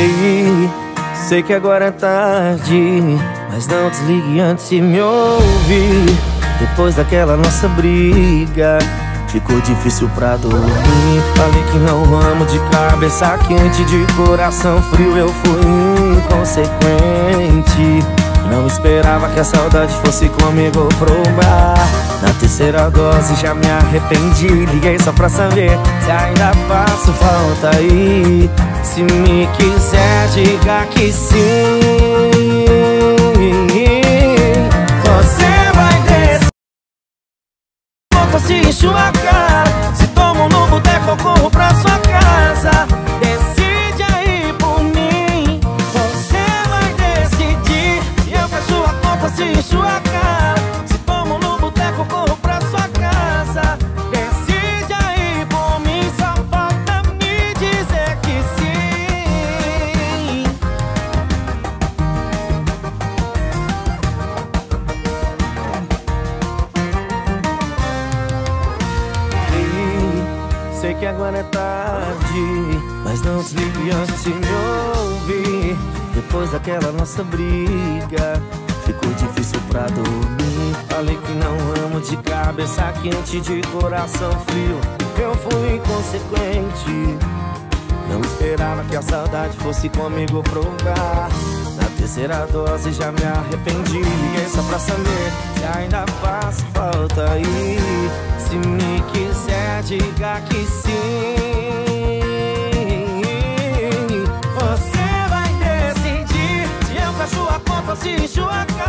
Ei, sei que agora é tarde, mas não desligue antes de me ouvir. Depois daquela nossa briga, ficou difícil pra dormir. Falei que não amo de cabeça quente, de coração frio, eu fui inconsequente. Não esperava que a saudade fosse comigo pro bar. Na terceira dose já me arrependi. Liguei só pra saber se ainda faço falta aí. Se me quiser diga que sim. Você vai descer. Se enxugar a cara. Se tomo no boteco eu corro pra sua casa se sua cara Se tomo no boteco, corro pra sua casa. Decide aí por mim, só falta me dizer que sim. Ei, sei que agora é tarde Mas não desligue antes de me ouvir. Depois daquela nossa briga pra dormir. Falei que não amo de cabeça quente De coração frio. Eu fui inconsequente. Não esperava que a saudade fosse comigo provar Na terceira dose já me arrependi. Liguei só pra saber se ainda faz falta aí. Se me quiser diga que sim. Se encho a cara Se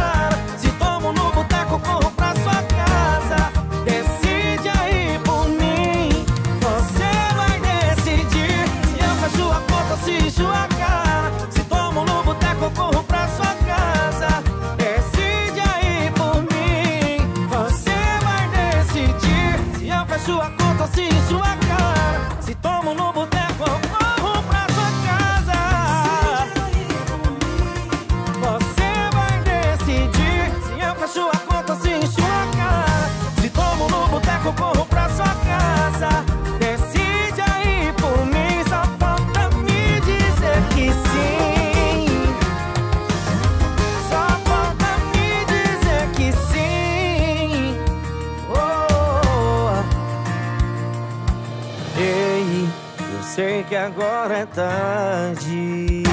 agora é tarde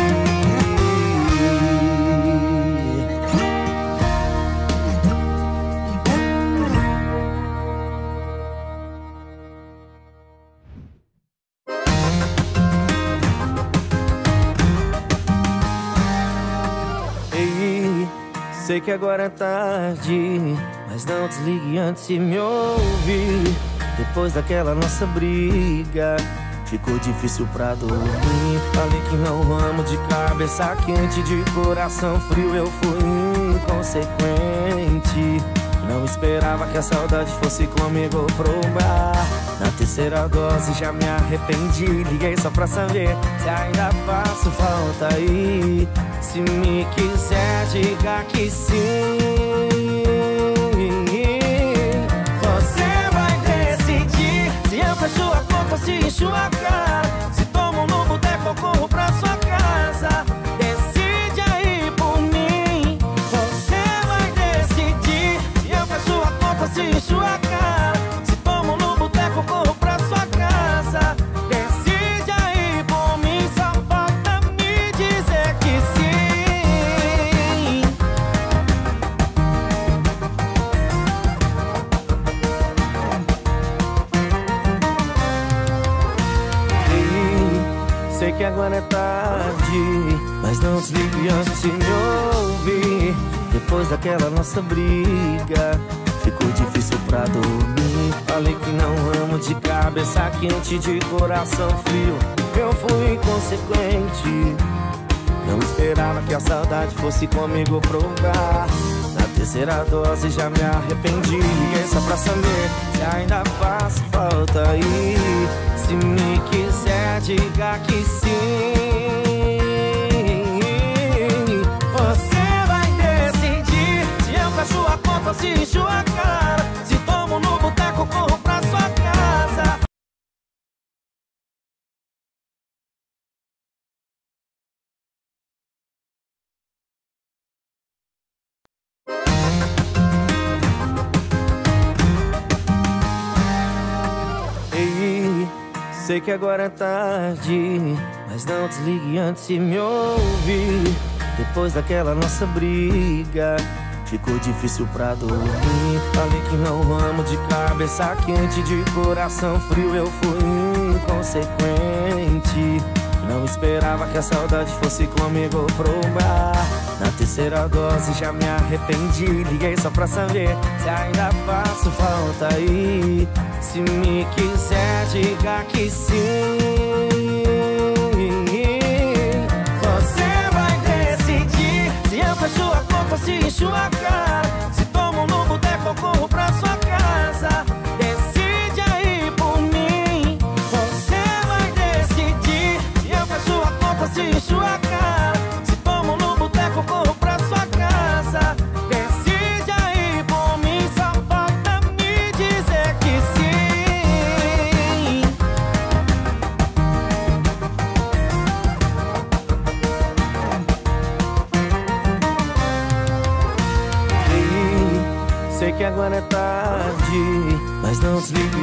Sei que agora é tarde, mas não desligue antes de me ouvir. Depois daquela nossa briga, ficou difícil pra dormir. Falei que não amo de cabeça quente, de coração frio, eu fui inconsequente. Não esperava que a saudade fosse comigo pro bar Na terceira dose já me arrependi Liguei só pra saber se ainda faço falta aí Se me quiser diga que sim a conta, se encho a cara. Se tomo no boteco, corro pra sua casa. Se encho a cara. Se de me ouvir. Depois daquela nossa briga Ficou difícil pra dormir. Falei que não amo de cabeça quente De coração frio. Eu fui inconsequente. Não esperava que a saudade fosse comigo provar Na terceira dose já me arrependi. Liguei só pra saber se ainda faz falta aí. Se me quiser diga que sim sua conta, se encho a cara. Se tomo no boteco, corro pra sua casa. Ei, sei que agora é tarde, mas não desligue antes de me ouvir. Depois daquela nossa briga ficou difícil pra dormir. Falei que não amo de cabeça quente, de coração frio, eu fui inconsequente. Não esperava que a saudade fosse comigo pro bar Na terceira dose já me arrependi Liguei só pra saber se ainda faço falta aí Se me quiser diga que sim fecho a conta ou se encho a cara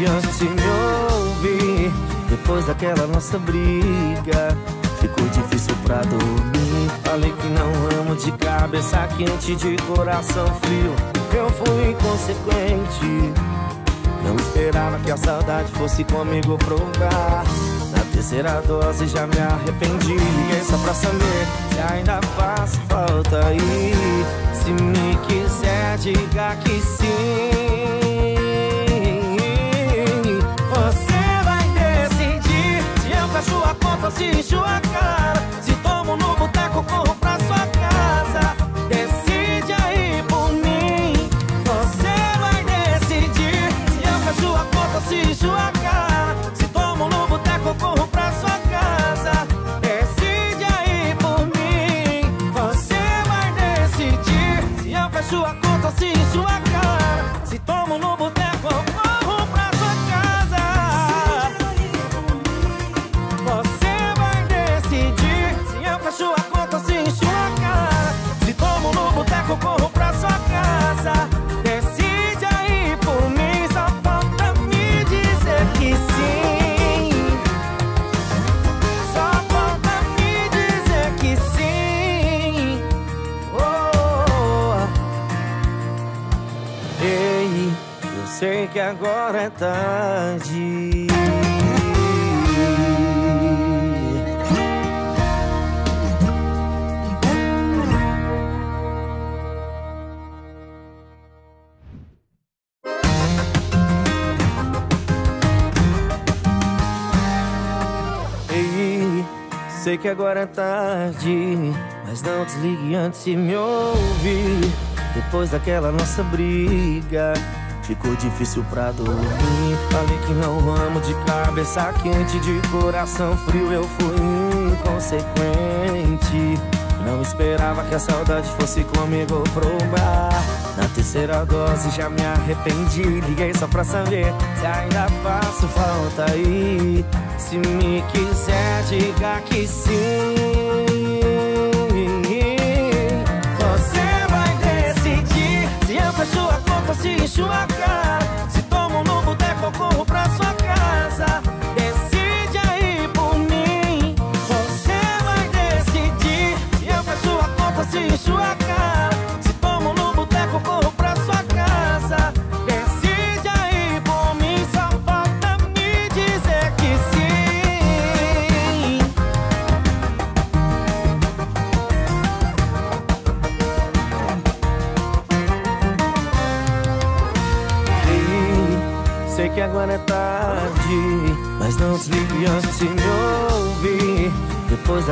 de me ouvir. Depois daquela nossa briga Ficou difícil pra dormir. Falei que não amo de cabeça quente De coração frio. Eu fui inconsequente. Não esperava que a saudade fosse comigo provar Na terceira dose já me arrependi. Liguei só pra saber se ainda faz falta aí. Se me quiser diga que sim fecho a conta se encho a cara. Se tomo no boteco, corro tarde Sei que agora é tarde, mas não desligue antes de me ouvir. Depois daquela nossa briga, ficou difícil pra dormir. Falei que não amo de cabeça quente, de coração frio, eu fui inconsequente. Não esperava que a saudade fosse comigo pro bar Na terceira dose já me arrependi Liguei só pra saber se ainda faço falta aí Se me quiser diga que sim Você vai decidir Se eu fecho a conta se encho a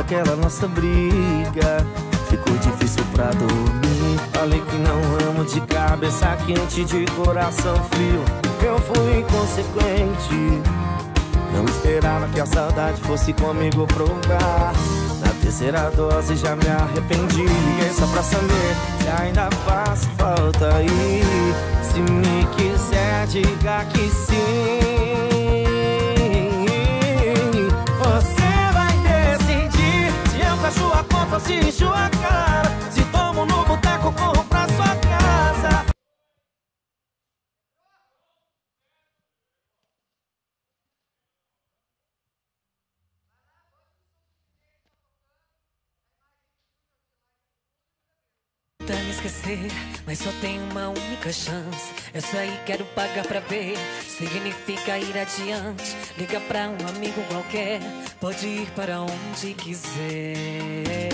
Daquela nossa briga. Ficou difícil pra dormir. Falei que não amo de cabeça quente De coração frio. Eu fui inconsequente. Não esperava que a saudade fosse comigo provar Na terceira dose já me arrependi. Liguei só pra saber se ainda faz falta aí. Se me quiser diga que sim Se eu fecho a conta, se encho esquecer, mas só tem uma única chance. Essa aí quero pagar pra ver. Significa ir adiante. Liga pra um amigo qualquer, pode ir para onde quiser.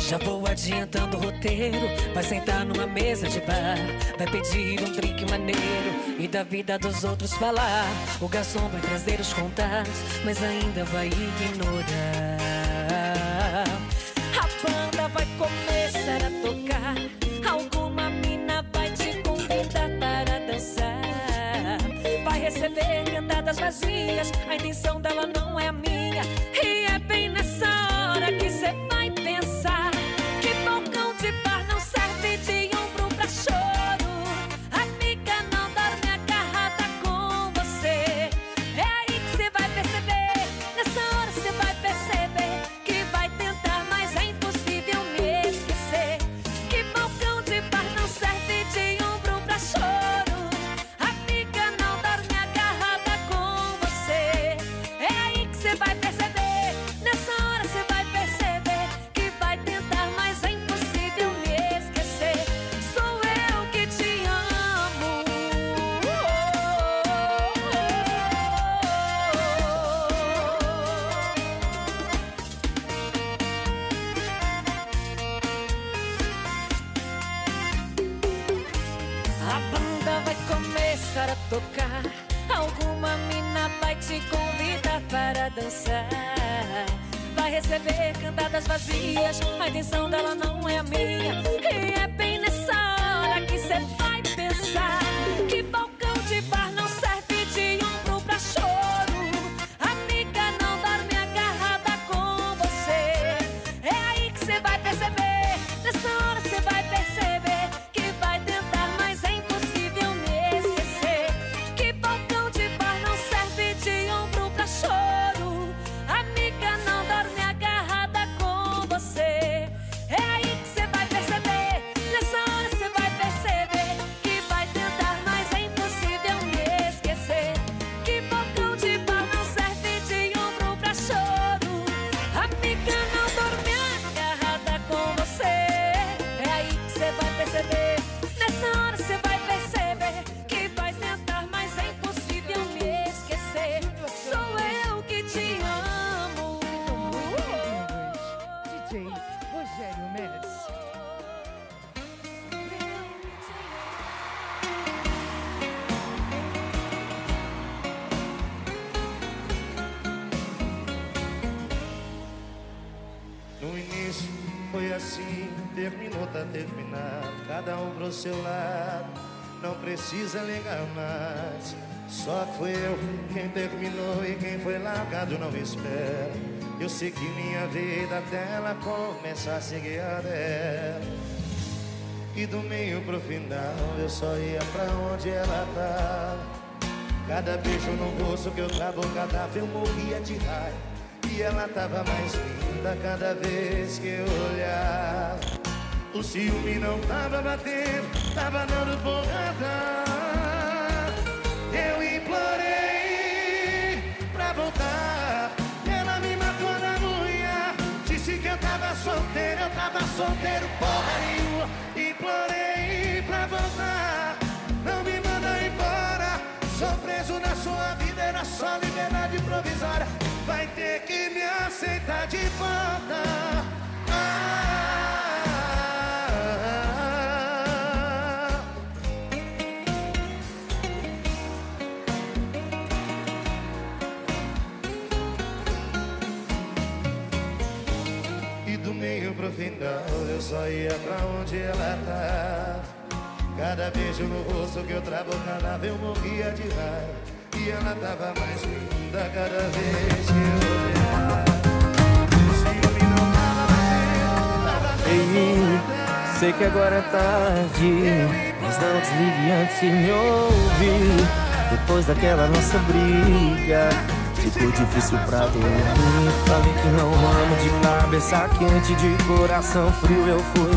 Já vou adiantando o roteiro. Vai sentar numa mesa de bar. Vai pedir um drink maneiro e da vida dos outros falar. O garçom vai trazer os contatos, mas ainda vai ignorar. Vazias. A intenção dela não é a minha. E é bem nessa hora seu lado, não precisa ligar mais. Só fui eu quem terminou e quem foi largado não espera. Eu sei que minha vida dela começa a seguir a dela. E do meio pro final eu só ia pra onde ela tá. Cada beijo no rosto que eu tava o cadáver eu morria de raiva. E ela tava mais linda cada vez que eu olhava. O ciúme não tava batendo, tava dando porrada. Eu implorei pra voltar. Ela me matou na unha. Disse que eu tava solteiro, eu tava solteiro, porra nenhuma. Implorei pra voltar. Não me manda embora. Sou preso na sua vida, era só liberdade provisória. Vai ter que me aceitar de volta. Final eu só ia pra onde ela tá. Cada beijo no rosto que eu trabocava eu morria de raiva. E ela tava mais linda cada vez que eu olhava. Não Ei, sei que agora é tarde, mas não desligue antes de me ouvir. Depois daquela nossa briga, ficou difícil pra dormir. Falei que não amo de cabeça quente, de coração frio. Eu fui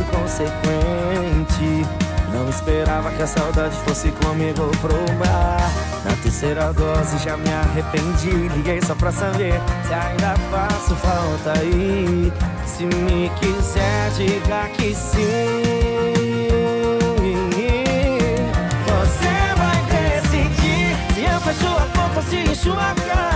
inconsequente. Não esperava que a saudade fosse comigo pro bar Na terceira dose já me arrependi Liguei só pra saber se ainda faço falta aí Se me quiser diga que sim a porta, se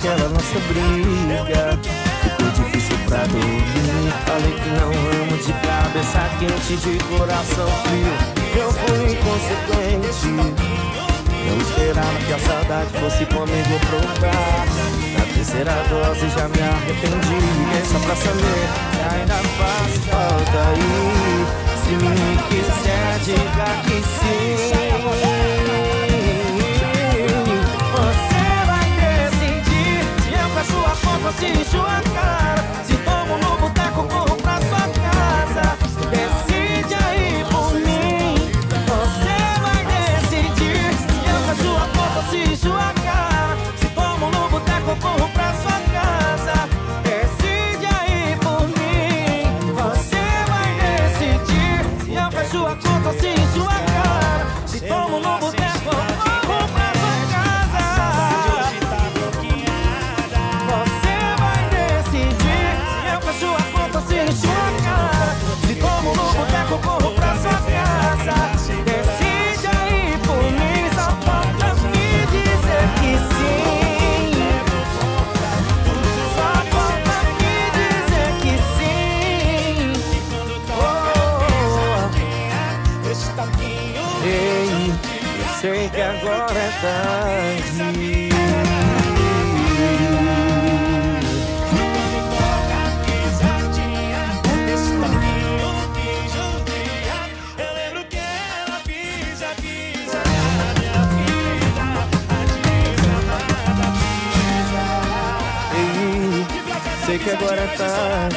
daquela nossa briga. Ficou difícil pra dormir. Falei que não amo de cabeça quente De coração frio. Eu fui inconsequente. Não esperava que a saudade fosse comigo provar Na terceira dose já me arrependi. Liguei só pra saber se ainda faz falta aí. Se me quiser diga que sim sua conta, se encho a cara. Se tarde. Sei que agora é tarde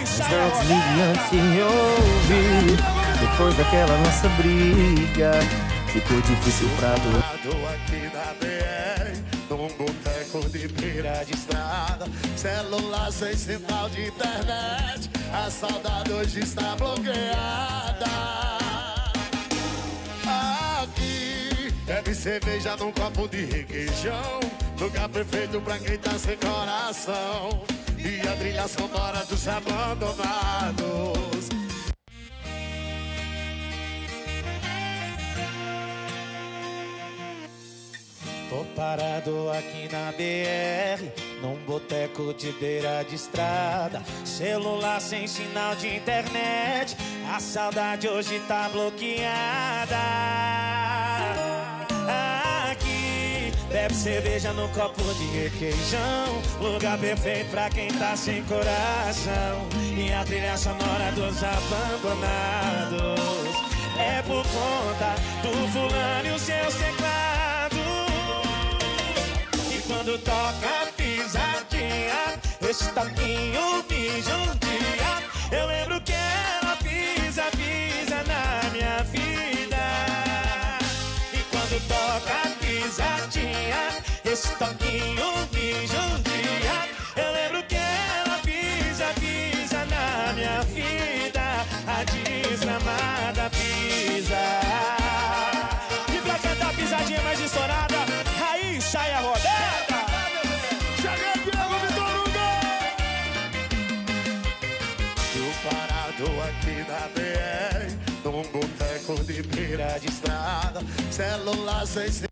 Mas antes de me ouvir Depois daquela nossa briga Ficou difícil pra dormir aqui na BR Num boteco de beira de estrada. Celular sem sinal de internet A saudade hoje está bloqueada. Aqui Bebe cerveja num copo de requeijão. Lugar perfeito pra quem tá sem coração. E a trilha sonora dos abandonados. Parado aqui na BR, num boteco de beira de estrada. Celular sem sinal de internet, a saudade hoje tá bloqueada. Bebe cerveja no copo de requeijão Lugar perfeito pra quem tá sem coração E a trilha sonora dos abandonados É por conta do fulano e os seus teclados quando toca pisadinha Esse toquinho me judia Eu lembro que ela pisa, pisa na minha vida E quando toca pisadinha, esse toquinho me judia. Beira de estrada, celular sem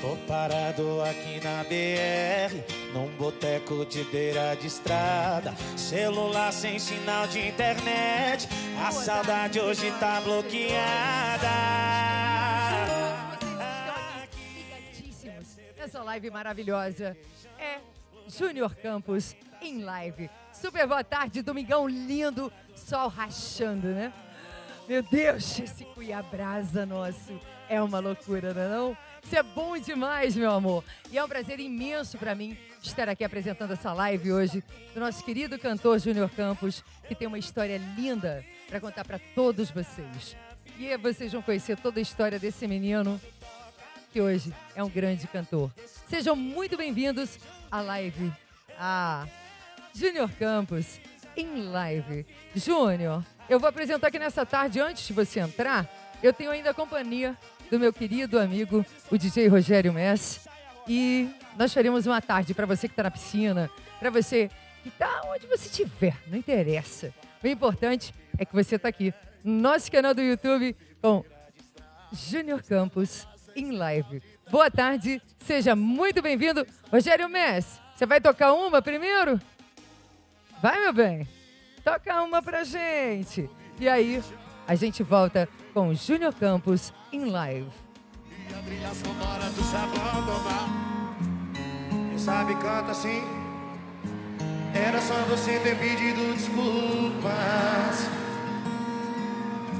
Tô parado aqui na BR, num boteco de beira de estrada. Celular sem sinal de internet, a saudade hoje tá bloqueada. essa live maravilhosa é Júnior Campos em live. Super boa tarde, domingão lindo, sol rachando, né? Meu Deus, esse Cuiabrasa nosso é uma loucura, não é não? Isso é bom demais, meu amor. E é um prazer imenso para mim estar aqui apresentando essa live hoje do nosso querido cantor Júnior Campos, que tem uma história linda para contar para todos vocês. E vocês vão conhecer toda a história desse menino que hoje é um grande cantor. Sejam muito bem-vindos à live. Ah, Júnior Campos em live. Júnior, eu vou apresentar aqui nessa tarde, antes de você entrar, eu tenho ainda a companhia do meu querido amigo, o DJ Rogério Mess. E nós faremos uma tarde para você que está na piscina, para você que está onde você estiver, não interessa. O importante é que você está aqui no nosso canal do YouTube com Júnior Campos em live. Boa tarde, seja muito bem-vindo. Rogério Mess, você vai tocar uma primeiro? Vai, meu bem? Toca uma pra gente. E aí, a gente volta com Júnior Campos em live. E a trilha sonora do sabão do mar. Quem sabe canta assim. Era só você ter pedido desculpas.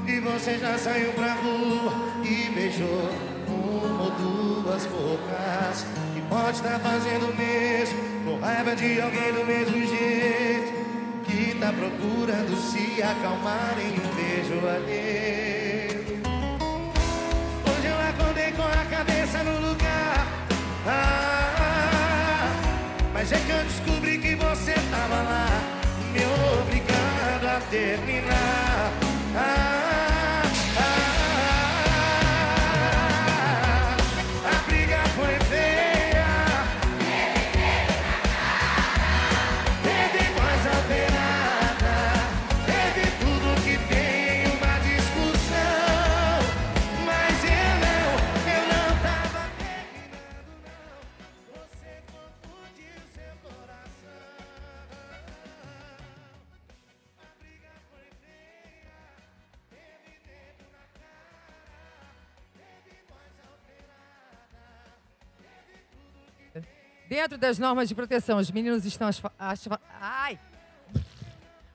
E você já saiu pra rua e beijou uma ou duas bocas. E pode estar fazendo o mesmo, com raiva de alguém do mesmo jeito. Tá procurando se acalmar em um beijo alheio. Hoje eu acordei com a cabeça no lugar. Ah, mas é que eu descobri que você tava lá, me obrigando a terminar. Dentro das normas de proteção, os meninos estão. Ai!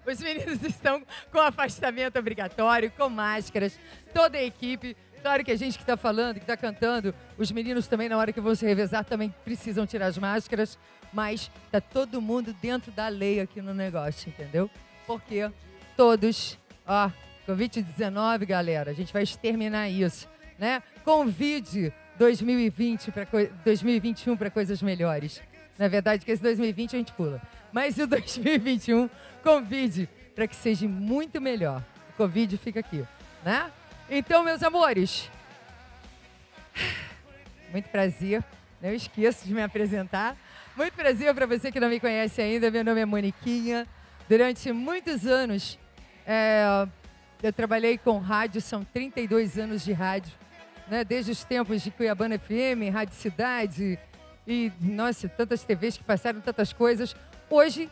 Os meninos estão com afastamento obrigatório, com máscaras, toda a equipe. Claro que a gente que está falando, que está cantando, os meninos também, na hora que vão se revezar, também precisam tirar as máscaras. Mas tá todo mundo dentro da lei aqui no negócio, entendeu? Porque todos, ó, Covid-19, galera, a gente vai exterminar isso, né? Convide 2020 para 2021 para coisas melhores. Na verdade, que esse 2020 a gente pula. Mas o 2021, convide para que seja muito melhor. O Covid fica aqui, né? Então, meus amores, muito prazer. Não esqueço de me apresentar. Muito prazer para você que não me conhece ainda. Meu nome é Moniquinha. Durante muitos anos, é, eu trabalhei com rádio, são 32 anos de rádio. Né? Desde os tempos de Cuiabana FM, Rádio Cidade e, nossa, tantas TVs que passaram tantas coisas. Hoje,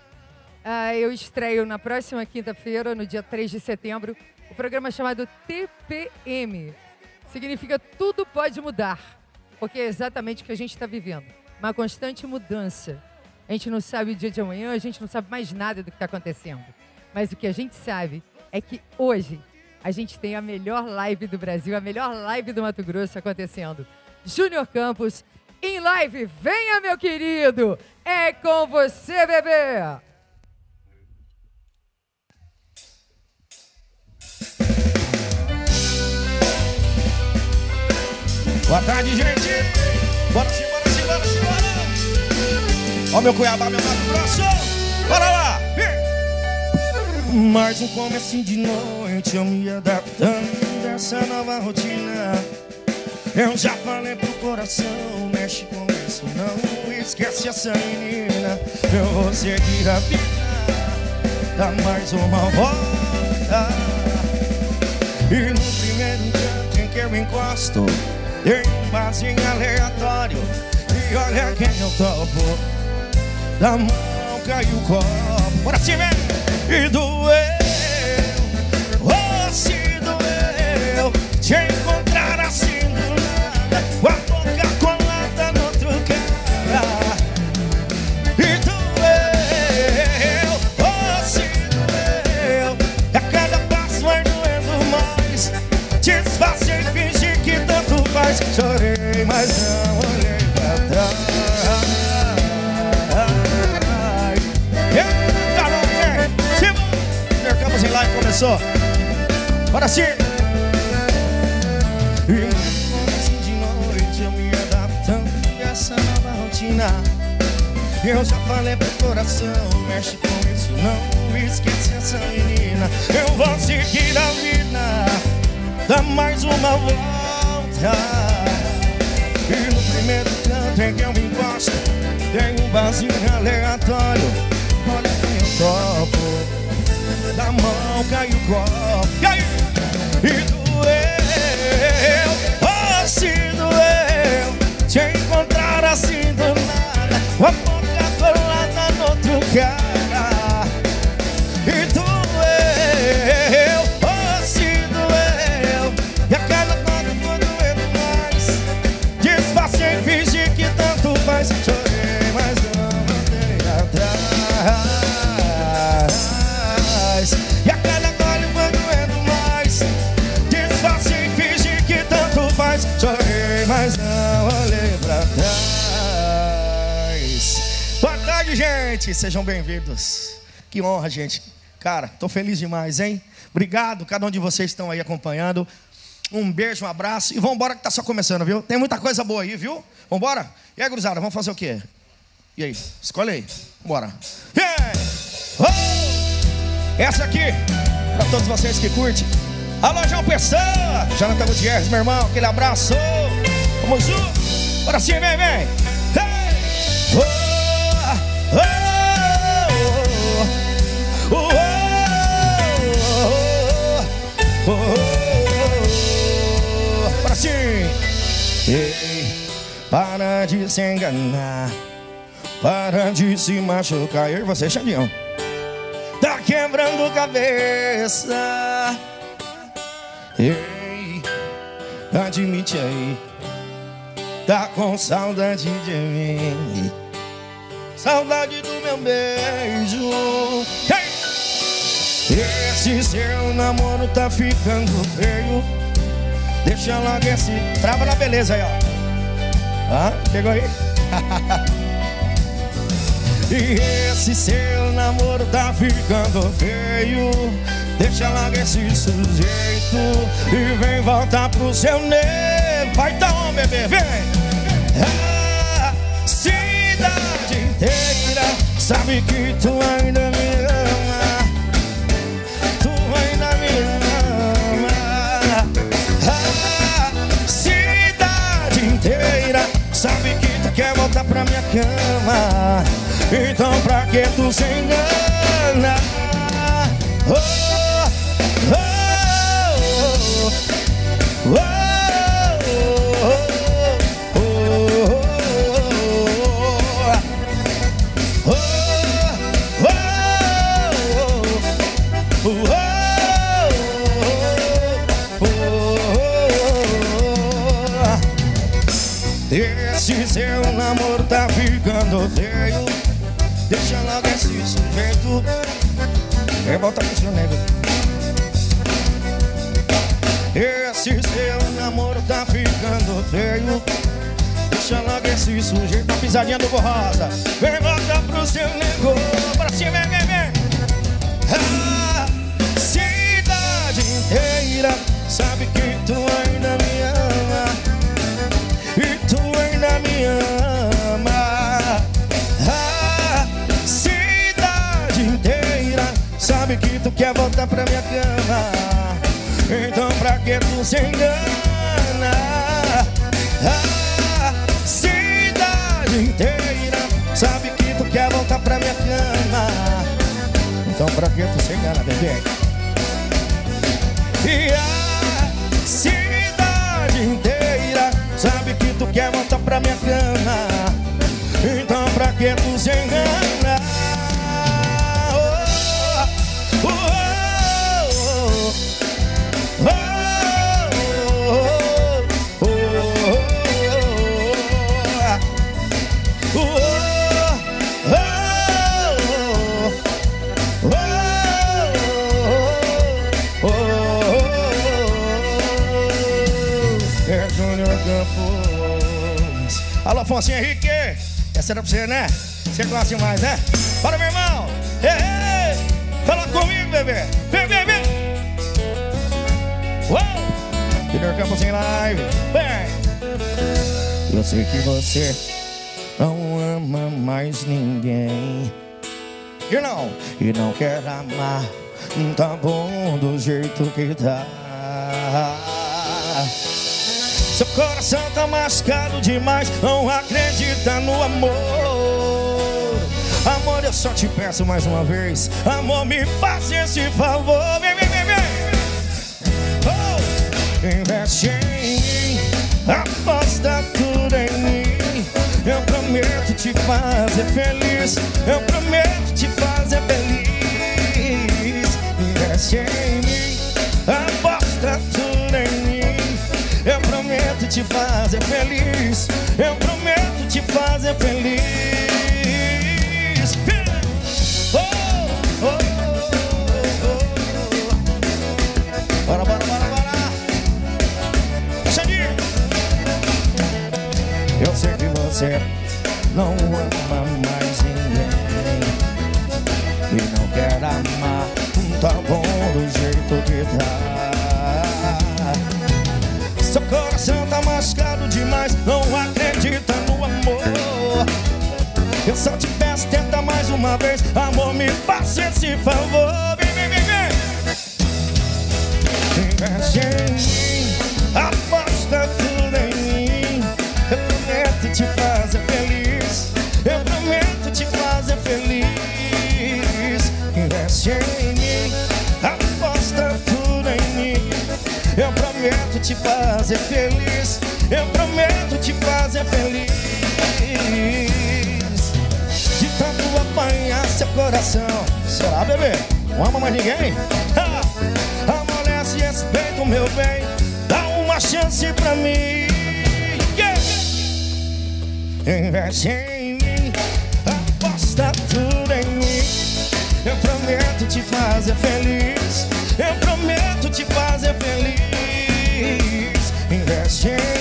ah, eu estreio na próxima quinta-feira, no dia 3 de setembro, o programa chamado TPM. Significa tudo pode mudar, porque é exatamente o que a gente está vivendo. Uma constante mudança. A gente não sabe o dia de amanhã, a gente não sabe mais nada do que está acontecendo. Mas o que a gente sabe é que hoje a gente tem a melhor live do Brasil, a melhor live do Mato Grosso acontecendo. Júnior Campos em live. Venha, meu querido! É com você, bebê! Boa tarde, gente. Bora simbora, simbora, simbora. Ó meu Cuiabá, meu Mato Grosso. Bora lá. Mais um começo de noite, eu me adaptando dessa nova rotina. Eu já falei pro coração, mexe com isso, não esquece essa menina. Eu vou seguir a vida, dar mais uma volta. E no primeiro canto em que eu encosto Tem um barzinho aleatório E olha quem eu topo Da mão caiu o copo. Bora time! E doeu, oh se doeu. Te encontrar assim do nada. Com a boca colada no outro cara. E doeu, oh se doeu. E a cada passo vai doendo mais. Te e fingir que tanto faz. Chorei, mas não olhei pra trás. Começou. Bora sim. Assim de noite eu me adaptando a essa nova rotina. Eu já falei pro coração, mexe com isso, não esquece essa menina. Eu vou seguir a vida, dar mais uma volta. E no primeiro canto em que eu me encosto, tem um barzinho aleatório. Olha quem eu topo, da mão cai o copo. E doeu, oh, se doeu, te encontrar assim do nada. A boca colada no outro cara. Sejam bem-vindos. Que honra, gente. Cara, tô feliz demais, hein? Obrigado, cada um de vocês estão aí acompanhando. Um beijo, um abraço e vambora que tá só começando, viu? Tem muita coisa boa aí, viu? Vambora? E aí, gurizada, vamos fazer o quê? E aí? Escolhe aí. Vambora. Yeah! Oh! Essa aqui, pra todos vocês que curtem. Alô, João Pessoa! Jonathan Gutierrez, meu irmão, aquele abraço! Vamos junto! Bora sim, vem, vem! Hey! Oh! Oh! Bora sim! Ei, para de se enganar Para de se machucar Eu e você, Xandinho Tá quebrando cabeça Ei, admite aí Tá com saudade de mim Saudade do meu beijo Ei! Esse seu namoro tá ficando feio. Deixa logo esse Trava na beleza aí, ó. Ah, pegou aí? E esse seu namoro tá ficando feio. Deixa logo esse sujeito E vem voltar pro seu nego. Vai tá on, bebê, vem. A cidade inteira. Sabe que tu ainda me quer voltar pra minha cama? Então pra que tu se engana? Oh, seu namoro tá ficando feio. Deixa logo esse sujeito seu nego Esse seu namoro tá ficando feio. Deixa logo esse sujeito A pisadinha do Borrosa. Vem voltar pro seu nego Pra cima, vem, vem, vem. A cidade inteira sabe que tu ainda me ama. A cidade inteira sabe que tu quer voltar pra minha cama. Então pra que tu se engana? A cidade inteira sabe que tu quer voltar pra minha cama. Então pra que tu se engana, bebê? E pra minha cama Então pra que tu se engana? Afonso Henrique. Essa era pra você, né? Você gosta demais, né? Bora, meu irmão. Ei, ei. Fala comigo, bebê. Vem, vem, vem. Uou. Junior Campos em live. Vem. Eu sei que você não ama mais ninguém. E não, e não quer amar. Tá bom do jeito que tá. Coração tá machucado demais, não acredita no amor. Amor, eu só te peço mais uma vez. Amor, me faça esse favor. Vem, vem, vem, vem. Oh, investe em mim, aposta tudo em mim. Eu prometo te fazer feliz. Eu prometo te fazer feliz. Investe em mim, fazer feliz. Eu prometo te fazer feliz. Oh, oh, oh. Bora, bora, bora, bora. Xandinho. Eu sei que você não ama mais ninguém e não quer amar. Tá bom do jeito que tá. Uma vez, amor, me faça esse favor. Vem, vem, vem, vem. Investe em mim, aposta tudo em mim. Eu prometo te fazer feliz. Eu prometo te fazer feliz. Investe em mim, aposta tudo em mim. Eu prometo te fazer feliz. Eu prometo te fazer feliz. Apanhar seu coração. Será, bebê? Não ama mais ninguém? Ha! Amolece respeita meu bem. Dá uma chance pra mim. Yeah! Investe em mim. Aposta tudo em mim. Eu prometo te fazer feliz. Eu prometo te fazer feliz. Investe em mim,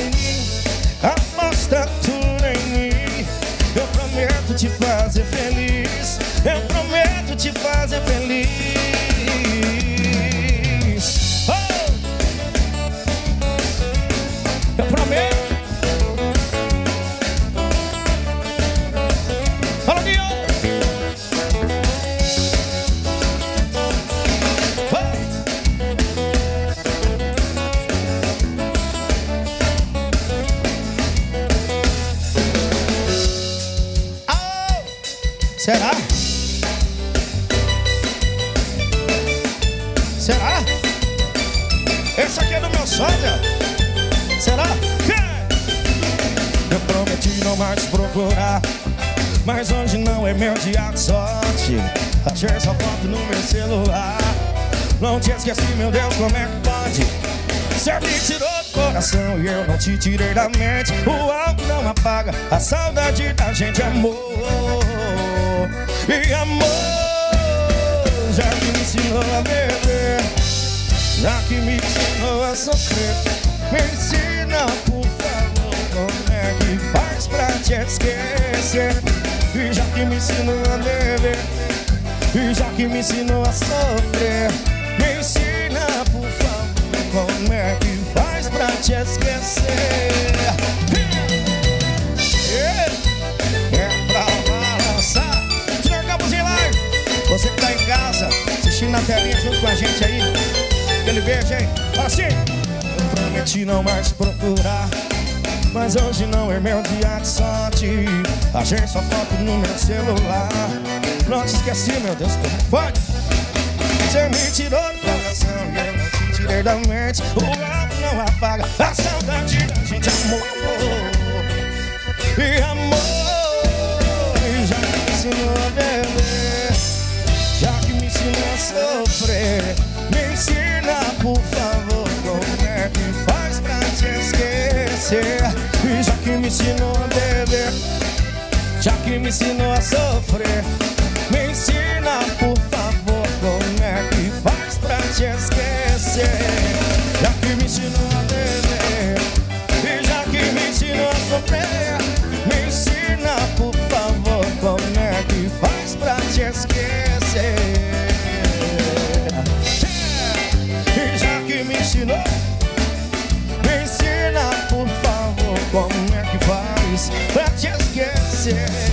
esqueci, meu Deus, como é que pode? Você me tirou do coração e eu não te tirei da mente. O álcool não apaga a saudade da gente, amor. E amor, já que me ensinou a beber Já que me ensinou a sofrer. Me ensina, por favor, como é que faz pra te esquecer? E já que me ensinou a beber E já que me ensinou a sofrer te esquecer. É pra balançar. Senhor Campos em live Você que tá em casa Assistindo na telinha junto com a gente aí. Aquele beijo, hein? Fala assim. Eu prometi não mais procurar mas hoje não é meu dia de sorte. Achei sua foto no meu celular. Não te esqueci, meu Deus, como pode? Você me tirou do coração e eu não te tirei da mente. O não apaga a saudade da gente, amor. E amor, já que me ensinou a beber Já que me ensinou a sofrer Me ensina, por favor, como é que faz pra te esquecer? E já que me ensinou a beber Já que me ensinou a sofrer Me ensina, por favor, como é que faz pra te esquecer. É, e já que me ensinou, me ensina, por favor, como é que faz pra te esquecer.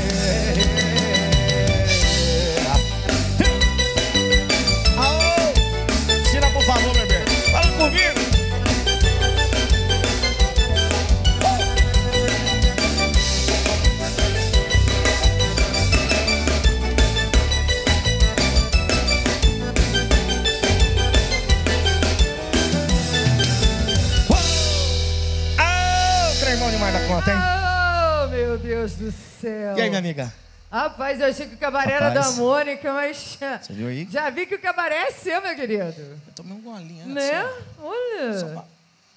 Deus do céu. E aí, minha amiga? Rapaz, eu achei que o cabaré era da Rapaz. Mônica, mas. Você viu aí? Já vi que o cabaré é seu, meu querido. Eu tomei um golinho antes. Né? ó. Olha. Só pra-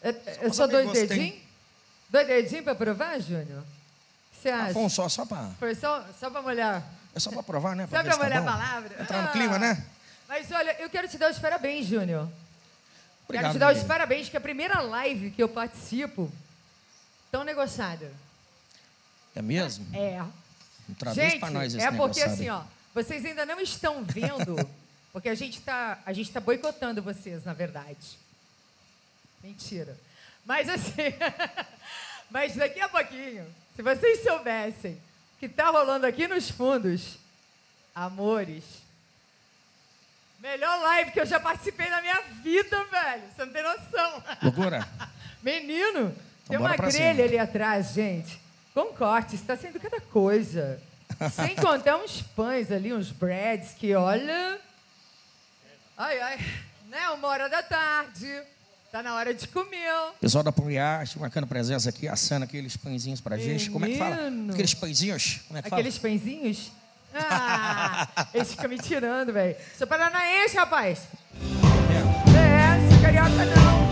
É- é pra só saber dois gostei. dedinhos? Dois dedinhos pra provar, Júnior? O que você Ah, acha? um só, só pra... Foi só, só pra molhar. É só pra provar, né? Só ver pra se tá molhar a bom. palavra? Entrar no Ah. clima, né? Mas olha, eu quero te dar os parabéns, Júnior. Quero Obrigado, te dar os parabéns, que a primeira live que eu participo, tão negociada. É mesmo? É. Traduz gente, pra nós esse é porque assim, ó, vocês ainda não estão vendo, porque a gente tá, gente tá boicotando vocês, na verdade. Mentira. Mas assim, mas daqui a pouquinho, se vocês soubessem o que tá rolando aqui nos fundos, amores, melhor live que eu já participei na minha vida, velho. Você não tem noção. Loucura? Menino, tem bora uma grelha cima. ali atrás, gente. Com corte, está sendo cada coisa. Sem contar uns pães ali, uns breads que, olha... Ai, ai. Né? Uma hora da tarde. Tá na hora de comer. Pessoal da Poliarte marcando presença aqui, assando aqueles pãezinhos pra gente. Como é que fala? Menino. Aqueles pãezinhos? Como é que Aqueles pãezinhos. Ah, eles ficam me tirando, velho. Sou paranaense, rapaz. É, sou carioca não.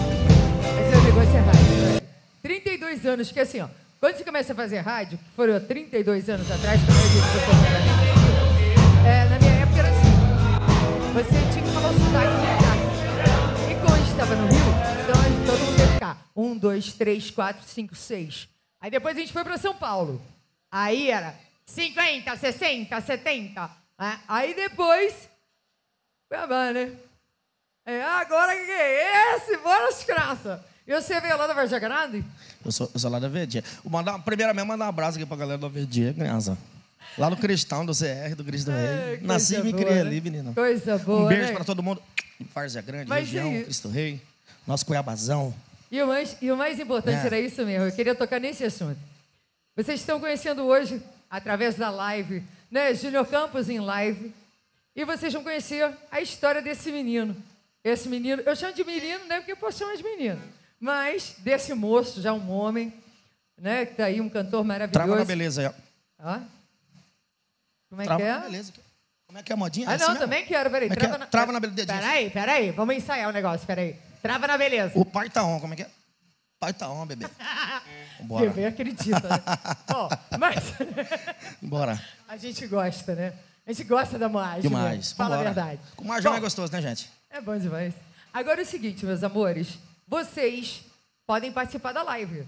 Mas o negócio é rádio, velho. 32 anos, porque assim, ó. Quando você começa a fazer rádio, foram 32 anos atrás, quando eu disse é, na minha época era assim. Você tinha que falar o sotaque militar. E quando a gente estava no Rio, então gente- todo mundo ia ficar. Um, dois, três, quatro, cinco, seis. Aí depois a gente foi para São Paulo. Aí era 50, 60, 70. né? Aí depois. Cuiabá, né? É, agora que é esse? Bora, desgraça! E você veio lá da Vargem Grande? Eu sou, eu sou lá da Verdinha. Vou mandar, primeiramente, mandar um abraço aqui pra galera da Verdinha, criança. Lá no Cristão, do CR, do Cristo É, Rei. Nasci e me criei né? ali, menino. Coisa boa, Um beijo né? pra todo mundo. Várzea Grande, Mas região, e- Cristo Rei. Nosso Cuiabazão. E o mais, e o mais importante É. era isso mesmo, eu queria tocar nesse assunto. Vocês estão conhecendo hoje, através da live, né, Júnior Campos em live, e vocês vão conhecer a história desse menino. Esse menino, eu chamo de menino, né, porque eu posso chamar de menino, mas desse moço, já um homem, né, que tá aí, um cantor maravilhoso. Trava na beleza ó. Ó. Como é Trava que é? na beleza. Como é que é a modinha? Ah, É assim não, mesmo? também quero, peraí. Como é que é? Trava na, Trava na beleza. Peraí, peraí, vamos ensaiar o negócio, peraí. Trava na beleza. O pai tá on, como é que é? Pai tá on, bebê. Bora. Bebê acredita, né? Bom, mas Bora. a gente gosta, né? A gente gosta da moagem. Demais. Né? Fala Vambora. a verdade. Com Bom, é gostoso, né, gente? É bom demais. Agora é o seguinte, meus amores. Vocês podem participar da live.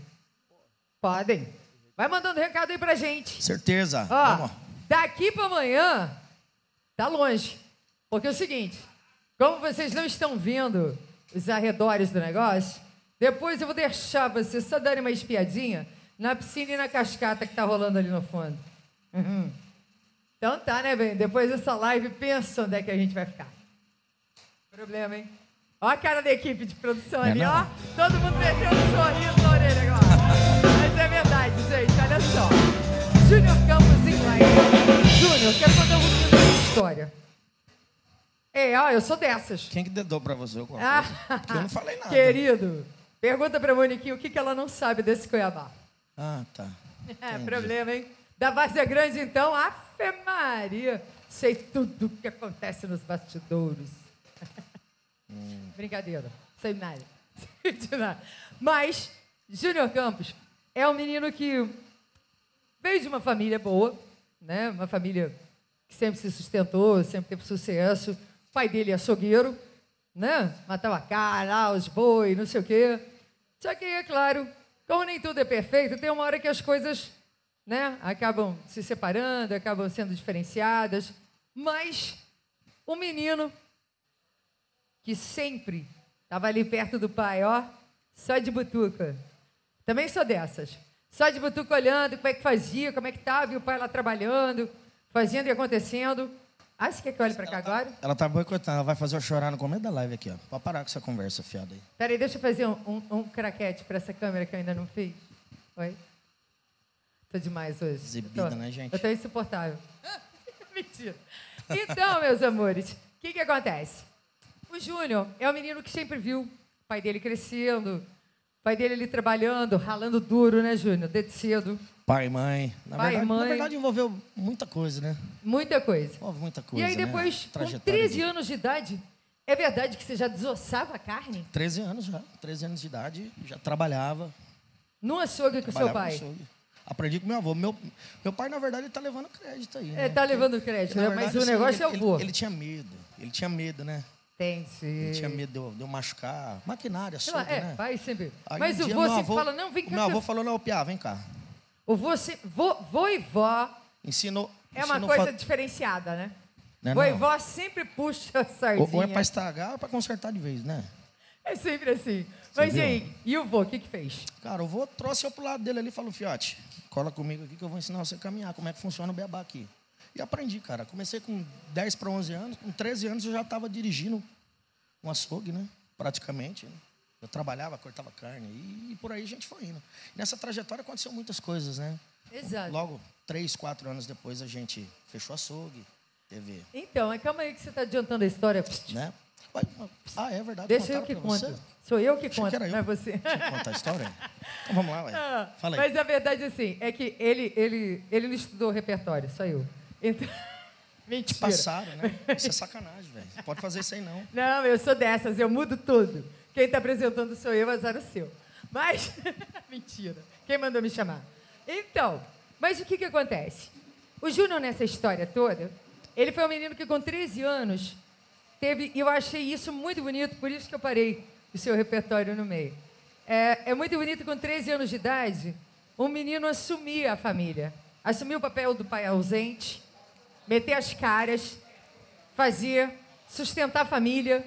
Podem. Vai mandando recado aí pra gente. Certeza. Ó, Vamos. daqui pra amanhã, tá longe. Porque é o seguinte, como vocês não estão vendo os arredores do negócio, depois eu vou deixar vocês só darem uma espiadinha na piscina e na cascata que tá rolando ali no fundo. Uhum. Então tá, né, bem? Depois dessa live, pensa onde é que a gente vai ficar. Problema, hein? Ó a cara da equipe de produção É ali, não? ó. Todo mundo metendo um sorriso na orelha agora. Mas é verdade, gente, olha só. Júnior Campos em live. Júnior, quero contar um pouquinho da sua história. É, ó, eu sou dessas. Quem que dedou pra você? Eu, Ah, eu não falei nada. Querido, pergunta pra Moniquinha o que, que ela não sabe desse Cuiabá. Ah, tá. É, Entendi. problema, hein? Da Várzea Grande, então, Afe Maria. Sei tudo o que acontece nos bastidores. Brincadeira. Sei nada. Nada. Mas, Júnior Campos é um menino que veio de uma família boa, né? Uma família que sempre se sustentou, sempre teve sucesso. O pai dele é açougueiro, né? Matava cara, os boi, não sei o quê. Só que, é claro, como nem tudo é perfeito, tem uma hora que as coisas né, acabam se separando, acabam sendo diferenciadas. Mas o menino que sempre estava ali perto do pai, ó, só de butuca. Também sou dessas. Só de butuca olhando como é que fazia, como é que estava, e o pai lá trabalhando, fazendo e acontecendo. Ah, você quer que eu olhe para cá agora? Ela tá boicotando, ela vai fazer eu chorar no começo da live aqui, ó. Pode parar com essa conversa fiada aí. Peraí, deixa eu fazer um, um, um craquete para essa câmera que eu ainda não fiz. Oi? Tô demais hoje. Exibida, Tô- né, gente? Eu tô insuportável. Mentira. Então, meus amores, o que que acontece? O Júnior é um menino que sempre viu o pai dele crescendo, pai dele ali trabalhando, ralando duro, né, Júnior? Desde cedo. Pai e mãe. Na, Pai e verdade, mãe. na verdade, envolveu muita coisa, né? Muita coisa. Envolve muita E coisa. aí né? depois, com Trajetória 13 de- anos de idade, é verdade que você já desossava a carne? 13 anos já. 13 anos de idade, já trabalhava. No açougue com seu pai? no açougue. Aprendi com meu avô. Meu, meu pai, na verdade, ele tá levando crédito aí. É, né? tá levando crédito, Na né? mas verdade, o assim, negócio é ele, o vô. Ele, ele tinha medo. Ele tinha medo, né? Ele tinha medo de eu, machucar. Maquinária, açougue, é, né? pai sempre. Aí mas um o vô sempre fala, não, vem cá. Meu avô falou, não, Piá, vem cá. O vô, se- vô, vô e vó Ensinou... é uma ensinou coisa fa- diferenciada, né? Né, vô e não? vó sempre puxa a sardinha. ou é pra estragar ou é pra consertar de vez, né? É sempre assim. Mas e viu? aí? E o vô, o que que fez? Cara, o vô trouxe eu pro lado dele ali e falou, Fiote, cola comigo aqui que eu vou ensinar você a caminhar, como é que funciona o beabá aqui. E aprendi, cara. Comecei com 10 para 11 anos, com 13 anos eu já estava dirigindo um açougue, né? Praticamente. né? Eu trabalhava, cortava carne e, por aí a gente foi indo. Nessa trajetória aconteceu muitas coisas, né? Exato. Logo, três, quatro anos depois a gente fechou açougue, teve, Então, é, calma aí que você está adiantando a história. né? Ah, é verdade. Deixa eu que conto. Sou eu que Achei conto, que não é você. Deixa eu contar a história? Então vamos lá, ué. Ah, Fala aí. Mas a verdade, assim, é que ele, ele, ele não estudou repertório, só eu. Então... Mentira. Passaram, né? Isso é sacanagem, velho. Não pode fazer isso aí, não. Não, eu sou dessas, eu mudo tudo. Quem está apresentando sou eu, azar o seu. Mas, mentira. Quem mandou me chamar? Então, mas o que, que acontece? O Júnior, nessa história toda, ele foi um menino que com 13 anos teve, e eu achei isso muito bonito, por isso que eu parei o seu repertório no meio. É, é muito bonito com 13 anos de idade, um menino assumir a família, assumir o papel do pai ausente, meter as caras, fazer, sustentar a família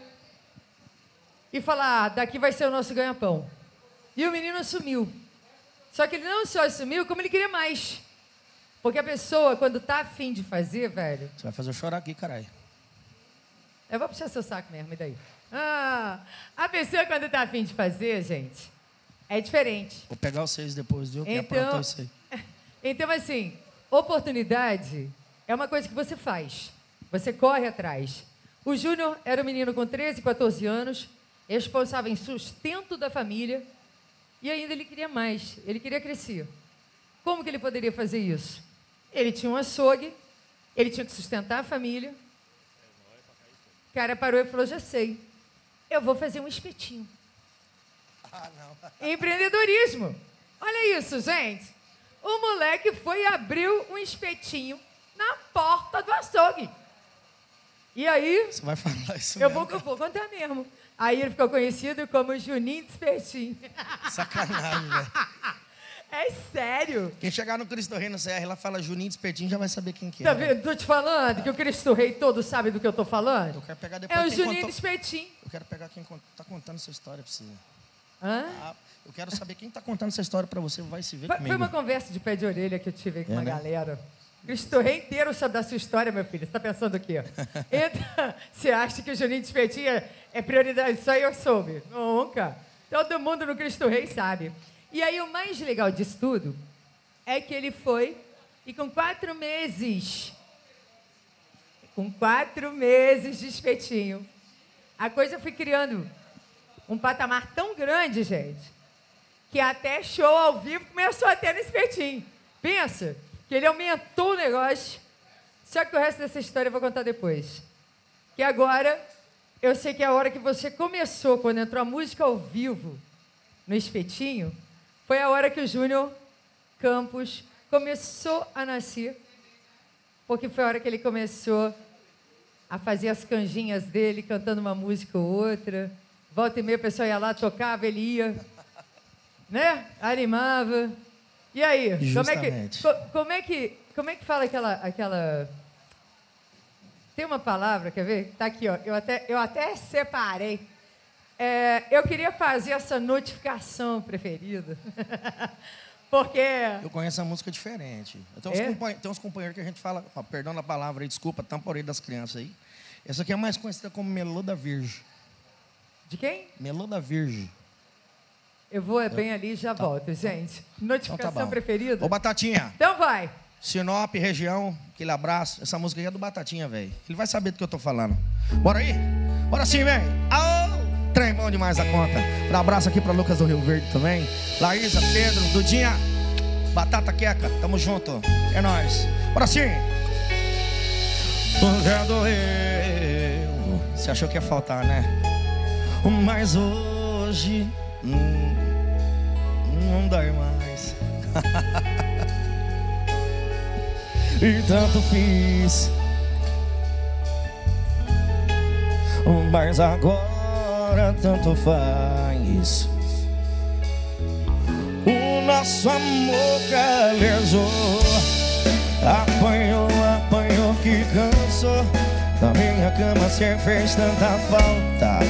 e falar: ah, daqui vai ser o nosso ganha-pão. E o menino assumiu. Só que ele não só assumiu, como ele queria mais. Porque a pessoa, quando tá afim de fazer, velho, Você vai fazer eu chorar aqui, caralho. eu vou puxar seu saco mesmo, e daí? Ah, a pessoa, quando tá afim de fazer, gente, é diferente. Vou pegar vocês depois, viu? Que Então- aprontou isso aí. Então, assim, oportunidade é uma coisa que você faz. Você corre atrás. O Júnior era um menino com 13, 14 anos, responsável em sustento da família, e ainda ele queria mais, ele queria crescer. Como que ele poderia fazer isso? Ele tinha um açougue, ele tinha que sustentar a família. O cara parou e falou: Já sei, eu vou fazer um espetinho. Empreendedorismo. Olha isso, gente. O moleque foi e abriu um espetinho na porta do açougue. E aí, Você vai falar isso eu mesmo, vou, eu vou contar mesmo. Aí ele ficou conhecido como Juninho de Espetinho. cara. Sacanagem, velho. É sério. Quem chegar no Cristo Rei no CR, ela fala Juninho Despertinho, já vai saber quem que é. Tá vendo? Tô te falando que o Cristo Rei todo sabe do que eu tô falando. Eu quero pegar depois É o quem Juninho contou... de Espetinho. Eu quero pegar quem con- tá contando essa história pra você. Hã? Ah, eu quero saber quem tá contando essa história pra você, vai se ver Foi, comigo. foi uma conversa de pé de orelha que eu tive com É, uma né? galera. Cristo Rei inteiro sabe da sua história, meu filho. Você tá pensando o quê? Então, você acha que o Juninho de Espetinho é, é prioridade? Só eu soube. Nunca. Todo mundo no Cristo Rei sabe. E aí, o mais legal disso tudo é que ele foi e com quatro meses, com quatro meses de espetinho, a coisa foi criando um patamar tão grande, gente, que até show ao vivo começou a ter no espetinho. Pensa que ele aumentou o negócio. Só que o resto dessa história eu vou contar depois. Que agora, eu sei que é a hora que você começou, quando entrou a música ao vivo no espetinho, foi a hora que o Júnior Campos começou a nascer. Porque foi a hora que ele começou a fazer as canjinhas dele, cantando uma música ou outra. Volta e meia, a pessoa ia lá, tocava, ele ia, né? Animava. E aí, como é que, como é que, como é que fala aquela, aquela... Tem uma palavra, quer ver? Tá aqui, ó. Eu até, eu até separei. É, eu queria fazer essa notificação preferida. Porque Eu conheço a música diferente. Tenho, uns É? companhe- tem uns companheiros que a gente fala, ó, perdão a palavra aí, desculpa, tamporei das crianças aí. Essa aqui é mais conhecida como Melô da Virgem. de quem? Melô da Virgem. Eu vou é bem ali e já volto, gente. Então Notificação tá bom. preferida? Ô, Batatinha, Então vai. Sinop, região, aquele abraço. Essa música aí é do Batatinha, velho. Ele vai saber do que eu tô falando. Bora aí? Bora sim, velho. Aô, trem bom. bom demais a conta. Um abraço aqui pra Lucas do Rio Verde também. Laísa, Pedro, Dudinha, Batata Queca, tamo junto. É nóis. Bora sim! Já doeu. Você achou que ia faltar, né? Mas hoje hum, não dói mais. e tanto fiz. Mas agora tanto faz. O nosso amor calejou. Apanhou, apanhou que cansou. Na minha cama cê fez tanta falta.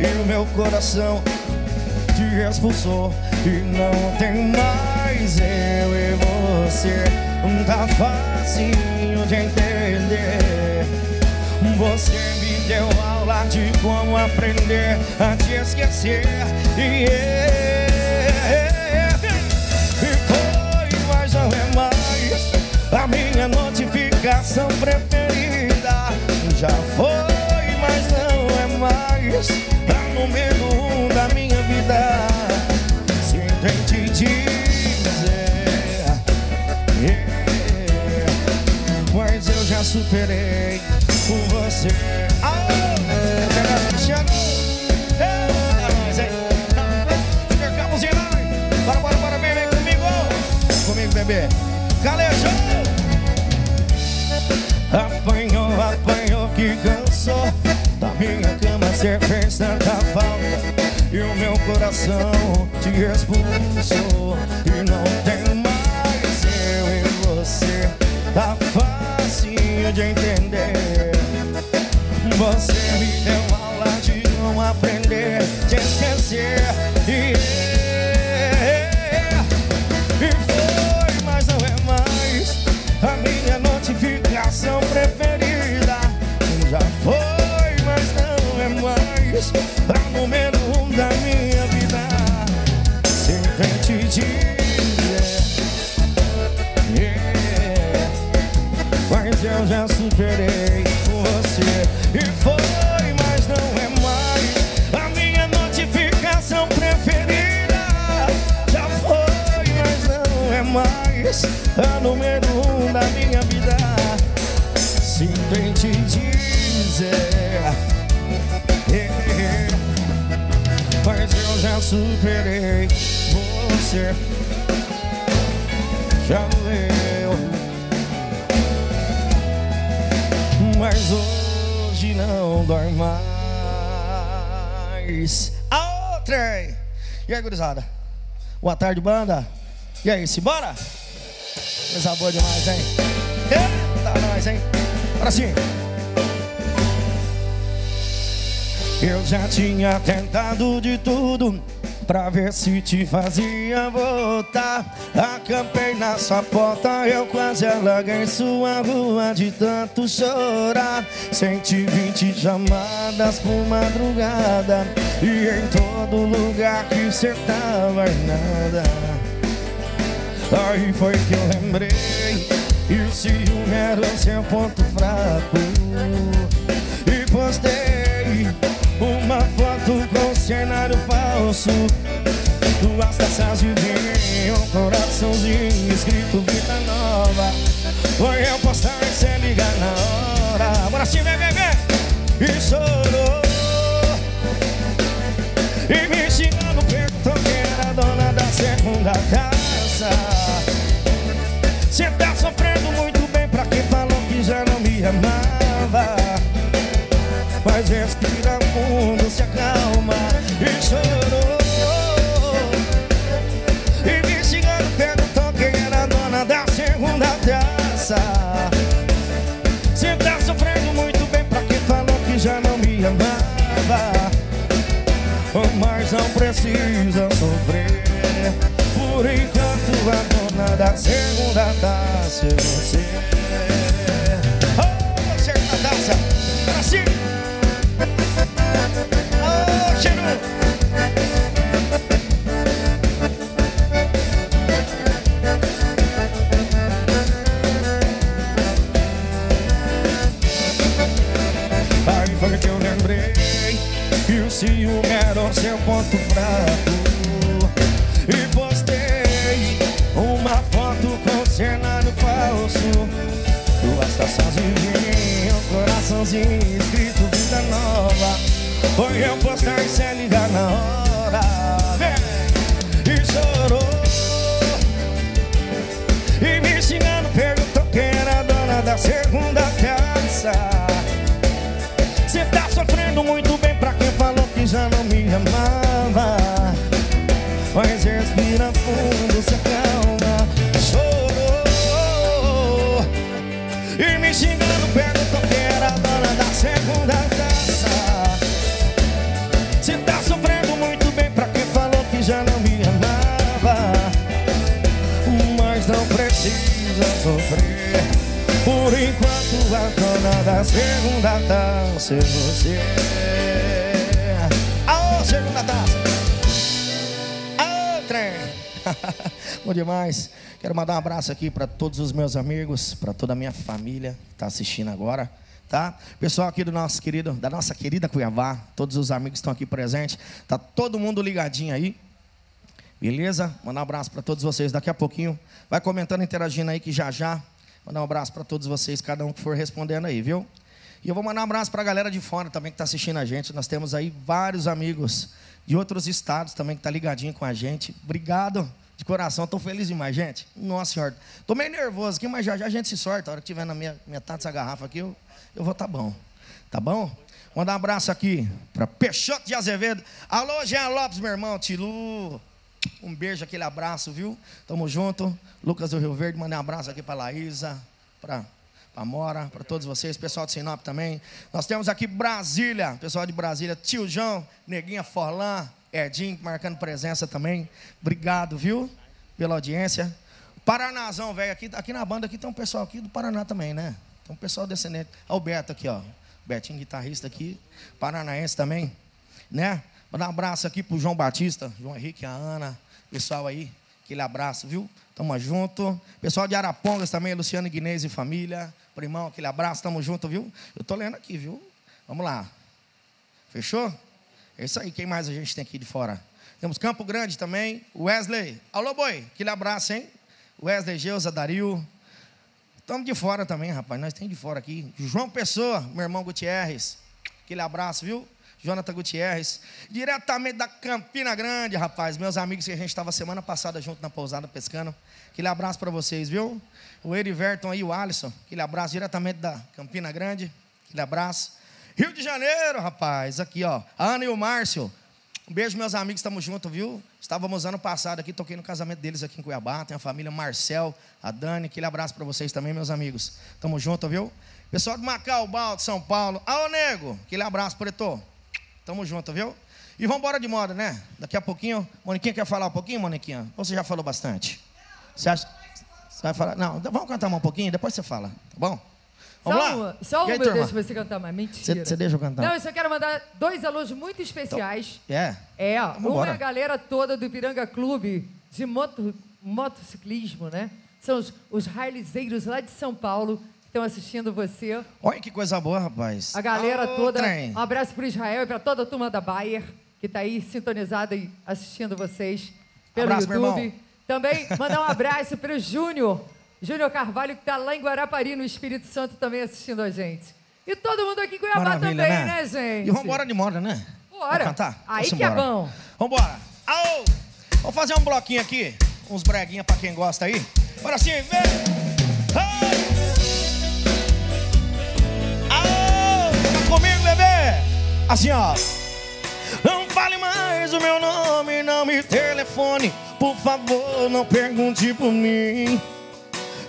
E o meu coração te expulsou. E não tem mais eu e você. Tá facinho de entender. Você me deu aula de como aprender a te esquecer. Yeah. E foi, mas não é mais a minha notificação preferida. Já foi, mas não é mais a número um da minha vida. Sinto te dizer, yeah. mas eu já superei com você. Ah, você. É bebê. Calejou. Apanhou, apanhou que cansou. Da minha cama cê fez tanta falta. E coração te expulsou. E não tem mais eu e você. Tá facinho de entender. Você me deu aula de como aprender, te esquecer. Yeah. A número um da minha vida. Sinto em te dizer, mas eu já superei você. Já doeu. Mas hoje não dói mais. A outra! E aí, gurizada? Boa tarde, banda. E aí, simbora? Coisa boa demais, hein? Eita, nós, hein? Agora sim. Eu já tinha tentado de tudo Pra ver se te fazia voltar Acampei na sua porta Eu quase alaguei sua rua De tanto chorar 120 chamadas por madrugada E em todo lugar que cê tava nada Aí foi que eu lembrei E o ciúme era o seu ponto fraco. E postei uma foto com cenário falso. Duas taças de vinho, um coraçãozinho escrito vida nova Foi eu postar e cê ligar na hora. Bora vem, vem, vem. E chorou. E me xingando, perguntou quem era a dona da segunda casa taça Cê tá sofrendo muito bem pra quem falou que já não me amava. Mas não precisa sofrer. Por enquanto a dona da segunda taça é você. Oh, segunda taça, assim. Oh, cheiro seu ponto fraco. E postei uma foto com cenário falso. Duas taças de vinho, coraçãozinho escrito vida nova. Foi eu postar e cê ligar na hora. Vem! E chorou. E me xingando perguntou quem era dona da segunda casa Cê tá sofrendo muito bem respira fundo, se acalma. Chorou. E me xingando perguntou quem era a dona da segunda taça. Cê tá sofrendo muito bem pra quem falou que já não me amava? Mas não precisa sofrer. Por enquanto a dona da segunda taça é você. Aô, segunda taça Bom demais Quero mandar um abraço aqui para todos os meus amigos, para toda a minha família que está assistindo agora, tá? Pessoal aqui do nosso querido, da nossa querida Cuiabá, todos os amigos estão aqui presentes, tá todo mundo ligadinho aí. Beleza? Mandar um abraço para todos vocês. Daqui a pouquinho vai comentando, interagindo aí que já já mandar um abraço para todos vocês, cada um que for respondendo aí, viu? E eu vou mandar um abraço para a galera de fora também que está assistindo a gente. Nós temos aí vários amigos de outros estados também que tá ligadinho com a gente. Obrigado de coração, estou feliz demais, gente. Nossa senhora. Estou meio nervoso aqui, mas já, já a gente se sorta. A hora que tiver na minha metade dessa garrafa aqui, eu, eu vou estar tá bom. Tá bom? Mandar um abraço aqui para Peixoto de Azevedo. Alô, Jean Lopes, meu irmão, Tilu. Um beijo, aquele abraço, viu? Tamo junto. Lucas do Rio Verde, mandei um abraço aqui para Laísa, para a Mora, para todos vocês, pessoal de Sinop também. Nós temos aqui Brasília, pessoal de Brasília, Tio João, Neguinha Forlan, Edinho marcando presença também. Obrigado, viu? Pela audiência. Paranazão, velho. Aqui, aqui na banda aqui tem um pessoal aqui do Paraná também, né? Tem um pessoal descendente. Olha o Beto aqui, ó. Betinho, guitarrista aqui. Paranaense também. Né? Mandar um abraço aqui pro João Batista, João Henrique, a Ana. Pessoal aí. Aquele abraço, viu? Tamo junto. Pessoal de Arapongas também, Luciano Guinês e família. Primão, aquele abraço, tamo junto, viu? Eu tô lendo aqui, viu? Vamos lá. Fechou? É isso aí, quem mais a gente tem aqui de fora? Temos Campo Grande também, Wesley. Alô, boi, aquele abraço, hein? Wesley, Geusa, Dario. Estamos de fora também, rapaz, nós temos de fora aqui. João Pessoa, meu irmão Gutierrez. Aquele abraço, viu? Jonathan Gutierrez. Diretamente da Campina Grande, rapaz. Meus amigos que a gente estava semana passada junto na pousada pescando. Aquele abraço para vocês, viu? O Eriverton aí, o Alisson. Aquele abraço diretamente da Campina Grande. Aquele abraço. Rio de Janeiro, rapaz, aqui, ó. A Ana e o Márcio. Um beijo, meus amigos, estamos juntos, viu? Estávamos ano passado aqui, toquei no casamento deles aqui em Cuiabá. Tem a família Marcel, a Dani. Aquele abraço para vocês também, meus amigos. Tamo junto, viu? Pessoal de Macau, Balto, São Paulo. Alô, nego. Aquele abraço, preto. Tamo junto, viu? E vamos embora de moda, né? Daqui a pouquinho. Moniquinha quer falar um pouquinho, Moniquinha? Ou você já falou bastante? Você acha? Você vai falar? Não, vamos cantar um pouquinho, depois você fala, tá bom? Vamos só lá? uma, só aí, eu deixo você cantar, mas mentira. Você deixa eu cantar? Não, eu só quero mandar dois alôs muito especiais. É? É, Vamos uma embora. é a galera toda do Piranga Clube de moto, motociclismo, né? São os, os railizeiros lá de São Paulo que estão assistindo você. Olha que coisa boa, rapaz. A galera Alô, toda. trem. Um abraço para Israel e para toda a turma da Bayer, que está aí sintonizada e assistindo vocês pelo Abraço, meu YouTube. irmão. Também mandar um abraço para o Júnior, Júnior Carvalho, que está lá em Guarapari, no Espírito Santo, também assistindo a gente. E todo mundo aqui em Cuiabá Maravilha, também, né? né, gente? E vamos embora de moda, né? Bora. Vamos cantar? Aí Vamos que é embora. bom. Vambora. Aô! Vamos fazer um bloquinho aqui. Uns breguinha pra quem gosta aí. Bora sim, vem! Ai! Aô! Tá comigo, bebê? Assim, ó. Não fale mais o meu nome, não me telefone. Por favor, não pergunte por mim.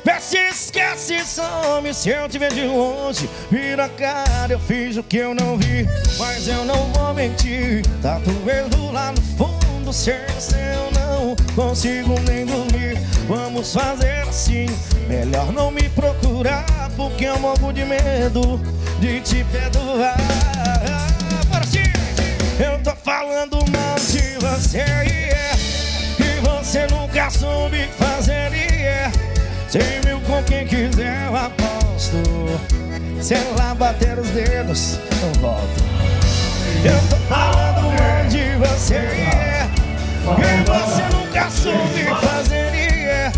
Peça esquece, some se eu te ver de longe Vira a cara, eu fiz o que eu não vi Mas eu não vou mentir Tá doendo lá no fundo você eu não consigo nem dormir Vamos fazer assim Melhor não me procurar Porque eu morro de medo De te perdoar! Eu tô falando mal de você. E você nunca soube fazer yeah. Mil com quem quiser eu aposto. Se ela bater os dedos, eu volto. Eu tô falando de você. E você nunca soube fazer yeah.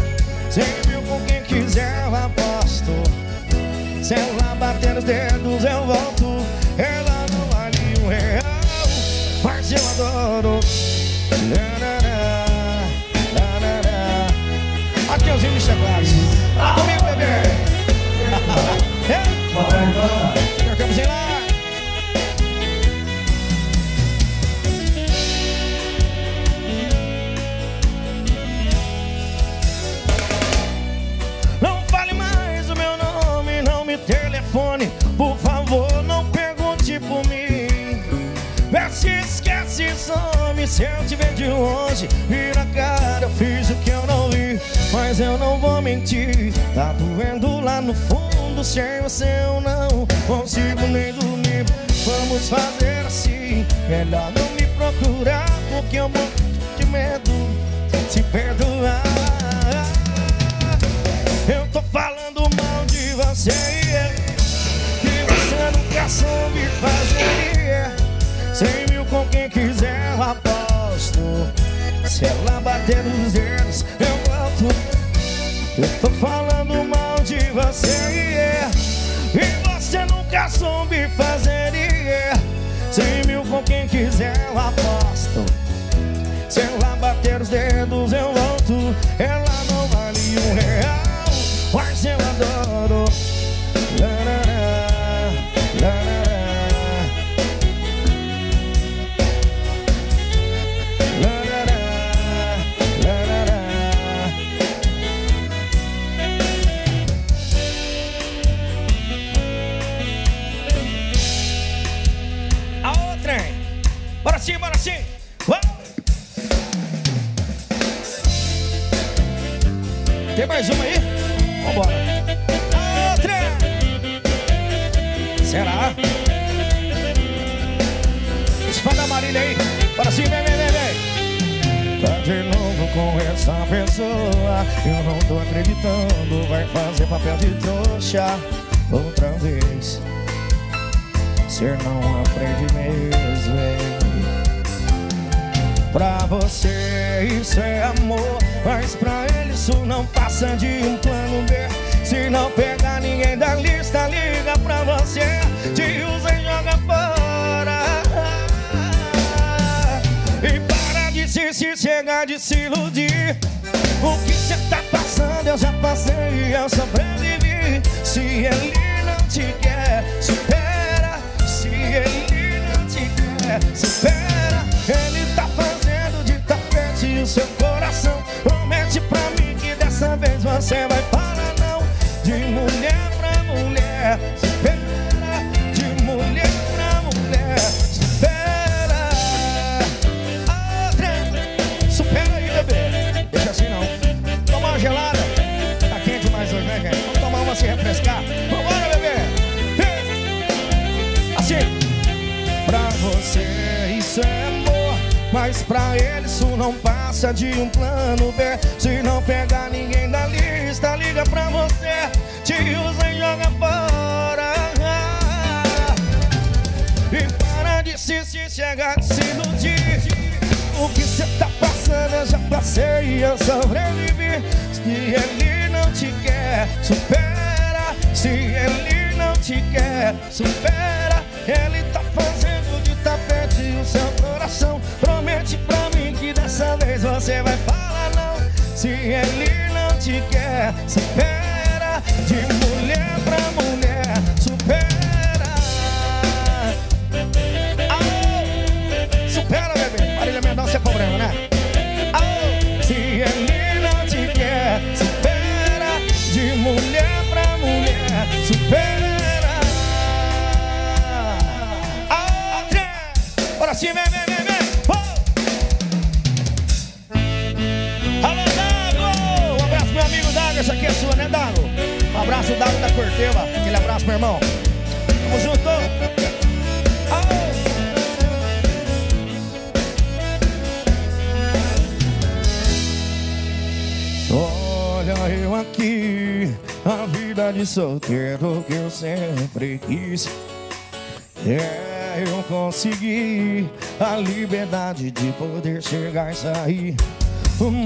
Cem mil com quem quiser eu aposto. Se ela bater os dedos eu volto. Ela não vale um real. Mas eu adoro. Mateuzinho Michel Claros. Comigo, telefone. Por favor, não pergunte por mim. Se esquece, some. Se eu te ver de longe, vira a cara, fiz o que eu não vi. Mas eu não vou mentir Tá doendo lá no fundo Sem você eu não consigo nem dormir Vamos fazer assim Melhor não me procurar Porque eu morro de medo te perdoar Eu tô falando mal de você Que nunca soube fazer Cem mil com quem quiser eu aposto Se ela bater nos dedos eu eu tô falando mal de você. E você nunca soube fazer. Cem mil com quem quiser eu aposto Se ela bater os dedos a vida de solteiro que eu sempre quis. É, eu conseguir a liberdade de poder chegar e sair.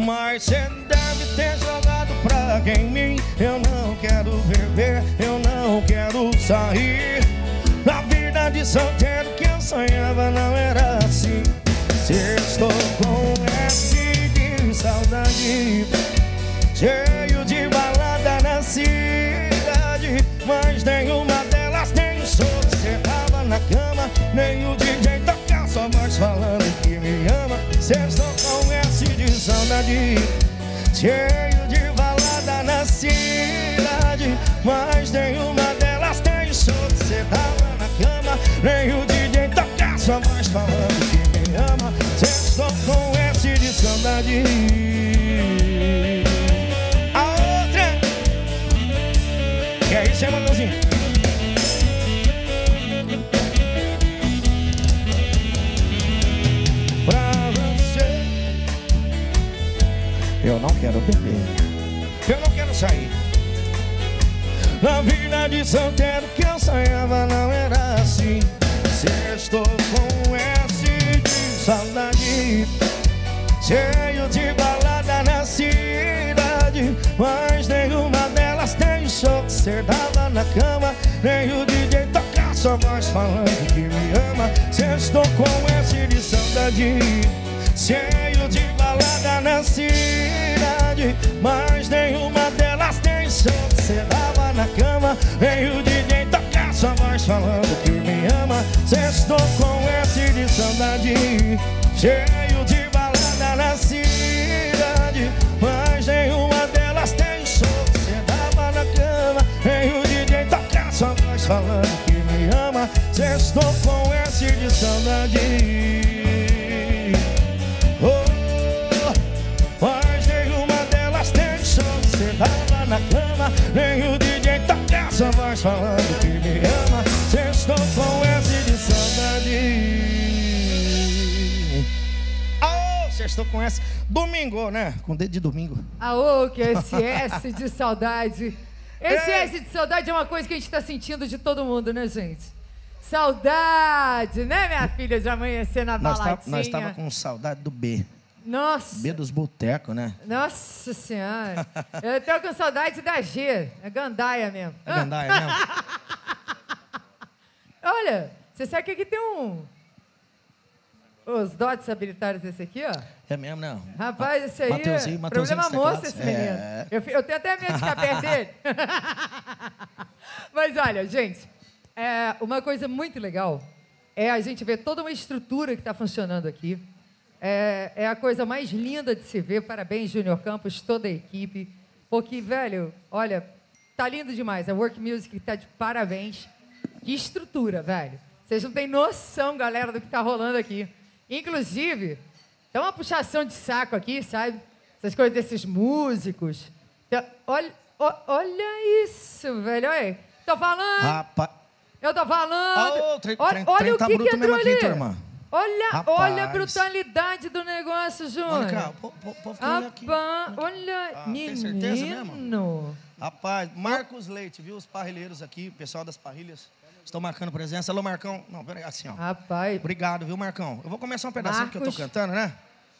Mas cê deve ter jogado praga em mim. De Com S. Domingo, né? Com dedo de domingo. Aô, que esse S de saudade. Esse. S de saudade é uma coisa que a gente tá sentindo de todo mundo, né, gente? Saudade, né, minha filha, de amanhecer na Nós, tá, nós tava com saudade do B. Nossa, B dos botecos, né? nossa senhora. Eu tô com saudade da G, é gandaia mesmo. É gandaia mesmo? Olha, você sabe que aqui tem um... Os dotes habilitares desse aqui, ó. É mesmo, não? Rapaz, esse aí Mateuzinho, é Mateuzinho problema moço esse menino. É. Eu, eu tenho até medo de ficar perto dele. Mas olha, gente, é, uma coisa muito legal é a gente ver toda uma estrutura que está funcionando aqui. É, é a coisa mais linda de se ver. Parabéns, Júnior Campos, toda a equipe. Porque, velho, olha, tá lindo demais. A Work Music tá de parabéns. Que estrutura, velho. Vocês não têm noção, galera, do que tá rolando aqui. Inclusive, tem uma puxação de saco aqui, sabe? Essas coisas desses músicos. Então, olha, olha isso, velho. Olha, aí. tô falando. Rapaz. Eu tô falando. Ô, tre- olha trem- olha trem o tá que, que entrou mesmo aqui, ali. turma. Olha, Rapaz. olha a brutalidade do negócio, Júnior. Mônica, o po- po- o povo tá aqui. Olha, Ah, tem menino. certeza mesmo? Rapaz, Marcos Leite, viu? Os parrilheiros aqui, o pessoal das parrilhas. Estão marcando presença. Alô, Marcão. Não, peraí, assim, ó. Rapaz, Obrigado, viu, Marcão? Eu vou começar um pedacinho que eu tô Marcos. cantando, né?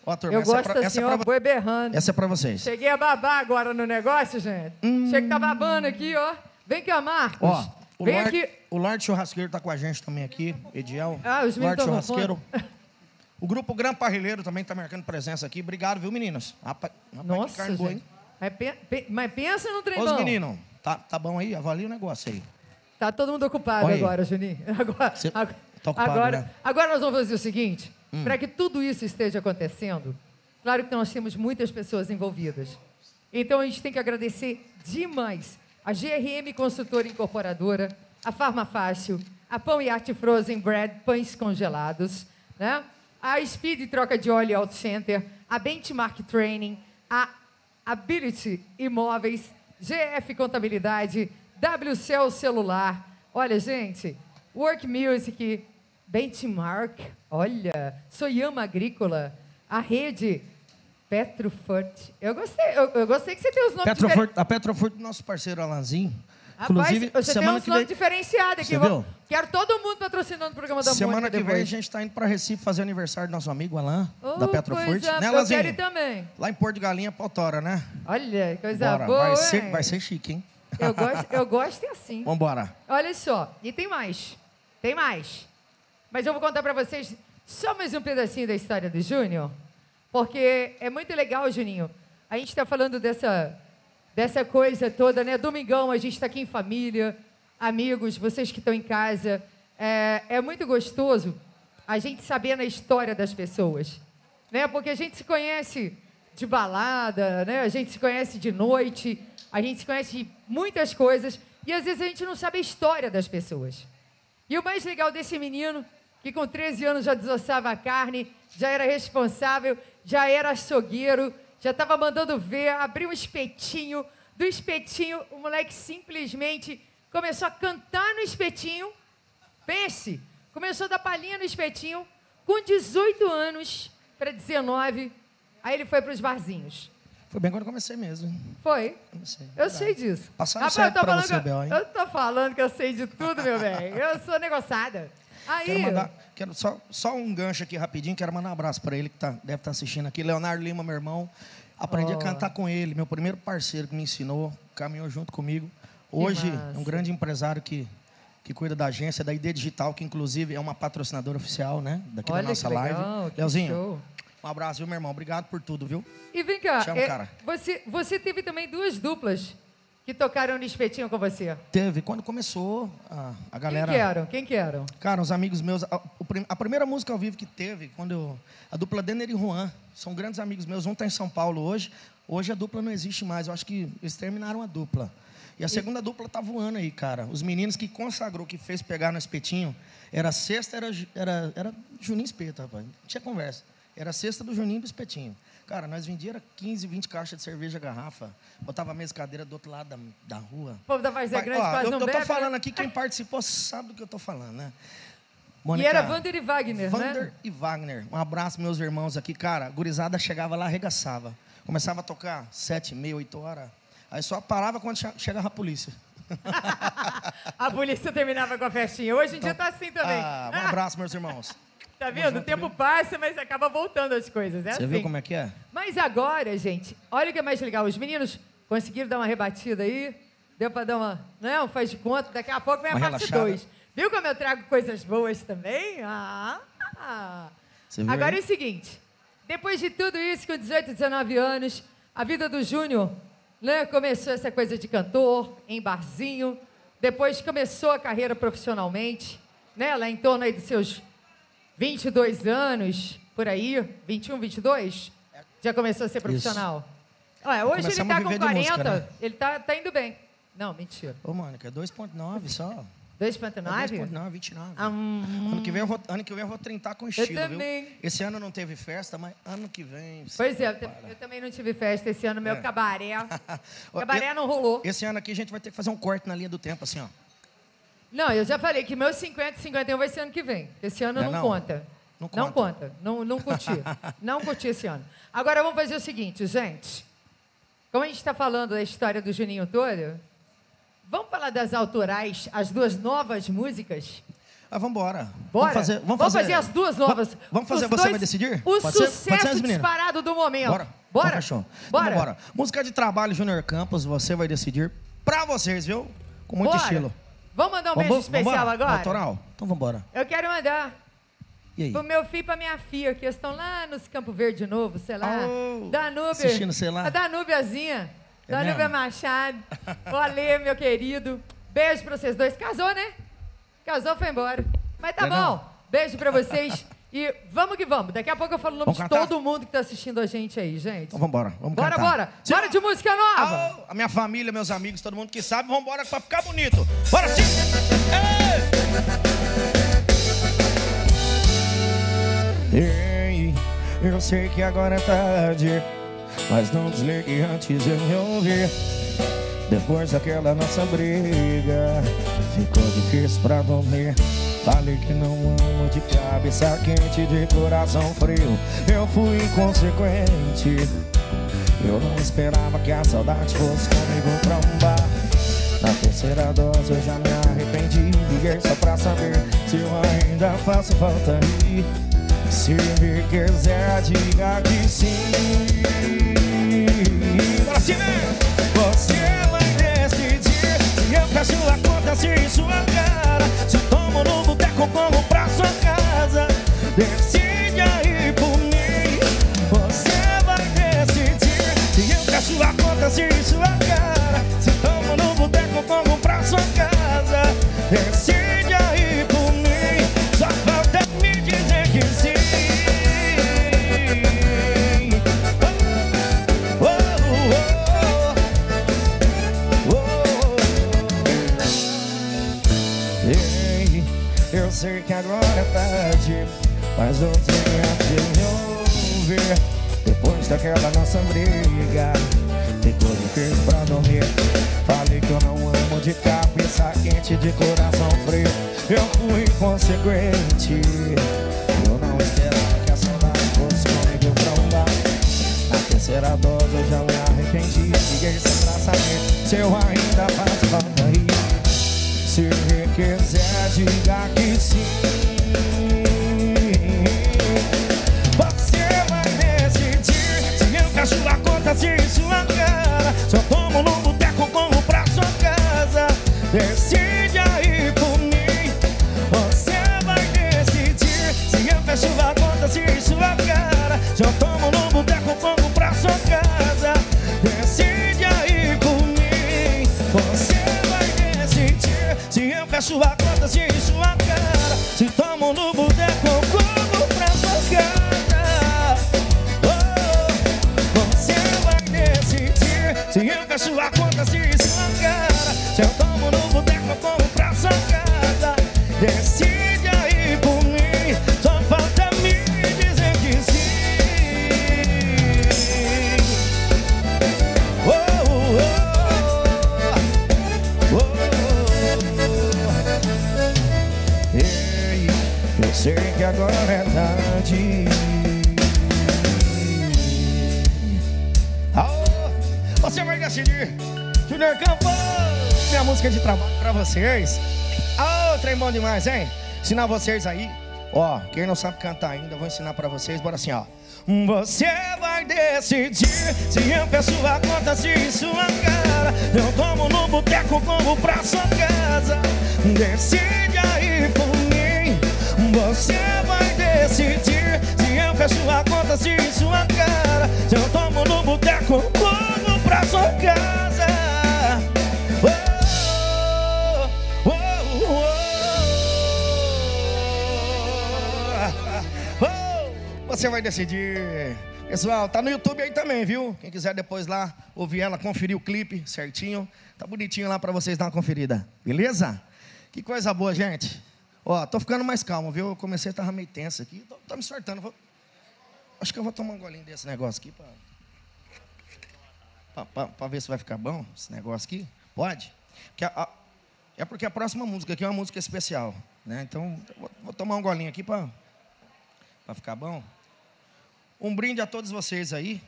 Ó, turma, eu essa, gosto é pra, assim, essa, é ó, pra, berrando. essa é pra vocês. Cheguei a babar agora no negócio, gente. Chega que tá babando aqui, ó. Vem cá, Marcos. Hum. Ó, o Vem Lorde, aqui. o Lorde Churrasqueiro tá com a gente também aqui, Ediel. Ah, os meninos Lorde Churrasqueiro. O grupo Gran Parrilheiro também tá marcando presença aqui. Obrigado, viu, meninos? Rapaz, Nossa, carne boa, hein? gente. Mas, pe- pe- mas pensa no trem os meninos, tá, tá bom aí? Avalia o negócio aí. Tá todo mundo ocupado agora, Juninho. Agora, tá ocupado, agora, né? Hum. agora nós vamos fazer o seguinte: para que tudo isso esteja acontecendo, claro que nós temos muitas pessoas envolvidas. Então a gente tem que agradecer demais a GRM Consultora Incorporadora, a Farmafácil, a Pão e Arte Frozen Bread, pães congelados, né? a Speed Troca de Óleo Auto Center, a Benchmark Training, a Ability Imóveis, GF Contabilidade, WCL Celular. Olha, gente, Work Music, Benchmark, olha, Soyama Agrícola, a rede Petrofort. Eu gostei, eu, eu gostei que você tem os nomes Petrofort, a Petrofort, nosso parceiro Alanzinho, Inclusive, Rapaz, você semana tem um que nome vem... diferenciado aqui. Viu? Quero todo mundo patrocinando o programa da Semana Mônica que vem a depois. gente tá indo pra Recife fazer aniversário do nosso amigo Alain, Oh, da Petrofurt. coisa- Né, Eu quero ir também. Lá em Porto de Galinha, Potora, né? Olha, coisa Bora, boa, vai, ser, vai ser chique, hein? Eu gosto, eu gosto é assim. Vambora. Olha só, e tem mais. Tem mais. Mas eu vou contar pra vocês só mais um pedacinho da história do Júnior, porque é muito legal, Juninho. A gente está falando dessa, dessa coisa toda, né? Domingão, a gente está aqui em família, amigos, vocês que estão em casa. É, é muito gostoso a gente saber na história das pessoas, né? Porque a gente se conhece de balada, né? A gente se conhece de noite, a gente se conhece de muitas coisas e às vezes a gente não sabe a história das pessoas. E o mais legal desse menino, que com 13 anos já desossava a carne, já era responsável, já era açougueiro, já estava mandando ver, abriu um espetinho. Do espetinho, o moleque simplesmente começou a cantar no espetinho. Pense, começou a dar palhinha no espetinho. Com 18 anos para 19, aí ele foi para os barzinhos. Foi bem quando eu comecei mesmo. Foi? Comecei. Eu sei disso. Passaram Rapaz, certo pra falando você, que Bel, eu, hein? eu tô falando que eu sei de tudo, meu bem. Eu sou negociada. Aí, Quero mandar, quero só, só um gancho aqui rapidinho, quero mandar um abraço para ele que tá, deve estar assistindo aqui. Leonardo Lima, meu irmão. Aprendi Oh. a cantar com ele, meu primeiro parceiro que me ensinou, caminhou junto comigo. Hoje é um grande empresário que, que cuida da agência, da ID Digital, que inclusive é uma patrocinadora oficial, né? Daqui olha da nossa live. Leozinho, show. Um abraço, viu, meu irmão? Obrigado por tudo, viu? E vem cá, Te amo, é, cara. Você, você teve também duas duplas que tocaram no espetinho com você. Teve, quando começou a, a galera. Quem que eram? Quem que eram? Cara, os amigos meus, a, a primeira música ao vivo que teve, quando eu, a dupla Denner e Juan, são grandes amigos meus, um está em São Paulo hoje, hoje a dupla não existe mais, eu acho que eles terminaram a dupla. E a segunda dupla tá voando aí, cara. Os meninos que consagrou, que fez pegar no espetinho, era sexta, era, era, era Juninho Espeto, rapaz. Não tinha conversa. Era sexta do Juninho do Espetinho. Cara, nós vendíamos 15, 20 caixas de cerveja garrafa, botava a mesa cadeira do outro lado da, da rua. O povo da Pai, Grande ó, quase eu, não eu tô bebe, né? falando aqui, quem participou sabe do que eu tô falando, né? E era Vander e Wagner, Vander né? e Wagner. Um abraço, meus irmãos aqui. Cara, a gurizada chegava lá, arregaçava. Começava a tocar sete, meia, oito horas. Aí só parava quando che- chegava a polícia. A polícia terminava com a festinha. Hoje em dia tá assim também. Ah, um abraço, meus irmãos. Tá vendo? O tempo passa, mas acaba voltando as coisas. É Você assim. viu como é que é? Mas agora, gente, olha o que é mais legal. Os meninos conseguiram dar uma rebatida aí. Deu pra dar uma. Não, faz de conta. Daqui a pouco vem a Uma parte relaxada. 2. Viu como eu trago coisas boas também? Ah! Agora aí? é o seguinte: depois de tudo isso, com 18, 19 anos, a vida do Júnior né, começou essa coisa de cantor, em barzinho. Depois começou a carreira profissionalmente, né, lá em torno aí dos seus 22 anos, por aí, 21, 22, já começou a ser profissional. Olha, hoje ele Começamos está com viver de 40, música, né? ele tá, tá indo bem. Não, mentira. Ô, Mônica, 2.9 só. 2,9? 2.9, 29. Ah, hum, Ano que vem eu vou, ano que vem eu vou trintar com estilo, viu? também. Esse ano não teve festa, mas ano que vem. Pois é, eu, eu também não tive festa esse ano, meu É. cabaré. Cabaré eu- não rolou. Esse ano aqui a gente vai ter que fazer um corte na linha do tempo, assim, ó. Não, eu já falei que meus 50 e 51 vai ser ano que vem. Esse ano Não é não, não? conta. Não Não conta. conta. Não, não curti. não curti esse ano. Agora vamos fazer o seguinte, gente. Como a gente está falando da história do Juninho todo, vamos falar das autorais, as duas novas músicas? Ah, vambora. Bora. Vamos fazer, vamos fazer, as duas novas. Va- Vamos fazer Os Você dois- Vai Decidir? O Pode sucesso ser, disparado do momento. Bora. Bora. Então. Bora. Então, bora. Música de trabalho, Júnior Campos, você vai decidir pra vocês, viu? Com muito Bora. estilo. Vamos mandar um Vamos- beijo especial vambora? agora? Autoral? Então vambora. Eu quero mandar E aí? pro meu filho e pra minha filha, que estão lá nos Campo Verde de novo, sei lá. Oh, Danúbia. assistindo, sei lá. A Danúbiazinha. É Danúbia mesmo? Machado. O Ale, meu querido. Beijo pra vocês dois. Casou, né? Casou, foi embora. Mas tá É bom. não? Beijo pra vocês. E vamos que vamos. Daqui a pouco eu falo o nome Vamos de cantar? todo mundo que tá assistindo a gente aí, gente. Então vambora. Vamos Bora, cantar. bora. Sim. Bora de música nova. A minha família, meus amigos, todo mundo que sabe, vambora pra ficar bonito. Bora sim! Ei! Ei, eu sei que agora é tarde, mas não desligue antes de me ouvir. Depois daquela nossa briga, ficou difícil pra dormir. Falei que não amo de cabeça quente, de coração frio. Eu fui inconsequente. Eu não esperava que a saudade fosse comigo pra um bar. Na terceira dose eu já me arrependi Liguei só pra saber se eu ainda faço falta aí Se me quiser diga que sim Assim, Se eu fecho a conta se em sua cara. Se tomo no boteco como pra sua casa. Decide aí por mim. Você vai decidir Se eu fecho a conta se em sua cara. Se tomo no boteco como pra sua casa. Decide sei que agora é tarde, mas não tenha de me ouvir. Depois daquela nossa briga, ficou difícil pra dormir. Falei que eu não amo de cabeça quente, de coração frio. Eu fui inconsequente. Eu não esperava que a saudade fosse comigo pra um bar. Na terceira dose Ensinar vocês aí. Ó, quem não sabe cantar ainda, vou ensinar pra vocês. Bora assim, ó. Você vai decidir Se eu peço a conta, se sua cara Eu tomo no boteco como pra sua casa. Decide aí por mim. Você vai decidir Se eu fecho a conta, se sua cara eu tomo no boteco como pra sua casa Você vai decidir. Pessoal, tá no YouTube aí também, viu? Quem quiser depois lá ouvir ela, conferir o clipe certinho. Tá bonitinho lá pra vocês dar uma conferida. Beleza? Que coisa boa, gente. Ó, tô ficando mais calmo, viu? Eu comecei a estar meio tenso aqui. Tô, tô me sortando. Vou... Acho que eu vou tomar um golinho desse negócio aqui pra ver se vai ficar bom esse negócio aqui. Pode? Que a- a- é porque a próxima música aqui é uma música especial, né? Então, vou, vou tomar um golinho aqui para para ficar bom. Um brinde a todos vocês aí,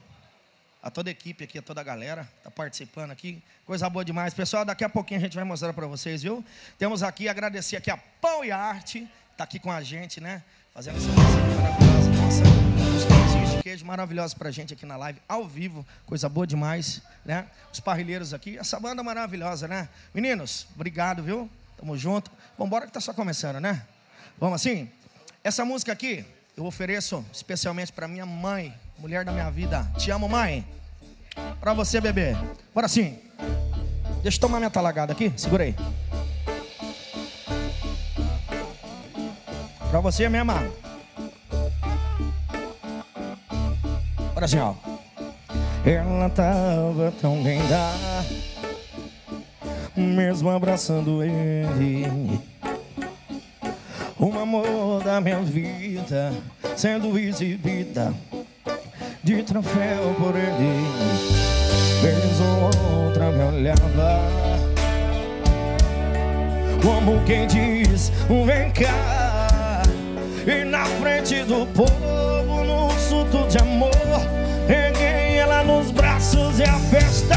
a toda a equipe aqui, a toda a galera que tá participando aqui. Coisa boa demais. Pessoal, daqui a pouquinho a gente vai mostrar para vocês, viu? Temos aqui agradecer aqui a Pão e Arte, tá aqui com a gente, né? Fazendo essa maravilhosa. Nossa, os pãozinhos de queijo maravilhosos pra gente aqui na live, ao vivo. Coisa boa demais, né? Os parrilheiros aqui, essa banda maravilhosa, né? Meninos, obrigado, viu? Tamo junto. Vambora que tá só começando, né? Vamos assim? Essa música aqui, eu ofereço especialmente para minha mãe, mulher da minha vida. Te amo, mãe. Para você, bebê. Bora sim. Deixa eu tomar minha talagada aqui. Segura aí. Para você, minha amada. Bora assim, ó. Ela tava tão linda, mesmo abraçando ele. O amor da minha vida sendo exibida de troféu por ele. Vez ou outra me olhava como quem diz: Vem cá. E na frente do povo, no surto de amor, peguei ela nos braços e a festa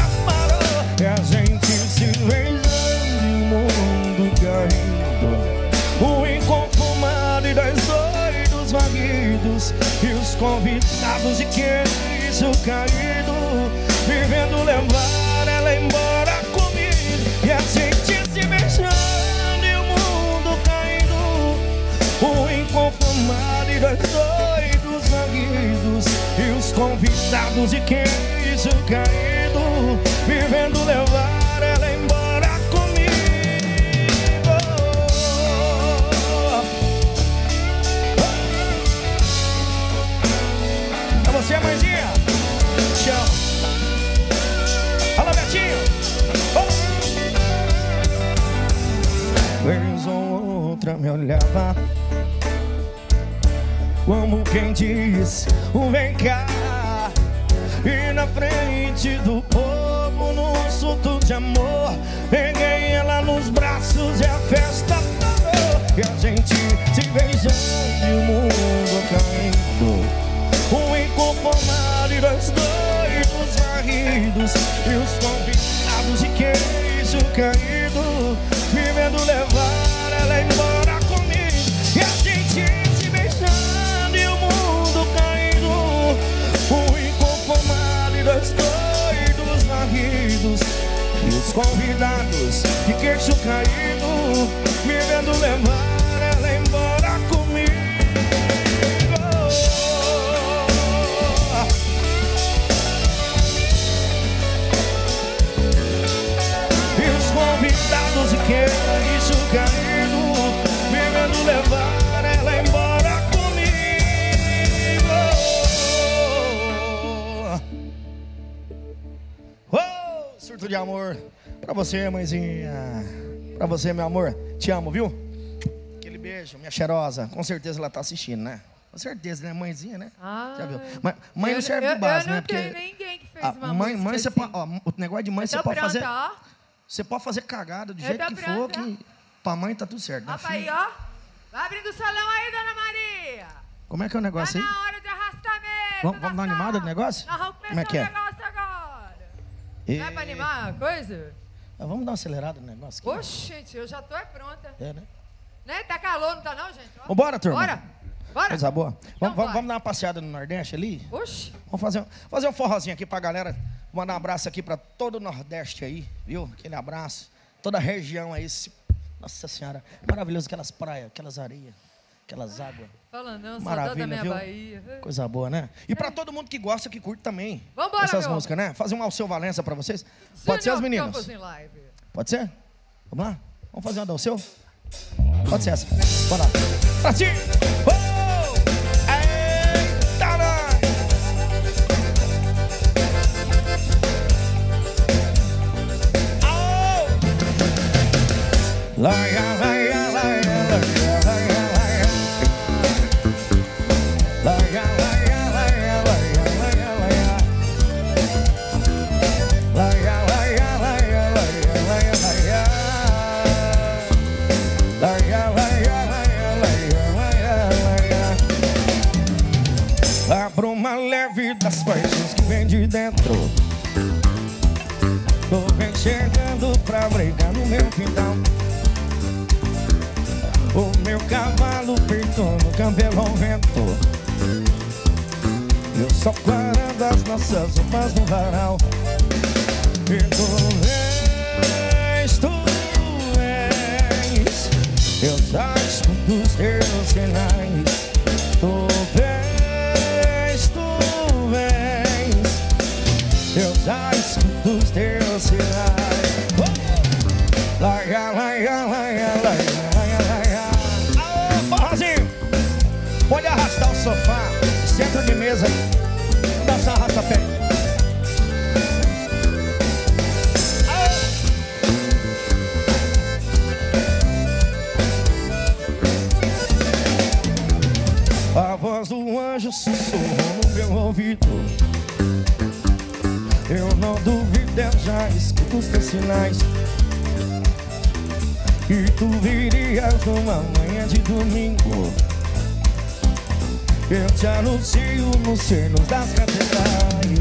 convidados e queijo caído Vivendo levar ela embora comigo. E a gente se beijando e o mundo caindo O inconformado e dois doidos sanguidos E os convidados e queijo caído Vivendo levar outra me olhava. Como quem diz, vem cá. E na frente do povo, num surto de amor Peguei ela nos braços e a festa parou. E a gente se beijando e o mundo caindo um inconformado e dois doidos varridos E os convidados de queijo caído Me vendo levar ela embora os convidados de queixo caído Me vendo levar ela embora comigo. Convidados e queijo caído Me vendo levar ela embora comigo. Oh, Surto de amor Pra você, mãezinha Pra você, meu amor Te amo, viu? Aquele beijo, minha cheirosa Com certeza ela tá assistindo, né? Com certeza, né? Mãezinha, né? Ah, Já viu? Mãe, mãe não serve eu, de base, eu não né? Porque ninguém que fez a uma mãe, mãe você assim. pode, ó, o negócio de mãe você pode fazer. ó. Você pode fazer cagada do Eu jeito que for, pronta. que pra mãe tá tudo certo. né, Opa aí, filho? ó. Vai abrindo o salão aí, dona Maria. Como é que é o Tá negócio aí? na hora de arrastar mesmo. Vamos- vamos dar uma animada no negócio? Nós vamos começar Como é que é? o negócio agora. E- Não é pra animar a coisa? Ah, Vamos dar uma acelerada no negócio aqui. Oxe, gente, eu já tô é pronta. É, né? Né? Tá calor, não tá não, gente? Ó. Vambora, turma. Bora. Bora. Coisa boa. Então Vamos, dar uma passeada no Nordeste ali? Oxe. Vamos fazer, um- fazer um forrozinho aqui pra galera. Mandar um abraço aqui pra todo o Nordeste aí, viu? Aquele abraço. Toda a região aí. Nossa Senhora, maravilhoso aquelas praias, aquelas areias, aquelas águas. Falando não, Maravilha, da minha viu? Bahia. Coisa boa, né? E pra todo mundo que gosta, que curte também. Vambora, Essas músicas, né? Fazer um Alceu Valença pra vocês. Pode ser as meninas? Pode ser? Vamos lá? Vamos fazer uma do Alceu? Pode ser essa. Bora lá. Pra cima! Oh! Eita, nós! Parando as nossas roupas no varal. E sinais E tu virias numa manhã de domingo. Eu te anuncio nos senos das catedrais.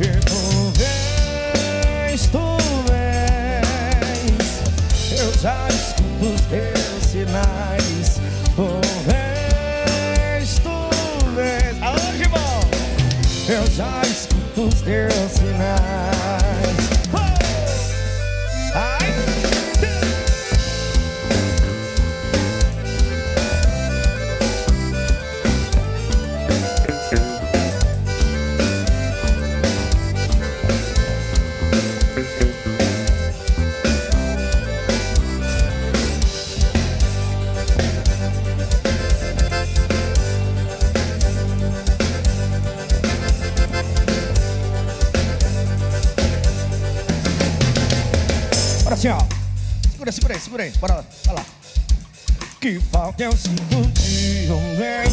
E tu vês, tu vês Eu já escuto os teus sinais. Tu vês, tu vês Aô, Eu já escuto os teus sinais Que falta eu sinto de homem. Oh!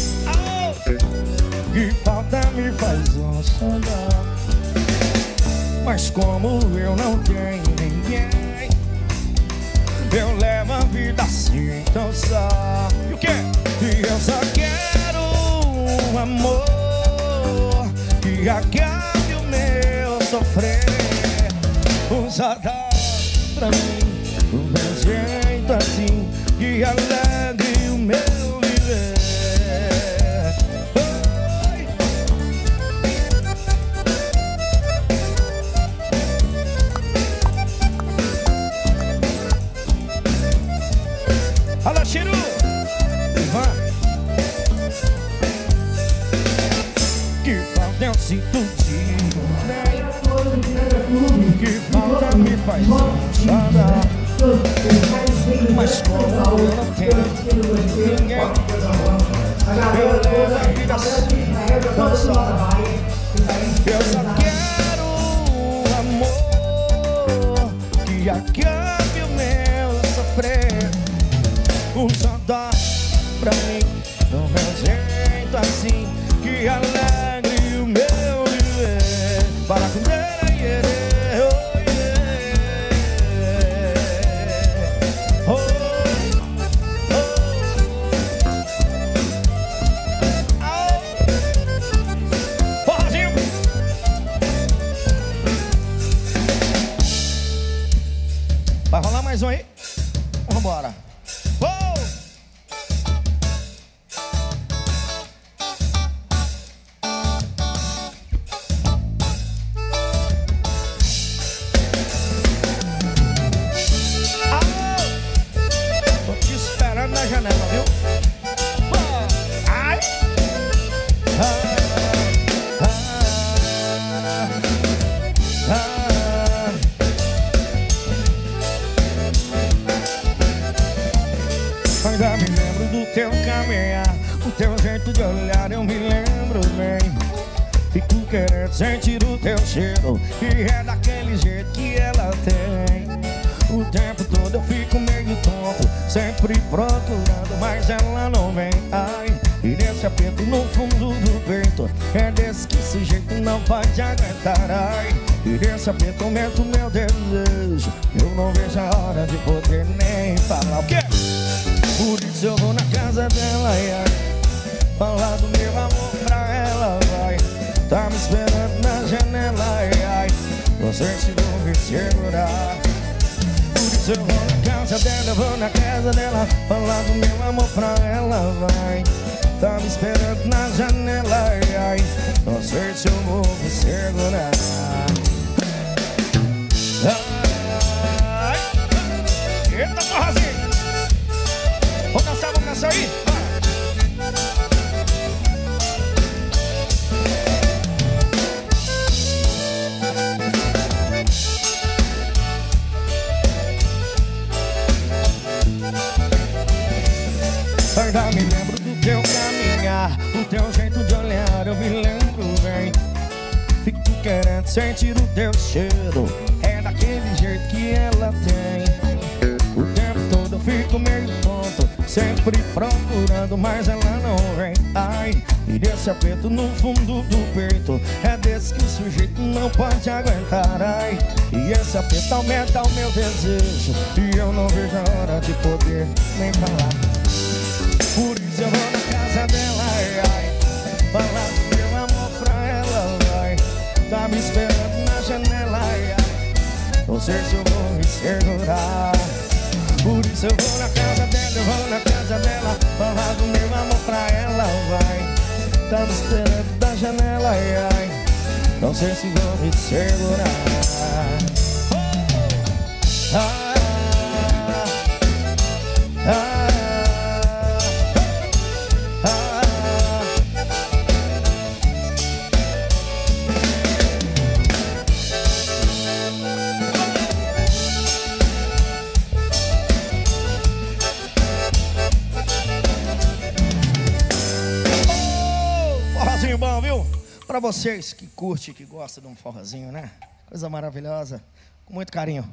Pra vocês que curte, que gosta de um forrozinho, né? Coisa maravilhosa. Com muito carinho.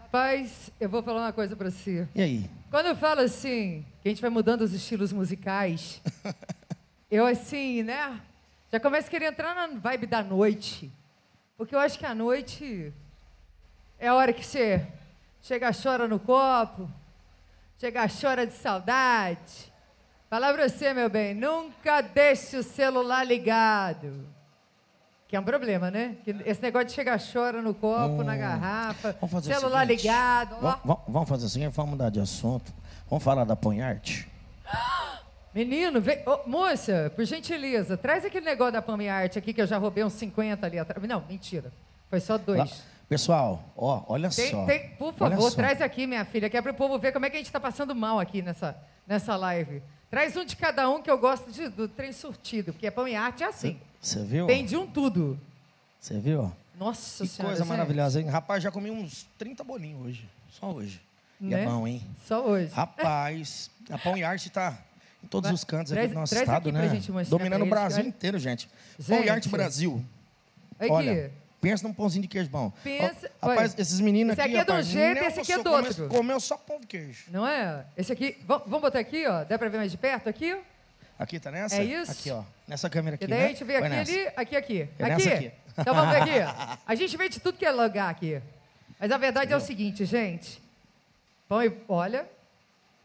Rapaz, eu vou falar uma coisa pra você. E aí? Quando eu falo assim, que a gente vai mudando os estilos musicais, eu assim, né? Já começo a querer entrar na vibe da noite. Porque eu acho que a noite é a hora que você chega, chora no copo, chega, chora de saudade. Falar pra você, meu bem, nunca deixe o celular ligado. Que é um problema, né? Que esse negócio de chegar, chora no copo, na garrafa, Hum. Vamos fazer o celular seguinte. ligado. ó. Va- va- Vamos fazer assim, vamos mudar de assunto. Vamos falar da Ponharte? Menino, vem, ô, moça, por gentileza, traz aquele negócio da Pami Art aqui que eu já roubei uns 50 ali atrás. Não, mentira. Foi só dois. Lá- Pessoal, ó, olha Tem- só. tem- por favor, só. traz aqui, minha filha, que é para o povo ver como é que a gente está passando mal aqui nessa, nessa live. Traz um de cada um que eu gosto de- do trem surtido, porque pão e arte é assim. Você viu? Tem de um tudo. Você viu? Nossa Que Senhora. coisa gente. maravilhosa, hein? Rapaz, já comi uns 30 bolinhos hoje. Só hoje. E Né? é bom, hein? Só hoje. Rapaz, a Pão e Arte tá em todos Vai, os cantos traz- aqui do nosso traz estado, aqui pra né? gente Dominando o Brasil olha. inteiro, gente. Pão e Gente. Arte Brasil. Aqui. Olha, pensa num pãozinho de queijo bom. Pensa- Ó, rapaz, esses meninos esse aqui, aqui é de um rapaz, jeito, nem esse aqui é do outro. Comeu só pão de queijo. Não é? Esse aqui. va- Vamos botar aqui, ó. Dá para ver mais de perto aqui? Aqui, tá nessa? É isso? Aqui, ó. Nessa câmera aqui, E daí né? a gente vê aqui, nessa. ali, aqui, aqui. É aqui. aqui. Então vamos ver aqui. A gente vê de tudo que é lugar aqui. Mas a verdade é o seguinte, gente. Pão e. Olha.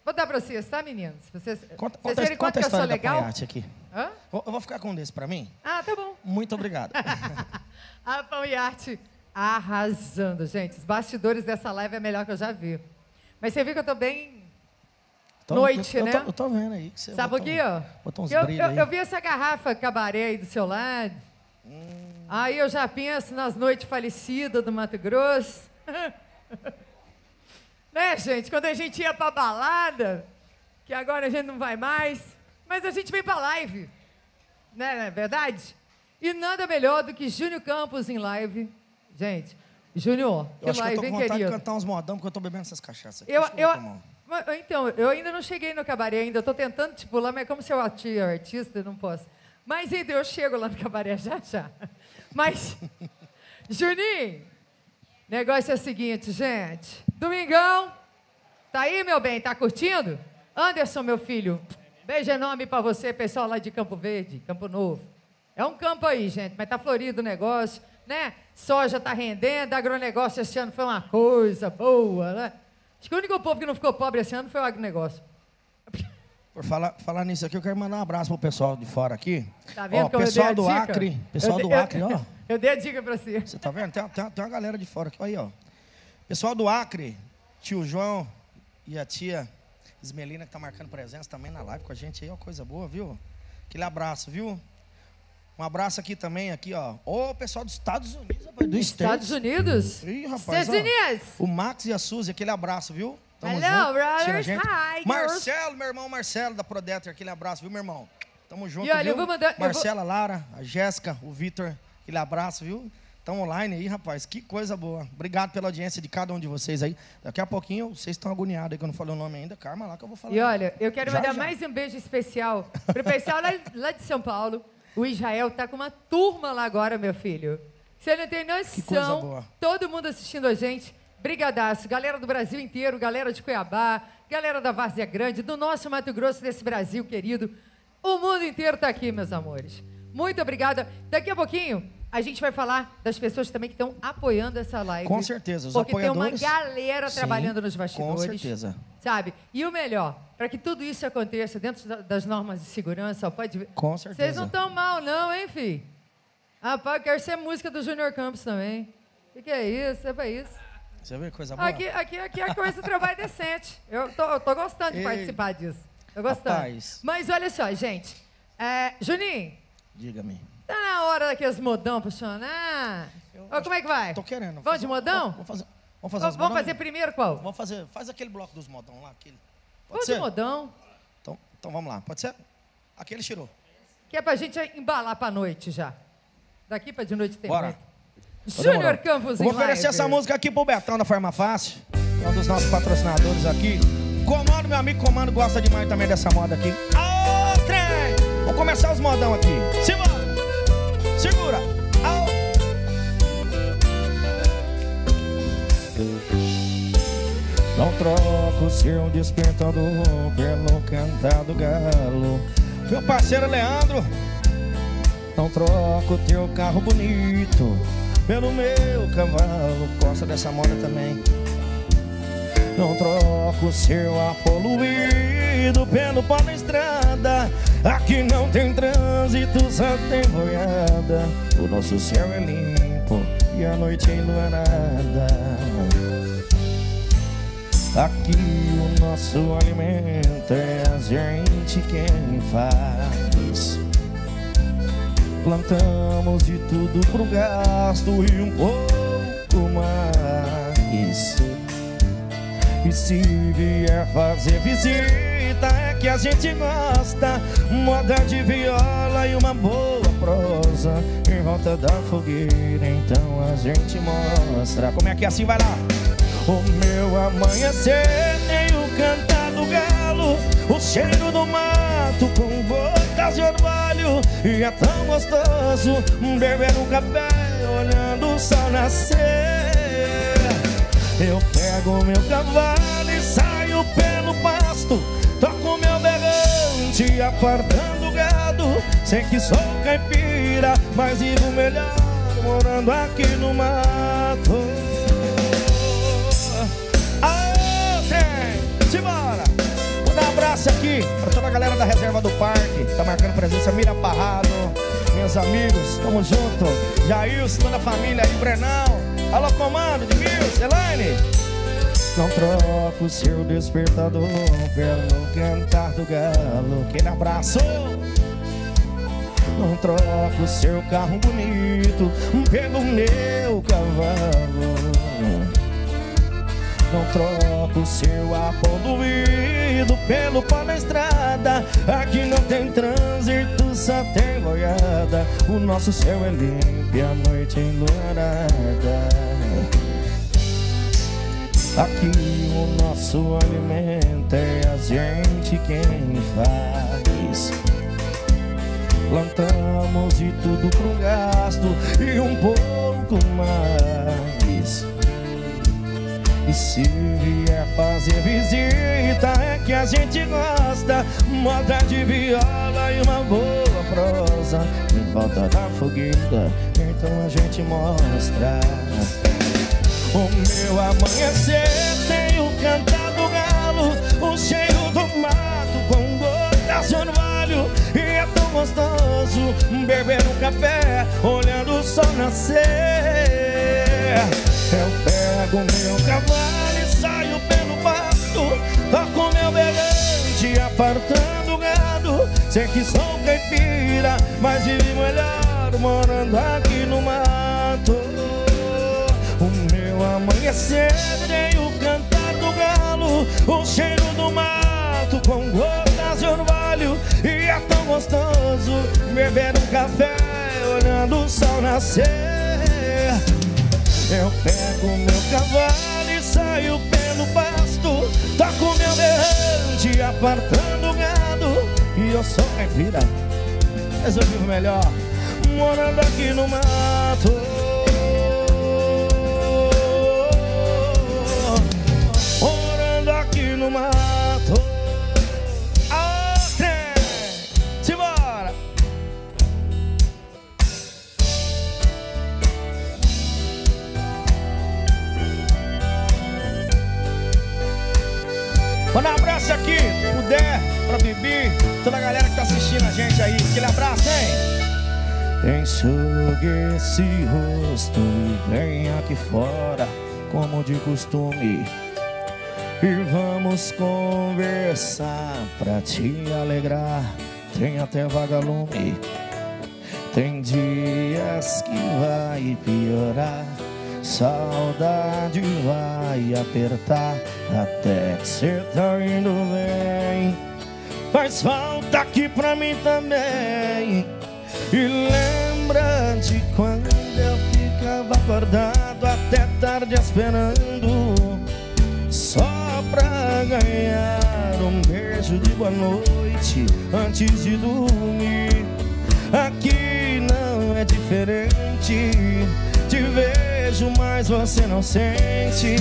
Vou dar pra vocês, tá, meninos? Vocês, Conta, vocês conta, verem quanto que eu sou legal? E aqui. Hã? Eu eu vou ficar com um desse pra mim? Ah, tá bom. Muito obrigado. A Pão e Arte arrasando, gente. Os bastidores dessa live é melhor que eu já vi. Mas você viu que eu tô bem Tô- Noite, eu, eu né? Tô, eu tô vendo aí que você Sabe o botou que, ó? Botou uns Eu, eu, eu vi essa garrafa cabaré aí do seu lado. Aí eu já penso nas noites falecidas do Mato Grosso. né, gente? Quando a gente ia pra balada, que agora a gente não vai mais, mas a gente vem pra live. Né, não é verdade? E nada melhor do que Júnior Campos em live. Gente, Júnior, que Eu acho que eu live, tô com hein, vontade querido? de cantar uns modão, porque eu tô bebendo essas cachaças aqui. Eu, Deixa eu, mas, então, eu ainda não cheguei no cabaré ainda. Eu tô tentando, tipo, lá, mas como se eu ati- artista, eu não posso. Mas ainda eu chego lá no cabaré já já. Mas, Juninho, negócio é o seguinte, gente. Domingão, tá aí, meu bem? Tá curtindo? Anderson, meu filho, beijo enorme pra você, pessoal lá de Campo Verde, Campo Novo. É um campo aí, gente, mas tá florido o negócio, né? Soja tá rendendo, agronegócio esse ano foi uma coisa boa, né? Acho que o único povo que não ficou pobre esse ano foi o agronegócio. Por falar, falar nisso aqui, eu quero mandar um abraço pro pessoal de fora aqui. Tá vendo ó, como eu pessoal dei do a dica? Acre, pessoal Eu do Acre, ó. Eu dei a dica pra você. Você tá vendo? Tem, tem, tem uma galera de fora aqui, aí, ó. Pessoal do Acre, tio João e a tia Ismelina, que tá marcando presença também na live com a gente aí, ó, coisa boa, viu? Aquele abraço, viu? Um abraço aqui também, aqui, ó. Ô, pessoal dos Estados Unidos, rapaz, do Estados Unidos? Ih, rapaz, Estados ó. Unidos. O Max e a Suzy, aquele abraço, viu? Hello, junto. brothers. Hi, girls. Marcelo, meu irmão Marcelo, da Prodeter, aquele abraço, viu, meu irmão? Tamo junto, E olha, viu? eu vou mandar- eu vou- Marcela, Lara, a Jéssica, o Vitor, aquele abraço, viu? Estão online aí, rapaz. Que coisa boa. Obrigado pela audiência de cada um de vocês aí. Daqui a pouquinho, vocês estão agoniados aí que eu não falei o nome ainda. Calma lá que eu vou falar. E olha, eu quero Já, mandar já. mais um beijo especial pro pessoal lá, lá de São Paulo. O Israel tá com uma turma lá agora, meu filho. Você não tem noção. coisa boa. Todo mundo assistindo a gente. Brigadaço. Galera do Brasil inteiro, galera de Cuiabá, galera da Várzea Grande, do nosso Mato Grosso, desse Brasil querido. O mundo inteiro tá aqui, meus amores. Muito obrigada. Daqui a pouquinho, a gente vai falar das pessoas também que estão apoiando essa live. Com certeza, os Porque apoiadores. tem uma galera Sim, trabalhando nos com bastidores. certeza. Sabe? E o melhor, para que tudo isso aconteça dentro da- das normas de segurança, pode ver. Com certeza. Vocês não estão mal, não, hein, fi? Rapaz, eu quero ser música do Junior Campos também. O que, que é isso? É pra isso. Você vê coisa boa? Aqui, aqui, aqui a coisa trabalha decente. Eu tô, eu tô gostando de Ei. participar disso. Tô gostando. Rapaz. Mas olha só, gente. É, Juninho, Diga-me. Tá na hora aqui as modão pro funcionar. Ô, como é que vai? Tô querendo. Vamos de modão? Vamos fazer, vamos fazer, Vamos, vamos fazer primeiro qual? Vamos fazer, faz aquele bloco dos modão lá. Aquele. Pode Vamos ser? de modão. Então, então vamos lá, pode ser? Aquele tirou. Que é pra gente embalar pra noite já. Daqui pra de noite tem Bora. Fazer Júnior. Campos Vou oferecer live. essa música aqui pro Betão da Forma Fácil, que é um dos nossos patrocinadores aqui. Comando, meu amigo Comando, gosta demais também dessa moda aqui. Aô, trem! Vamos começar os modão aqui. Simbora! Segura! Não troco seu despertador pelo cantar do galo. Meu parceiro Leandro, não troco teu carro bonito pelo meu cavalo. Gosta dessa moda também. Não troco seu ar poluído pelo pó na estrada. Aqui não tem trânsito, só tem boiada. O nosso céu é limpo e a noite é enluarada. Aqui o nosso alimento é a gente quem faz. Plantamos de tudo pro gasto e um pouco mais. E se vier fazer visita, é que a gente gosta. Moda de viola e uma boa prosa. Em volta da fogueira, então a gente mostra. Como é que é assim vai lá? O meu amanhecer tem o cantar do galo, o cheiro do mato com gotas de orvalho. E é tão gostoso beber um café olhando o sol nascer. Eu pego meu cavalo e saio pelo pasto. Toco meu berrante apartando o gado. Sei que sou caipira, mas vivo melhor Morando aqui no mato. Aê, tem! Simbora! Um abraço aqui pra toda a galera da reserva do parque. Tá marcando presença, Mira Parrado. Meus amigos, tamo junto. Jailson, toda a família aí, Brenão Alô, comando de Mills, Elaine Não troco seu despertador Pelo cantar do galo Aquele abraço Não troco seu carro bonito Pelo meu cavalo não troco seu ar poluído pelo pó na estrada. Aqui não tem trânsito, só tem boiada. O nosso céu é limpo e a noite enluarada Aqui o nosso alimento é a gente quem faz. Plantamos de tudo pro gasto e um pouco mais e se vier fazer visita é que a gente gosta. Moda de viola e uma boa prosa. Em volta da fogueira, então a gente mostra. O meu amanhecer tem o cantar do galo. O cheiro do mato com gotas de orvalho. E é tão gostoso beber um café Olhando o sol nascer. Eu pego meu cavalo e saio pelo pasto. Toco meu berrante apartando o gado. Sei que sou caipira, mas vivo melhor Morando aqui no mato. O meu amanhecer tem o cantar do galo O cheiro do mato com gotas de orvalho. E é tão gostoso beber um café Olhando o sol nascer eu pego meu cavalo e saio pelo pasto. Toco meu berrante apartando o gado. E eu sou caipira, mas eu vivo melhor. Morando aqui no mato. Morando aqui no mato Manda um abraço aqui, puder, pra Bibi, toda a galera que tá assistindo a gente aí. Aquele abraço, hein? Enxugue esse rosto e vem aqui fora, como de costume. E vamos conversar pra te alegrar. Tem até vagalume. Tem dia parece que vai piorar. Saudade vai apertar até que cê tá indo bem. Faz falta aqui pra mim também. E lembra de quando eu ficava acordado até tarde esperando Só pra ganhar um beijo de boa noite antes de dormir Aqui não é diferente Te vejo, mas você não sente.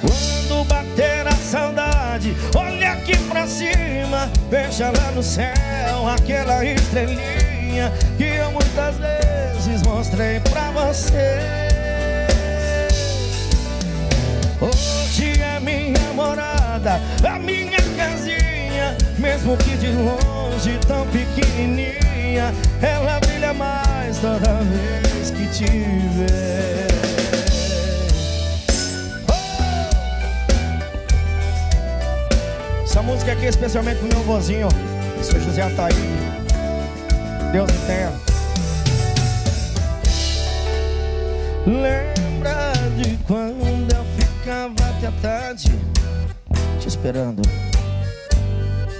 Quando bater a saudade Olha aqui pra cima Veja lá no céu aquela estrelinha Que eu muitas vezes mostrei pra você. Hoje é minha morada A minha casinha Mesmo que de longe tão pequenininha Ela brilha mais toda vez que te ver Essa música aqui é especialmente pro meu vozinho, seu José Ataí. Deus o tenha. Lembra de quando eu ficava até tarde te esperando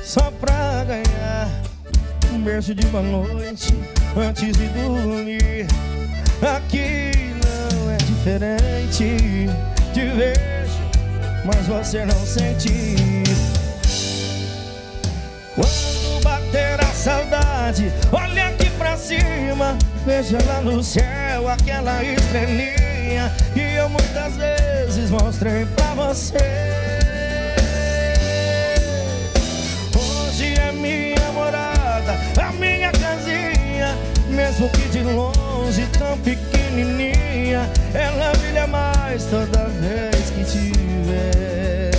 só pra ganhar um beijo de boa noite antes de dormir. Aqui não é diferente. Te vejo, mas você não sente. Quando bater a saudade, olha aqui pra cima, veja lá no céu aquela estrelinha que eu muitas vezes mostrei pra você. A minha casinha, mesmo que de longe tão pequenininha, ela brilha mais toda vez que te ver.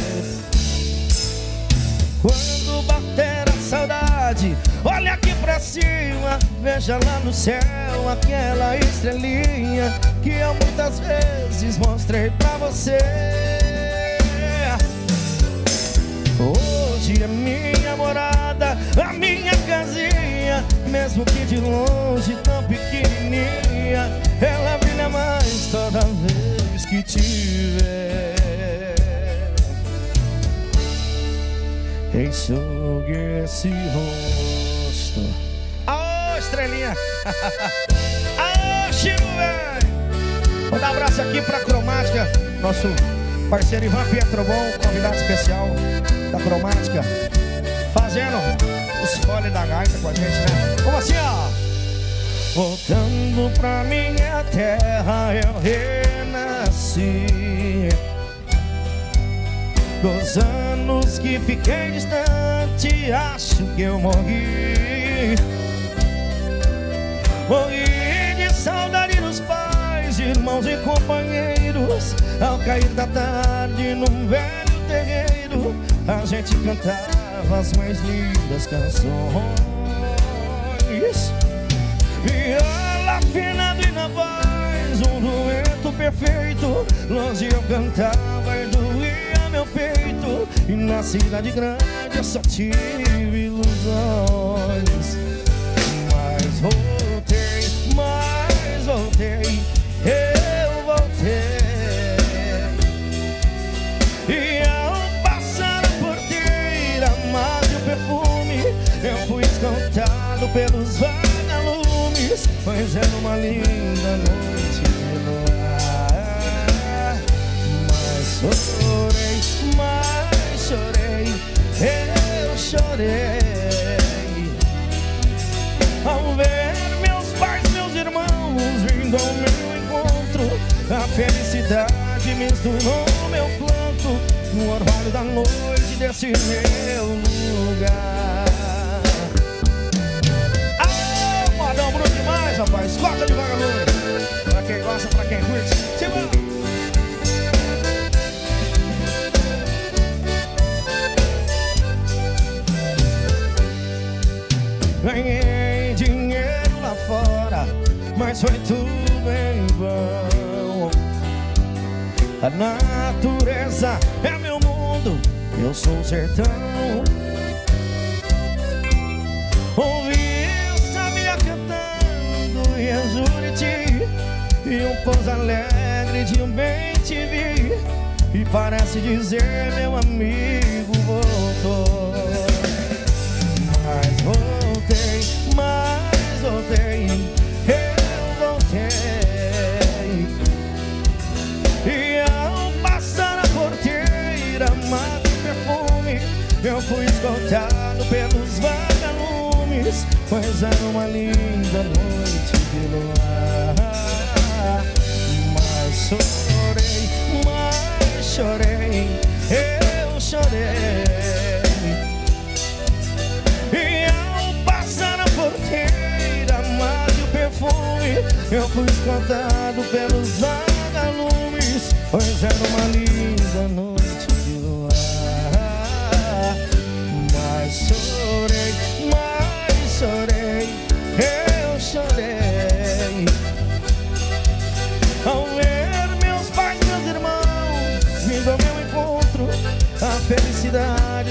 Quando bater a saudade, olha aqui pra cima, veja lá no céu aquela estrelinha que eu muitas vezes mostrei pra você. Hoje é minha morada, a minha casinha, mesmo que de longe tão pequenininha, ela brilha mais toda vez que te ver. Enxugue esse rosto. Aô, estrelinha! Aô, velho! Manda um abraço aqui pra Cromática, nosso parceiro Ivan Pietrobon, convidado especial da Cromática, fazendo foles da gaita com a gente, né? Como assim, ó? Voltando pra minha terra, eu renasci. Dos anos que fiquei distante, acho que eu morri. Morri de saudade dos pais, irmãos e companheiros. Ao cair da tarde num velho terreiro, a gente cantava as mais lindas canções. Viola afinado e na voz, um dueto perfeito. Longe eu cantava e doía meu peito E na cidade grande eu só tive ilusões Mas voltei, mas voltei pelos vagalumes Pois era uma linda noite de luar. Mas chorei, mas chorei Eu chorei. Ao ver meus pais, meus irmãos Vindo ao meu encontro A felicidade misturou meu planto No orvalho da noite desse meu lugar rapaz Corta de vagalume Pra quem gosta, pra quem curte Segura Ganhei dinheiro lá fora, mas foi tudo em vão. A natureza é meu mundo, eu sou sertão. Ouvi dia bem te vi. E parece dizer meu amigo voltou. Mas voltei, mas voltei Eu voltei E ao passar a porteira Mata o perfume Eu fui escoltado pelos vagalumes Pois era uma linda noite chorei, mas chorei Eu chorei. E ao passar a porteira Mate o perfume Eu fui escoltado pelos vagalumes Pois era uma linda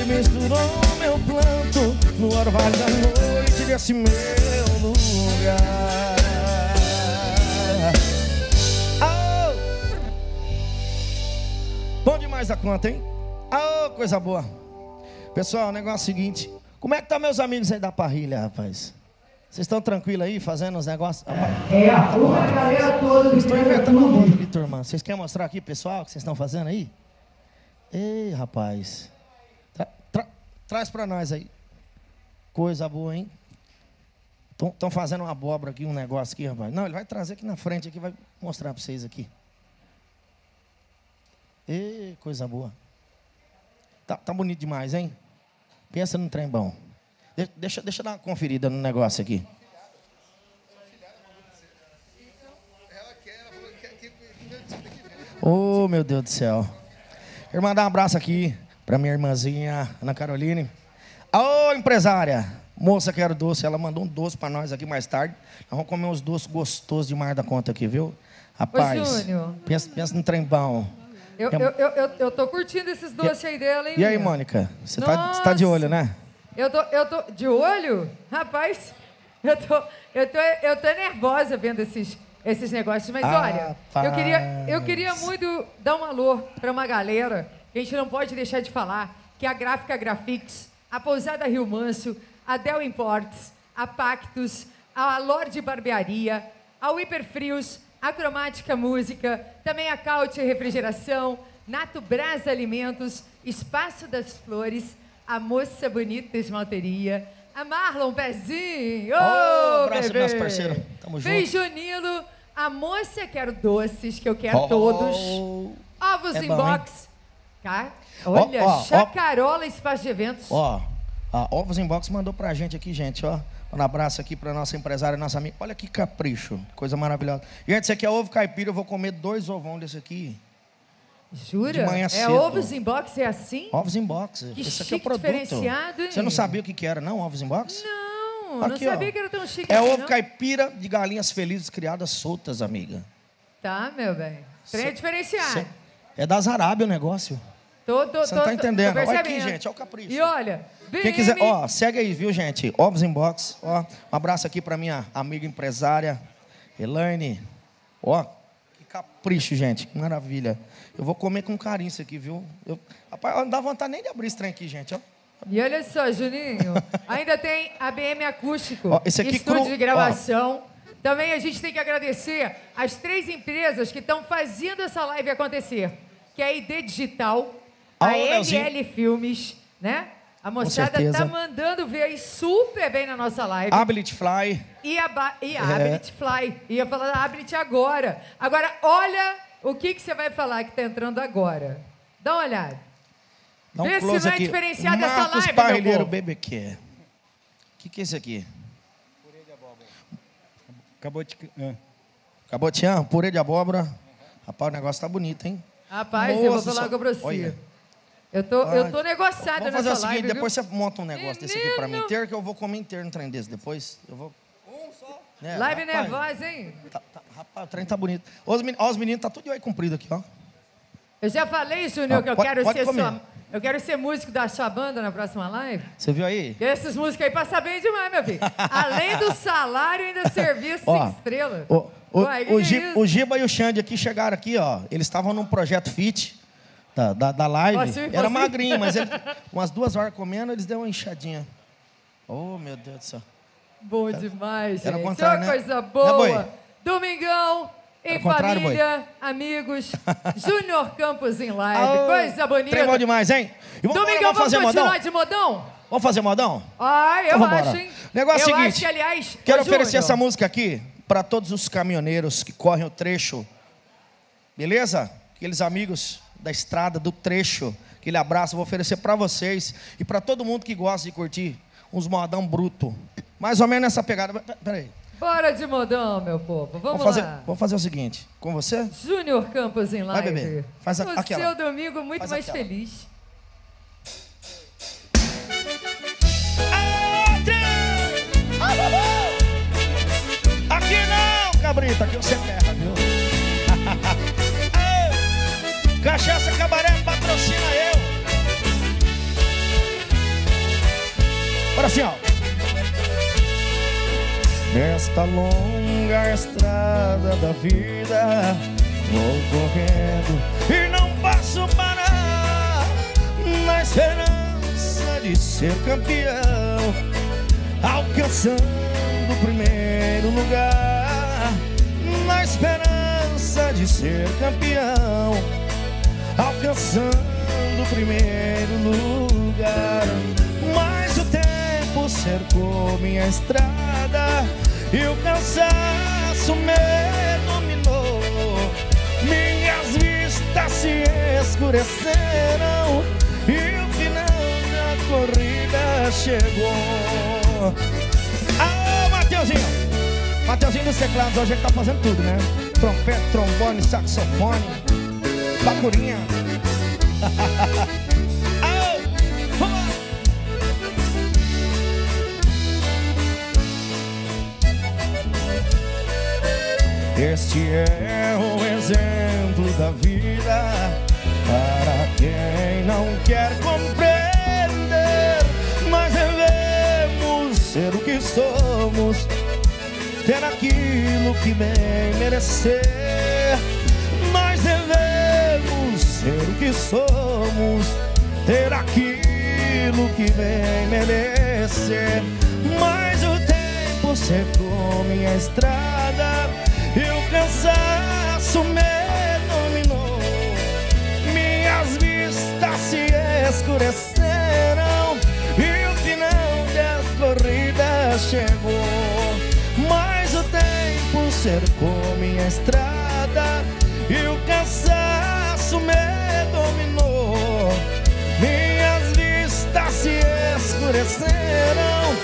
misturou meu planto No orvalho da noite desse meu lugar Oh! Bom demais a conta, hein? Ah, coisa boa. Pessoal, o negócio é o seguinte. Como é que tá meus amigos aí da parrilha, rapaz? Vocês estão tranquilos aí, fazendo os negócios? É, a turma, a galera toda do Estou inventando Turma. moda aqui, turma. Vocês querem mostrar aqui, pessoal, o que vocês estão fazendo aí? Ei, rapaz. Tra- tra- traz pra nós aí. Coisa boa, hein? Estão fazendo uma abóbora aqui, um negócio aqui, rapaz. Não, ele vai trazer aqui na frente, aqui, vai mostrar pra vocês aqui. Ei, coisa boa. Tá, tá bonito demais, hein? Pensa no trem bom. De- deixa, deixa eu dar uma conferida no negócio aqui. Oh, meu Deus do céu. Quero mandar um abraço aqui para minha irmãzinha Ana Caroline. Ô, empresária, moça quero doce. Ela mandou um doce para nós aqui mais tarde. Nós vamos comer uns doces gostosos demais da conta aqui, viu? Rapaz, Júnior. pensa, pensa no trem bom. Eu, eu, eu, eu, tô curtindo esses doces aí dela, hein? E aí? Mônica? Você tá, você tá de olho, né? Eu tô, eu tô de olho? Rapaz, eu tô, eu tô, eu tô nervosa vendo esses, esses negócios. Mas Ah, olha, eu queria, eu queria muito dar um alô para uma galera a gente não pode deixar de falar, que a Gráfica Graphics, a Pousada Rio Manso, a Del Imports, a Pactus, a Lorde Barbearia, a Hiperfrios, a Cromática Música, também a Caute Refrigeração, Nato Brás Alimentos, Espaço das Flores, a Moça Bonita Esmalteria, a Marlon Pezinho, Ô, ô, abraço, bebê. meus parceiros. Tamo junto. Beijo, Nilo. A moça quero doces, que eu quero Oh, todos. Ovos é box. Tá? Olha, ó, ó. Chacarola Espaço de Eventos. Ó, a Ovos Inbox mandou pra gente aqui, gente, ó. Um abraço aqui pra nossa empresária, nossa amiga. Olha que capricho, coisa maravilhosa. Gente, esse aqui é ovo caipira, eu vou comer dois ovão desse aqui. Jura? de manhã é cedo. ovos em box, é assim? Ovos Inbox. Que esse aqui é o produto. diferenciado, hein? Você não sabia o que, que era, não, Ovos Inbox? Não, Aqui, não ó. sabia que era tão chique É assim, ovo não. caipira de galinhas felizes criadas soltas, amiga. Tá, meu bem. Trem é diferenciado. Cê- É das Arábia o negócio. Tô, tô, Você tô, não tá entendendo. Olha aqui, gente, olha o capricho. E olha, Quem quiser, ó, segue aí, viu, gente? Ovos Inbox, ó. Um abraço aqui pra minha amiga empresária, Elaine. Ó, que capricho, gente, que maravilha. Eu vou comer com carinho isso aqui, viu? Eu, rapaz, não dá vontade nem de abrir esse trem aqui, gente, ó. E olha só, Juninho, ainda tem a BM Acústico, Ó, esse aqui estúdio cru- de gravação. Também a gente tem que agradecer as três empresas que estão fazendo essa live acontecer, que é a ID Digital, a. LL Filmes, né? A moçada tá mandando ver aí super bem na nossa live. Ability Fly. E a, ba- e a É. Ability Fly. Ia falar da Ability agora. Agora, olha o que, que você vai falar que tá entrando agora. Dá uma olhada. Dá um Vê se não é aqui. diferenciado Marcos live, meu Parrilheiro povo. BBQ. O que, que é isso aqui? Acabou de. ah. Cabotiã, purê de abóbora. Rapaz, o negócio tá bonito, hein? Rapaz, eu vou falar só- com você. Olha. Eu tô, eu tô negociada Vamos fazer o seguinte, live, viu? depois você monta um negócio desse aqui pra mim Menino! inteiro, que eu vou comer inteiro no trem desse. Depois eu vou... Um só? Live nervosa, hein? Tá, tá- rapaz, o trem tá bonito. Ó, os meninos, ó, os meninos tá tudo de olho comprido aqui, ó. Eu já falei, Júnior, Ah, que eu pode- quero pode ser comer. sua... Eu quero ser músico da sua banda na próxima live. Você viu aí? E esses músicos aí passam bem demais, meu filho. Além do salário, ainda serviço Ó, sem estrela. Ô, O, o, Giba, o, Giba, e o Xande aqui chegaram aqui, ó. Eles estavam num projeto fit da, da, da live. Era magrinho, mas ele, umas duas horas comendo, eles deu uma inchadinha. Oh, meu Deus do céu. Bom demais, Era gente. Contrário, né? coisa boa. Né, Domingão, em família, amigos. Júnior Campos em live. Oh, coisa bonita. Tremou demais, hein? E vamos, Domingão, vamos, fazer continuar modão? de modão? Vamos fazer modão? Ah, eu então, acho, hein? Negócio eu seguinte. Acho que, aliás, quero oferecer essa música aqui para todos os caminhoneiros que correm o trecho. Beleza? Aqueles amigos da estrada, do trecho. Aquele abraço vou oferecer para vocês e para todo mundo que gosta de curtir uns modão bruto. Mais ou menos nessa pegada. Peraí. Bora de modão, meu povo. Vamos, vamos fazer, lá. Vamos fazer o seguinte. Com você? Júnior Campos em live. Vai, bebê. Faz a, o aquela. seu domingo muito Faz mais aquela. feliz. Aqui não, cabrita. Aqui você terra, Cachaça Cabaré patrocina eu. Bora assim, ó. Nesta longa estrada da vida, vou correndo e não passo parar na esperança de ser campeão, alcançando o primeiro lugar, na esperança de ser campeão alcançando o primeiro lugar. Mas o tempo cercou minha estrada e o cansaço me dominou. Minhas vistas se escureceram e o final da corrida chegou. Ah, Mateuzinho! Mateuzinho dos teclados, hoje ele tá fazendo tudo, né? Trompete, trombone, saxofone. Bacurinha. Este é o exemplo da vida para quem não quer compreender, mas devemos ser o que somos, ter aquilo que bem merecer. Ser o que somos, ter aquilo que vem merecer. Mas o tempo secou minha estrada e o cansaço me dominou. Minhas vistas se escureceram e o final da corrida chegou. Mas o tempo cercou minha estrada e o cansaço vistas se escureceram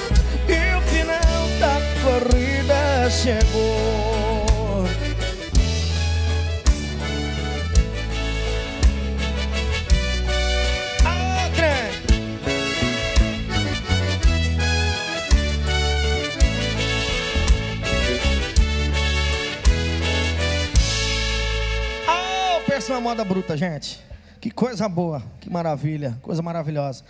e o final da corrida chegou. Pensa na moda bruta, gente. Que coisa boa, que maravilha, coisa maravilhosa.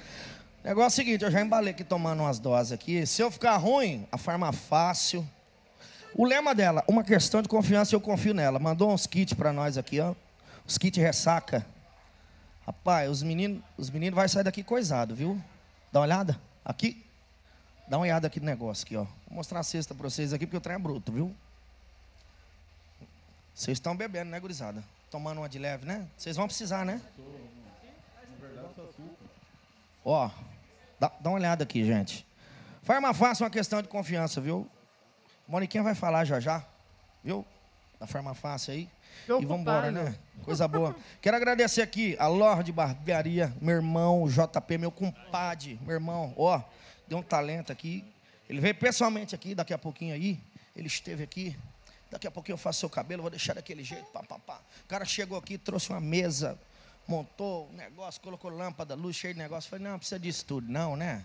Negócio é o seguinte, eu já embalei aqui tomando umas doses aqui. Se eu ficar ruim, a farma fácil. O lema dela, uma questão de confiança, eu confio nela. Mandou uns kits para nós aqui, ó. Os kits ressaca. Rapaz, os meninos, os meninos vão sair daqui coisado, viu? Dá uma olhada aqui. Dá uma olhada aqui no negócio aqui, ó. Vou mostrar a cesta para vocês aqui porque o trem é bruto, viu? Vocês estão bebendo, né, gurizada? tomando uma de leve, né? Vocês vão precisar, né? Ó, dá, dá uma olhada aqui, gente. Farmafácil é uma questão de confiança, viu? Moniquinha vai falar já já, viu? Da Farmafácil aí. Tô e vamos embora, né? Coisa boa. Quero agradecer aqui a Lorde Barbearia, meu irmão JP, meu compadre, meu irmão, ó, deu um talento aqui. Ele veio pessoalmente aqui, daqui a pouquinho aí. Ele esteve aqui, Daqui a pouquinho eu faço seu cabelo, vou deixar daquele jeito, pá, pá, pá. O cara chegou aqui, trouxe uma mesa, montou um negócio, colocou lâmpada, luz, cheio de negócio. Falei, não, precisa disso tudo, não, né?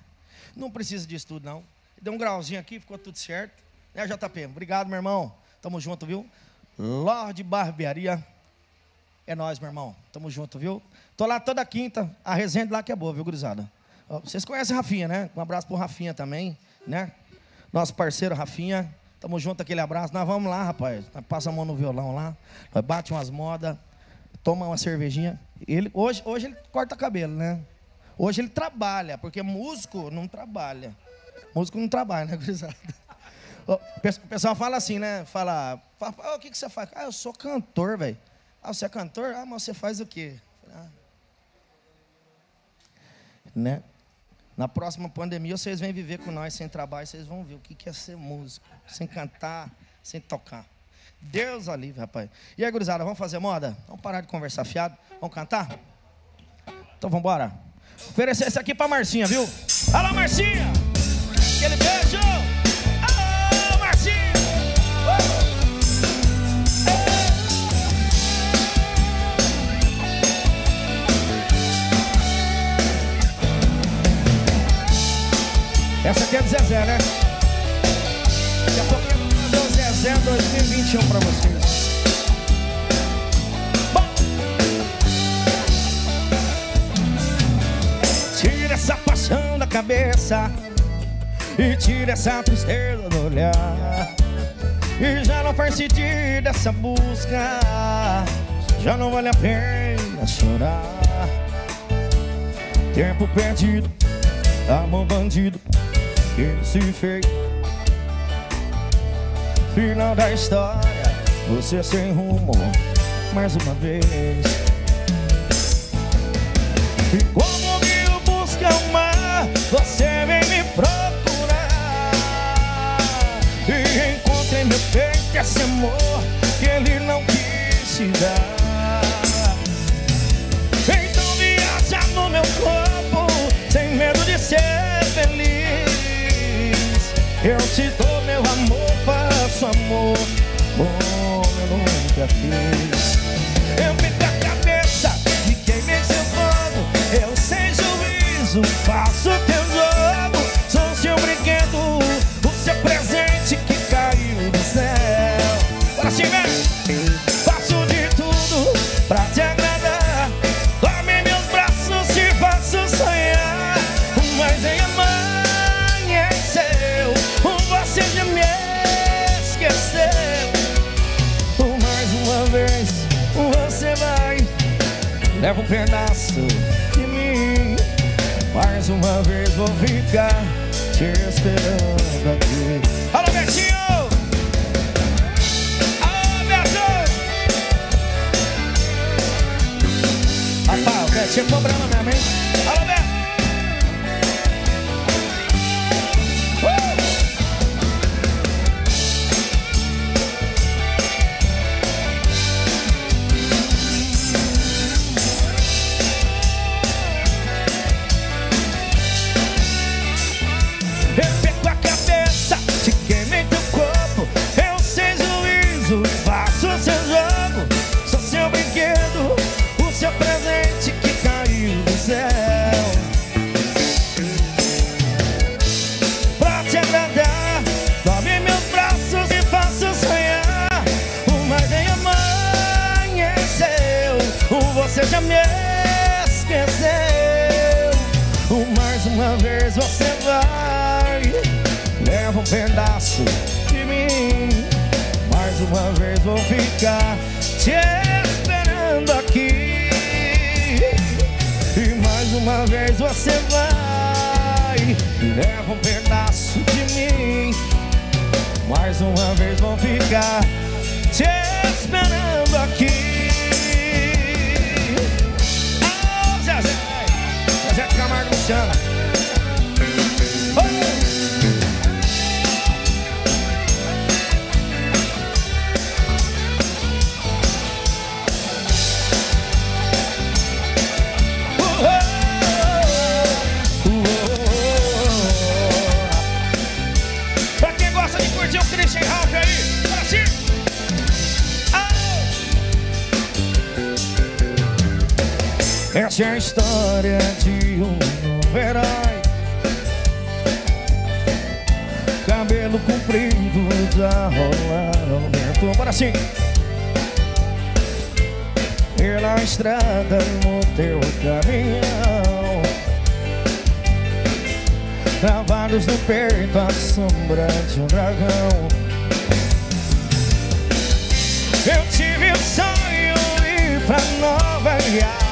Não precisa disso tudo, não. Deu um grauzinho aqui, ficou tudo certo. Né, JP? Obrigado, meu irmão. Tamo junto, viu? Lorde Barbearia. É nós, meu irmão. Tamo junto, viu? Tô lá toda quinta. A resenha de lá que é boa, viu, gurizada? Vocês conhecem Rafinha, né? Um abraço pro Rafinha também, né? Nosso parceiro Rafinha. Tamo junto, aquele abraço. Nós vamos lá, rapaz. Passa a mão no violão lá. Bate umas modas. Toma uma cervejinha. Ele, hoje, hoje ele corta cabelo, né? Hoje ele trabalha, porque músico não trabalha. Músico não trabalha, né, gurizada? O pessoal fala assim, né? Fala, fala oh, o que, que você faz? Ah, eu sou cantor, velho. Ah, você é cantor? Ah, mas você faz o quê? Ah. Né? Na próxima pandemia, vocês vêm viver com nós sem trabalho, vocês vão ver o que é ser músico, sem cantar, sem tocar. Deus livre, rapaz. E aí, gurizada, vamos fazer moda? Vamos parar de conversar fiado? Vamos cantar? Então vamos embora. Oferecer esse aqui pra Marcinha, viu? Alô, Marcinha! Aquele beijo! Alô, Marcinha! Essa aqui é do Zezé, né? Zezé 2021 pra vocês. Tira essa paixão da cabeça E tira essa tristeza do olhar. E já não faz sentido essa busca. Já não vale a pena chorar. Tempo perdido Amor bandido que se fez Final da história Você sem rumo Mais uma vez. E como o rio busca o mar Você vem me procurar. E encontra em meu peito esse amor Que ele não quis te dar. Então viaja no meu corpo Sem medo de ser feliz. Eu te Eu me a cabeça e queimei seu fogo Eu sem juízo faço teu jogo Leva um pedaço de mim Mais uma vez vou ficar te esperando aqui Alô, Betinho! Alô, Beto! Rapaz, o Betinho cobrando mesmo, hein? Você vai Leva um pedaço de mim. Mais uma vez vou ficar Conte a história de um novo herói. Cabelo comprido da rolar ao vento. Bora sim! Pela estrada no teu caminhão. Travados no peito a sombra de um dragão. Eu tive um sonho ir pra Nova York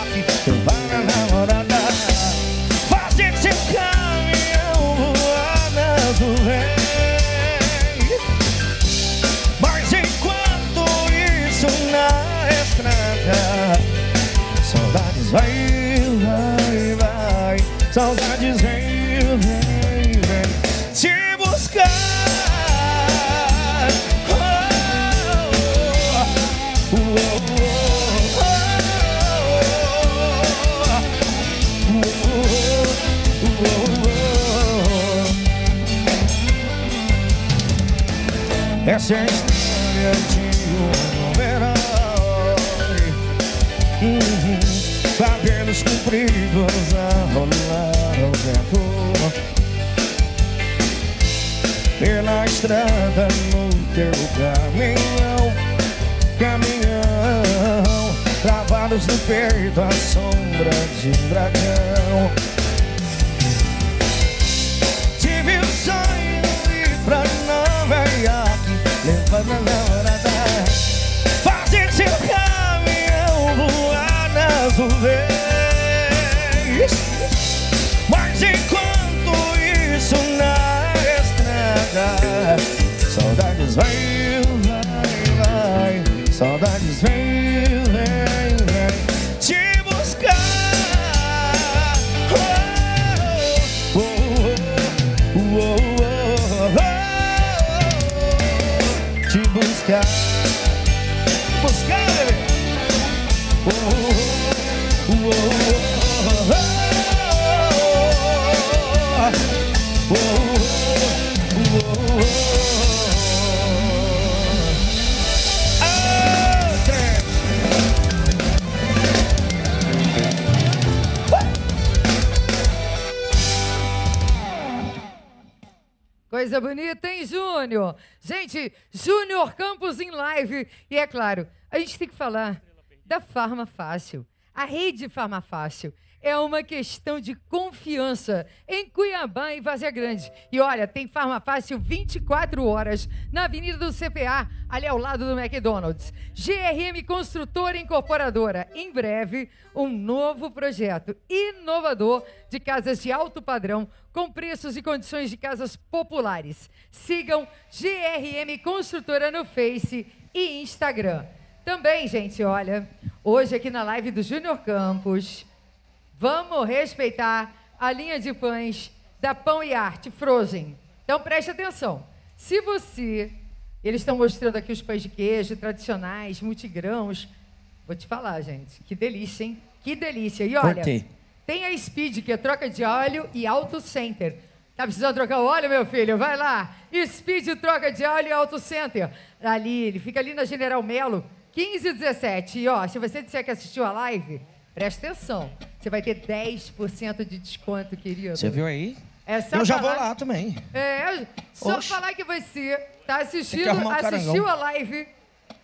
Saudades vem, Te buscar. Essa é a história de um herói Uhum. Cabelos compridos a rolar Pela estrada no teu caminhão Caminhão Travados no peito a sombra de um dragão Gente, Júnior Campos em live. E é claro, a gente tem que falar da Farma Fácil. A rede Farma Fácil é uma questão de confiança em Cuiabá e Vazia Grande. E olha, tem Farma Fácil 24 horas na Avenida do CPA, ali ao lado do McDonald's. GRM Construtora Incorporadora. Em breve, um novo projeto inovador de casas de alto padrão com preços e condições de casas populares. Sigam GRM Construtora no Face e Instagram. Também, gente, olha, hoje aqui na live do Júnior Campos, vamos respeitar a linha de pães da Pão e Arte Frozen. Então preste atenção. Se você, eles estão mostrando aqui os pães de queijo tradicionais, multigrãos. Vou te falar, gente, que delícia, hein? Que delícia. E olha, Cortei. tem a Speed, que é troca de óleo e Auto Center. Tá precisando trocar o óleo, meu filho? Vai lá. Speed troca de óleo e Auto Center. Ali, ele fica ali na General Melo, 15 e 17. E ó, se você disser que assistiu a live, presta atenção. Você vai ter 10% de desconto, querido. Você viu aí? É só Eu já vou lá também. É, só Oxe. falar que você tá assistindo, um carangão. assistiu a live,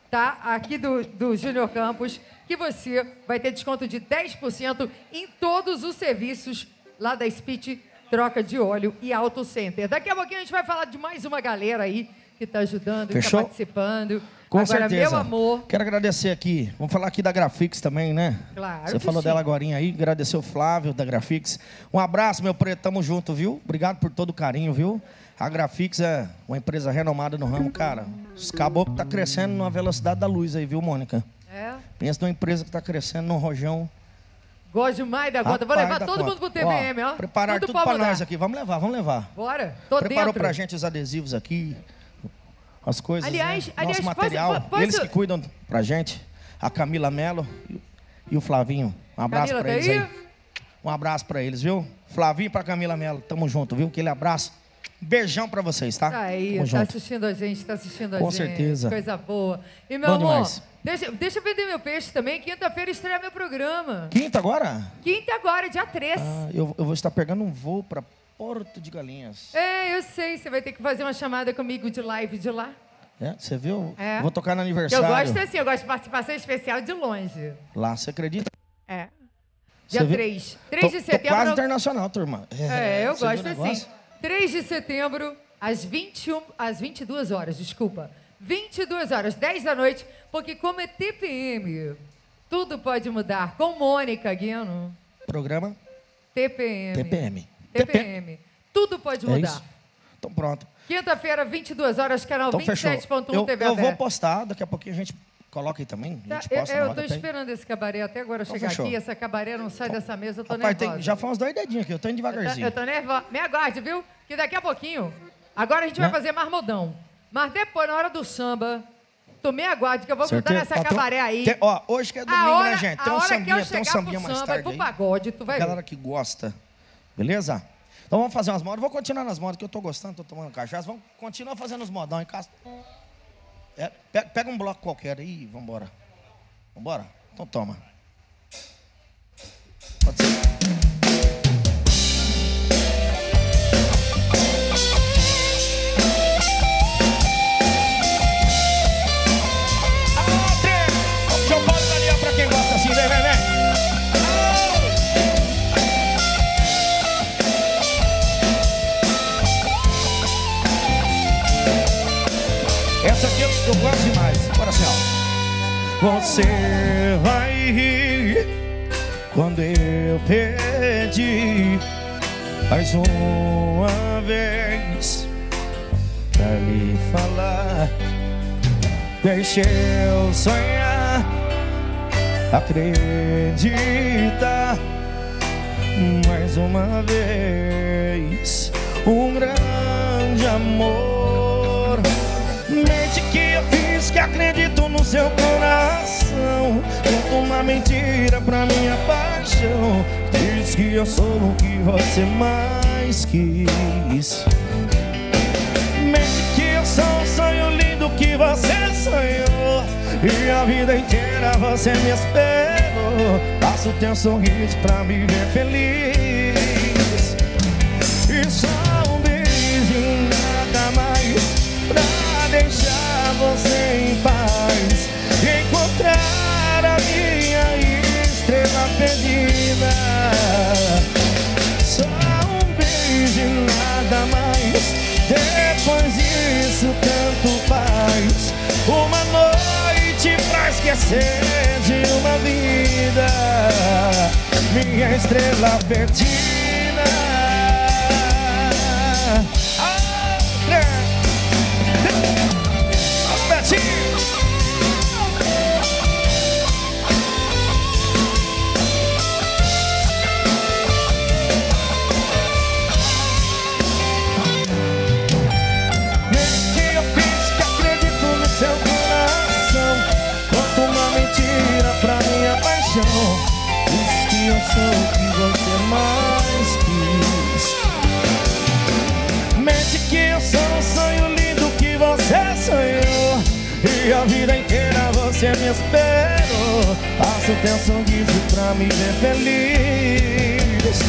tá? Aqui do, do Júnior Campos, que você vai ter desconto de 10% em todos os serviços lá da Speed Troca de Óleo e Auto Center. Daqui a pouquinho a gente vai falar de mais uma galera aí que tá ajudando, que tá Fechou? participando. Com Agora, certeza. meu amor, Quero agradecer aqui. Vamos falar aqui da Grafix também, né? Claro Você falou sim. dela agora aí. Agradecer o Flávio da Grafix. Um abraço, meu preto. Tamo junto, viu? Obrigado por todo o carinho, viu? A Grafix é uma empresa renomada no ramo, cara. Os caboclos tá crescendo numa velocidade da luz aí, viu, Mônica? é, Pensa numa empresa que tá crescendo num rojão. gosto demais da conta. Vou levar todo conta. mundo pro TVM, ó. Prepararam tudo, pra pra mudar. nós aqui. Vamos levar, vamos levar. Bora, tô Preparou dentro. pra gente os adesivos aqui, as coisas, Aliás- né? aliás, nosso posso- material. posso- Eles que cuidam pra gente, a Camila Mello e- o Flavinho. Um abraço Camila, pra tá eles aí? aí. Um abraço pra eles, viu? Flavinho e pra Camila Mello, tamo junto, viu? Aquele abraço. Beijão pra vocês, tá? Tá aí, Tamo tá junto. assistindo a gente, tá assistindo a Com gente. certeza. Coisa boa. E, meu Bom amor, demais. deixa, deixa eu vender meu peixe também. Quinta-feira estreia meu programa. Quinta agora? Quinta agora, dia 3. Ah, eu, eu vou estar pegando um voo pra Porto de Galinhas. É, eu sei. Você vai ter que fazer uma chamada comigo de live de lá. É, você viu? É. Vou tocar no Eu aniversário. gosto assim, eu gosto de participação especial de longe. Lá, você acredita? É. Você Dia viu? 3. 3 de Tô- Tô setembro. quase internacional, turma. É, eu você viu gosto assim. negócio? 3 de setembro, às, 21, às 22 horas, desculpa. 22 horas, 10 da noite, porque como é TPM, Tudo pode mudar. Com Mônica Guino. Programa TPM. TPM. TPM. Tudo pode É mudar. isso? Então pronto. Quinta-feira, 22 horas, canal Então fechou. 27.1 Eu, TV eu vou postar, daqui a pouquinho a gente coloca aí também. A Tá, gente eu, eu tem. esperando esse cabaré até agora Então chegar fechou. aqui. Essa cabaré não sai dessa mesa, eu tô Rapaz, nervosa. tem- já foi uns dois dedinhos aqui, eu tô indo Eu tô- devagarzinho. Eu tô nervosa. Me aguarde, viu? Que daqui a pouquinho. Agora a gente vai Né? fazer marmodão. Mas depois, na hora do samba, tu me aguarde que eu vou Certeza? nessa um- cabaré aí. tem- ó, hoje que é domingo, a hora, né, gente? Tem a um hora que sambinha, eu tem um chegar sambinha pro mais samba e tarde pro aí. pagode, tu vai A ver. galera que gosta. Beleza? Então vamos fazer umas modas. Vou continuar nas modas que eu tô gostando, tô tomando cachaça. Vamos continuar fazendo os modão em casa. É, pe- pega um bloco qualquer aí e vambora. Vambora? Então toma. Pode ser. Essa aqui eu, eu gosto demais. Bora assim. Você vai rir quando eu pedir mais uma vez pra lhe falar. Deixe eu sonhar, acreditar mais uma vez. Um grande amor. Mente que eu fiz que acredito no seu coração. Conta uma mentira pra minha paixão. Diz que eu sou o que você mais quis. Mente que eu sou um sonho lindo que você sonhou E a vida inteira você me esperou Faço teu sorriso pra me ver feliz E só um beijo nada mais deixar você em paz Encontrar a minha estrela perdida só um beijo e nada mais. Depois disso, tanto faz. Uma noite pra esquecer de uma vida. Minha estrela perdida. Paixão Diz que eu sou o que você mais quis Mente que eu sou um sonho lindo que você sonhou E a vida inteira você me esperou Faço teu sorriso pra me ver feliz.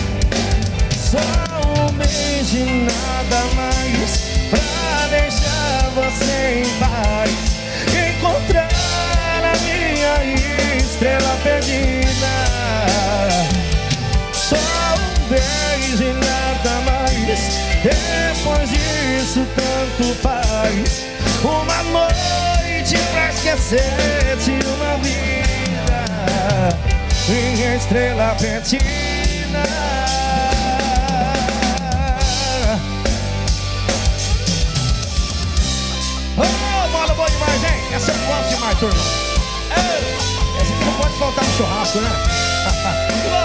Só um beijo nada mais Pra deixar você em paz Só um beijo e nada mais. Depois disso tanto faz. Uma noite pra esquecer de uma vida. Minha estrela perdida. Oh, bola boa demais, hein? Essa eu gosto demais, turma. Pode faltar no churrasco, né?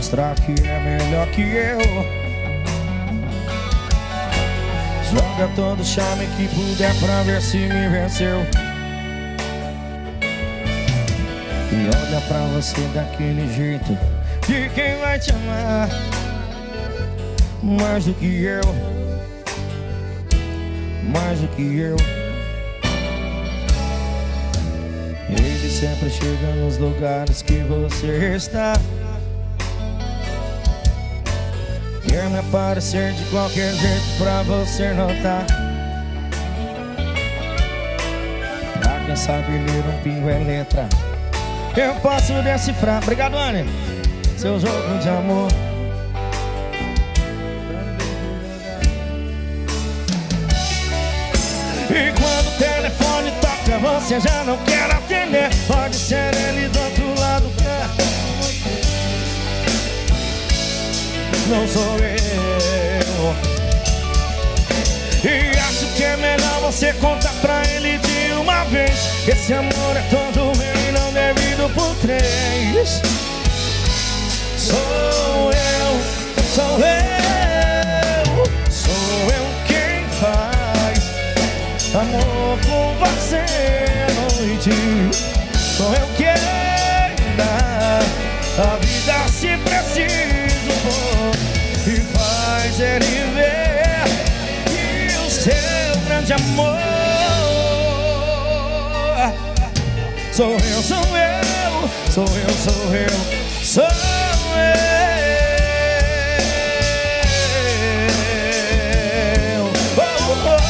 mostrar que é melhor que eu Joga todo o charme que puder pra ver se me venceu E olha pra você daquele jeito De quem vai te amar Mais do que eu mais do que eu. Ele sempre chega nos lugares que você está. Me aparecer de qualquer jeito pra você notar. Pra quem sabe ler um pingo é letra. Eu posso decifrar. Obrigado, Anne. Seu jogo de amor. E quando o telefone toca, você já não quer atender. Pode ser ele do outro lado. Não sou eu. E acho que é melhor você contar pra ele de uma vez. Esse amor é todo meu e não devido por três. Sou eu, sou eu, sou eu quem faz amor com você à noite. Sou eu quem dá a vida grande amor sou eu, sou eu, sou eu, sou eu, sou eu. Oh, oh, oh.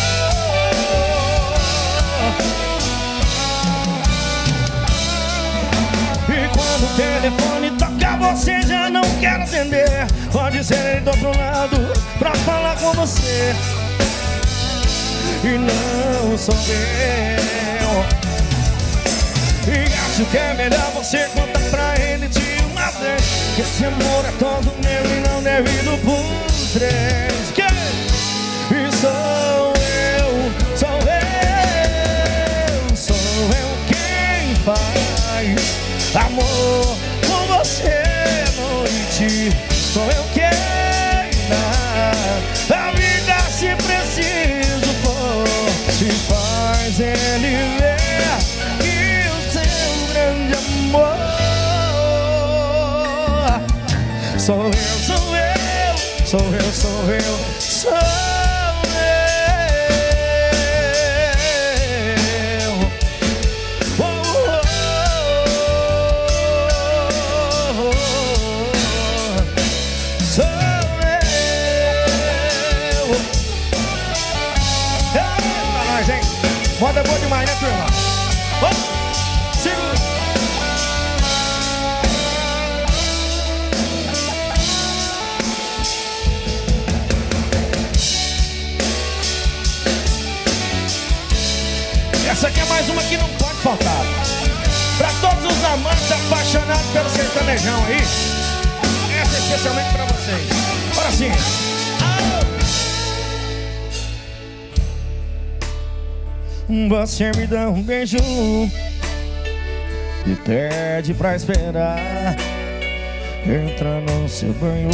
E quando o telefone toca, você já não quer atender. Pode ser ele do outro lado pra falar com você. E não sou eu. E acho que é melhor você contar pra ele de uma vez Que esse amor é todo meu e não devido por três que? E sou eu, sou eu, sou eu quem faz amor com você noite Sou eu sou eu faltar. Pra todos os amantes apaixonados pelo sertanejão aí, essa é especialmente pra vocês. Agora sim. Você me dá um beijo e pede pra esperar. Entra no seu banho,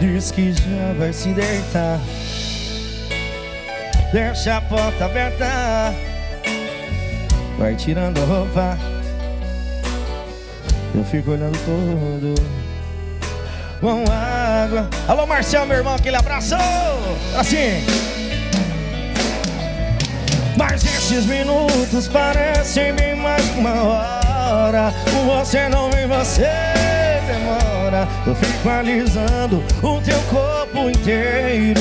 diz que já vai se deitar. Deixa a porta aberta, vai tirando a roupa. Eu fico olhando todo com água. Alô, Marcel, meu irmão, aquele abraço! Assim. Mas esses minutos parecem bem mais que uma hora. Você não vem, você demora. Eu fico alisando o teu corpo inteiro.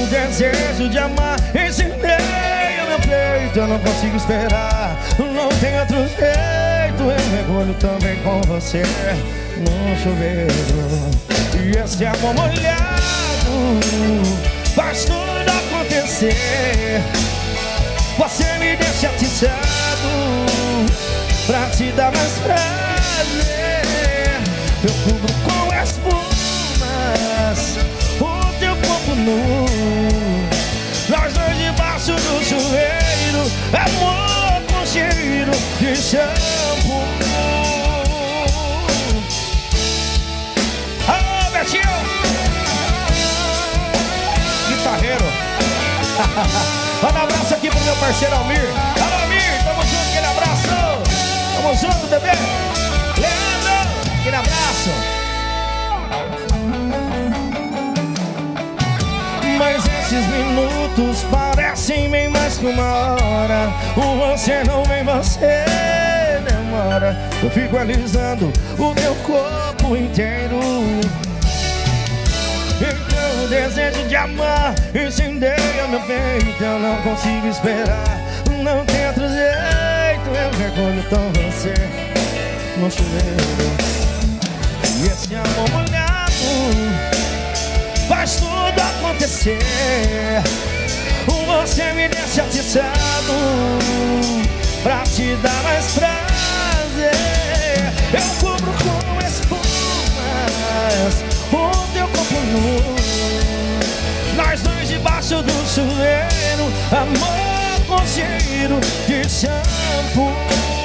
O desejo de amar incendeia meu peito. Eu não consigo esperar, não tem outro jeito. Eu mergulho também com você no chuveiro. E esse amor molhado faz tudo acontecer. Você me deixa atiçado pra te dar mais prazer. Eu cubro nu. Nós dois debaixo do chuveiro, amor com cheiro de shampoo. Alô, Betinho! Guitarreiro. Manda um abraço aqui pro meu parceiro Almir. Alô, Almir, tamo junto, aquele abraço. Tamo junto, bebê. Leandro, aquele abraço. Minutos parecem bem mais que uma hora. Você não vem, você demora Eu fico alisando o teu corpo inteiro. Então o desejo de amar incendeia meu peito. Eu não consigo esperar, não tem outro jeito. Eu recolho tão você no chuveiro E esse amor molhado acontecer. Você me deixa atiçado pra te dar mais prazer. Eu cubro com espumas o teu corpo nu. Nós dois debaixo do chuveiro, amor com cheiro de shampoo.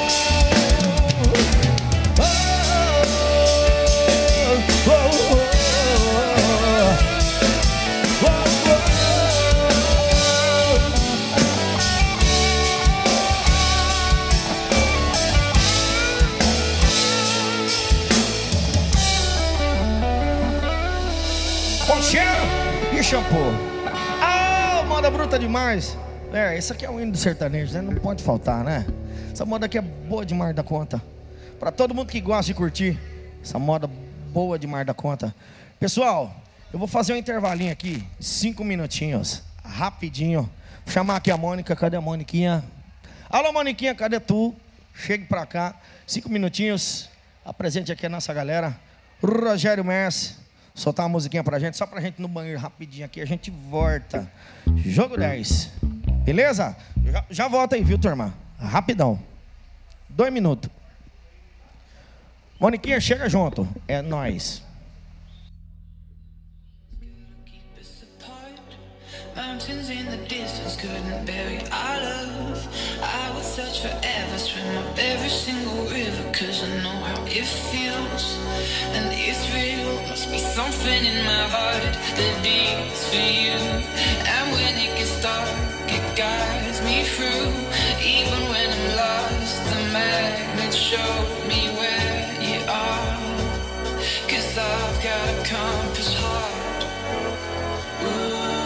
Shampoo. Ah, moda bruta demais. É, esse aqui é o hino do sertanejo, né? Não pode faltar, né? Essa moda aqui é boa demais da conta. Para todo mundo que gosta de curtir, essa moda boa demais da conta. Pessoal, eu vou fazer um intervalinho aqui, cinco minutinhos, rapidinho. Vou chamar aqui a Mônica, cadê a Moniquinha? Alô, Moniquinha, cadê tu? Chegue pra cá, cinco minutinhos, apresente aqui a nossa galera. Rogério Messi, soltar uma musiquinha pra gente, só pra gente no banheiro rapidinho aqui, a gente volta. Jogo 10. Beleza? Já, já volta aí, viu, turma? Rapidão. Dois minutos. Moniquinha, chega junto. É nós. Mountains in the distance couldn't bury our love. I would search forever, swim up every single river, cause I know how it feels. And it's real, must be something in my heart that beats for you. And when it gets dark, it guides me through. Even when I'm lost, the magnet show me where you are. Cause I've got a compass heart. Ooh.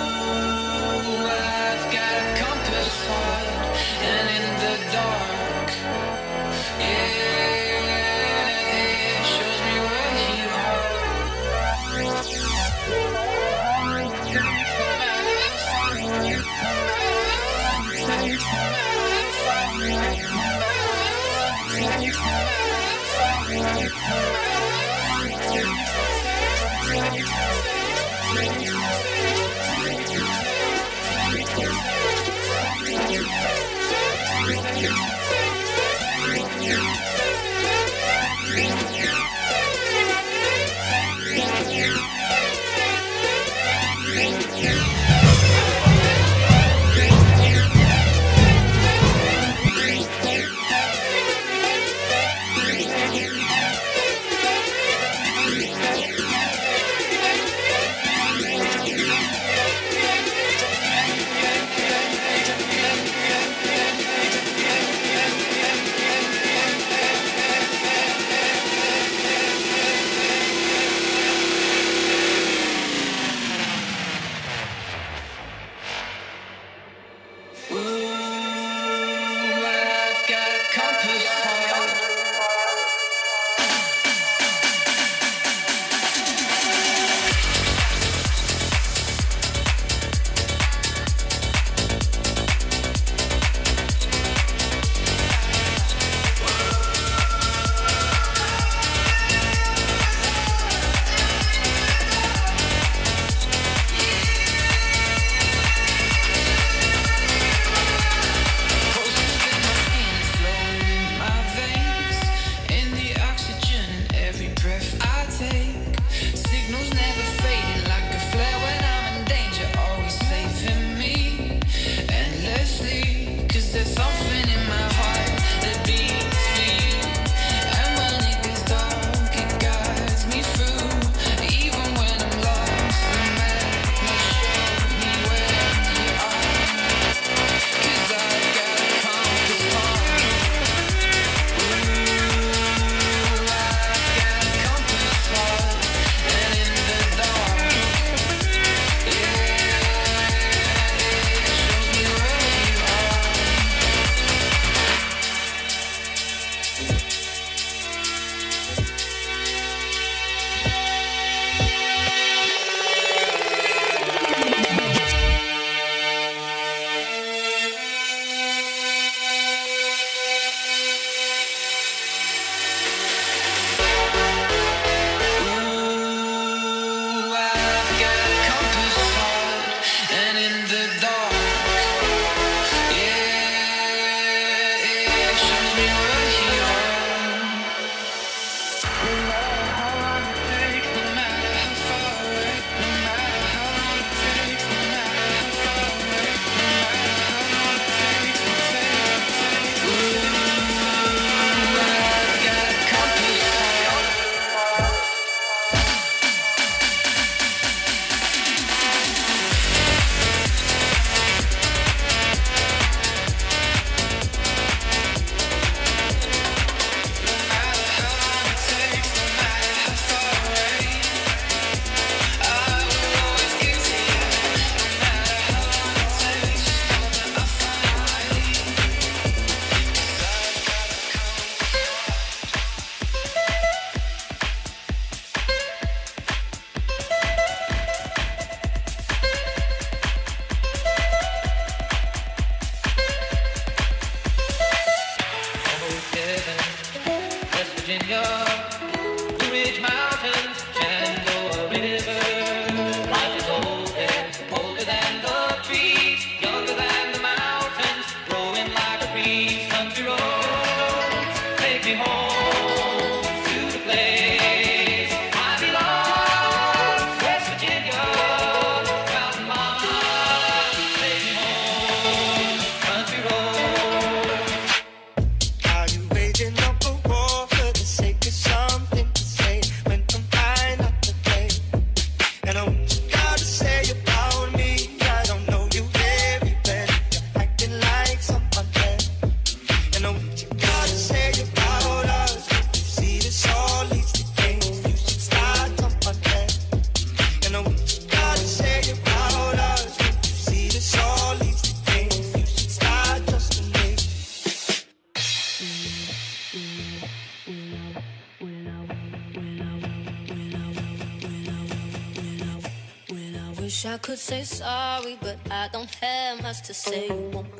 say sorry, but I don't have much to say. Won't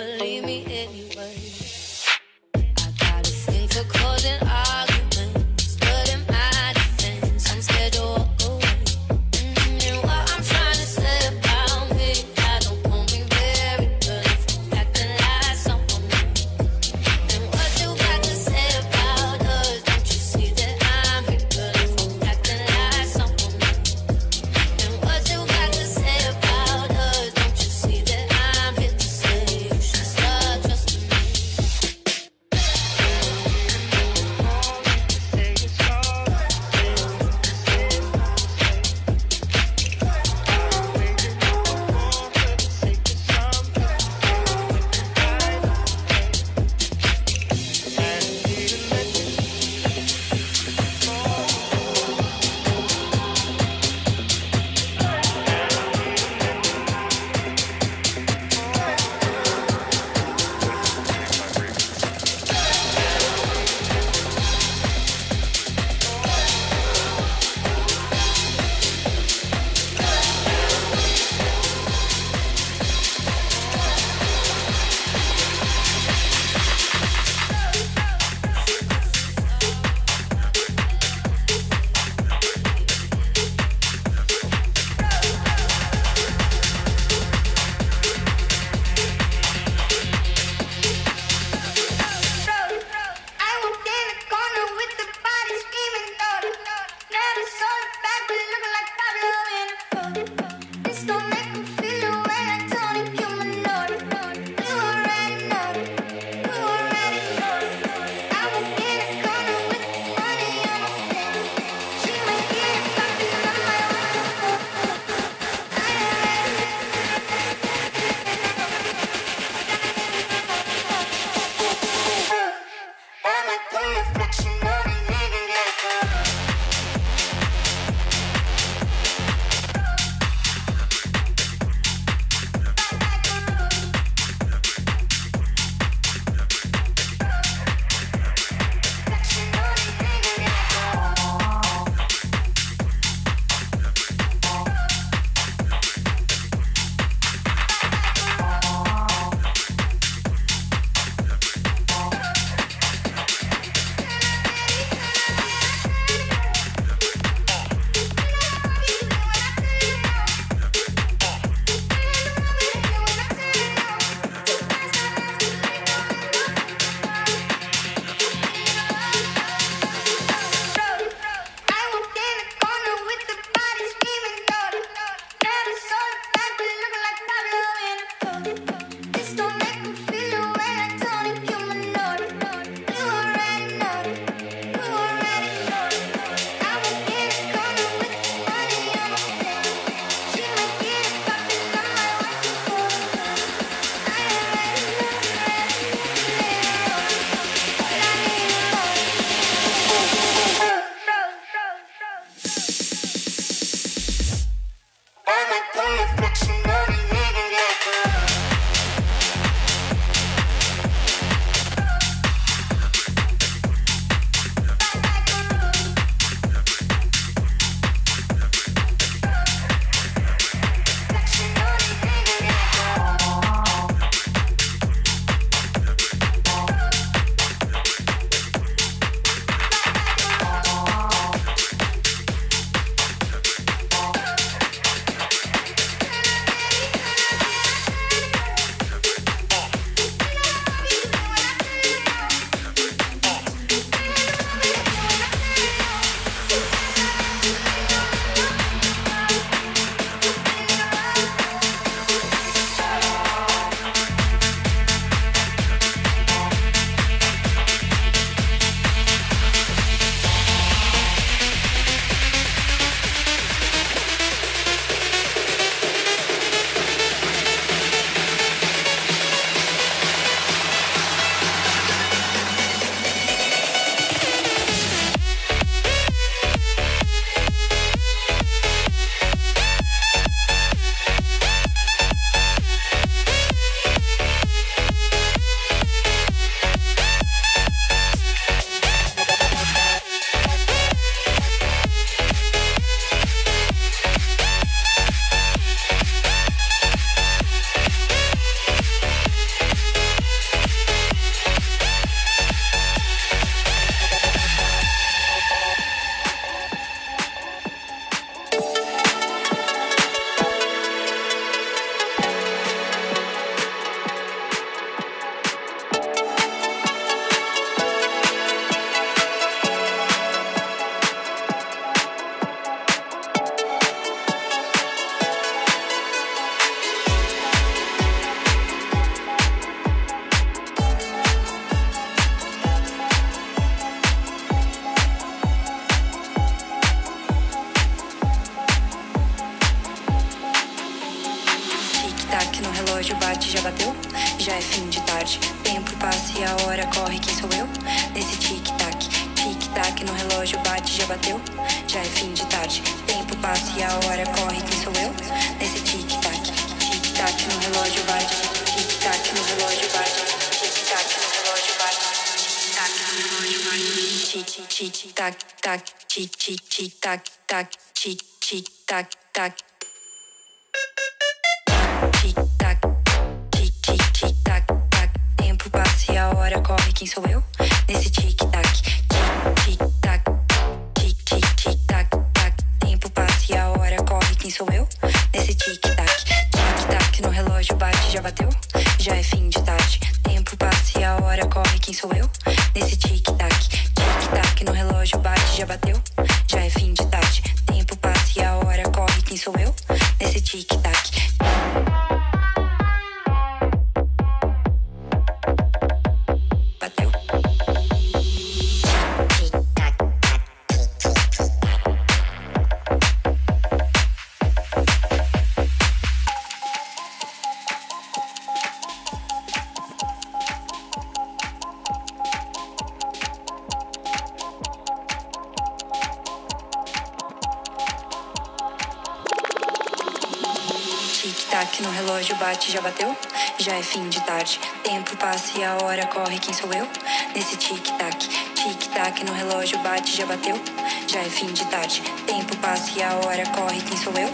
fim de tarde. Tempo passa e a hora corre, quem sou eu? Nesse tic-tac, tic-tac no relógio bate, já bateu? Já é fim de tarde. Tempo passa e a hora corre, quem sou eu?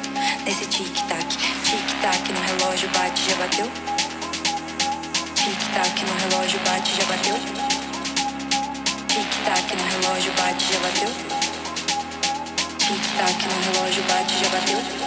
Nesse tic-tac, tic-tac no relógio bate, já bateu? Tic-tac no relógio bate, já bateu? Tic-tac no relógio bate, já bateu? Tic-tac no relógio bate, já bateu?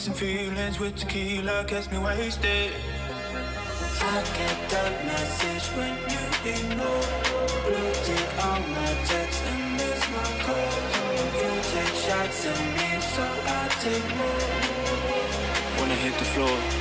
Mixing feelings with tequila gets me wasted. I get that message when you ignore. Blue tick on my text and miss my call. You take shots at me, so I take more. Wanna hit the floor.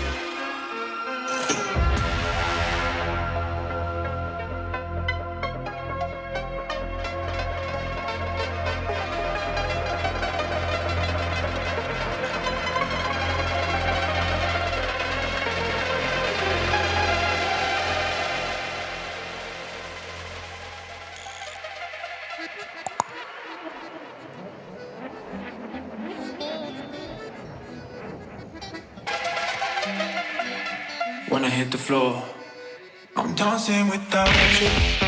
Floor. I'm dancing without you.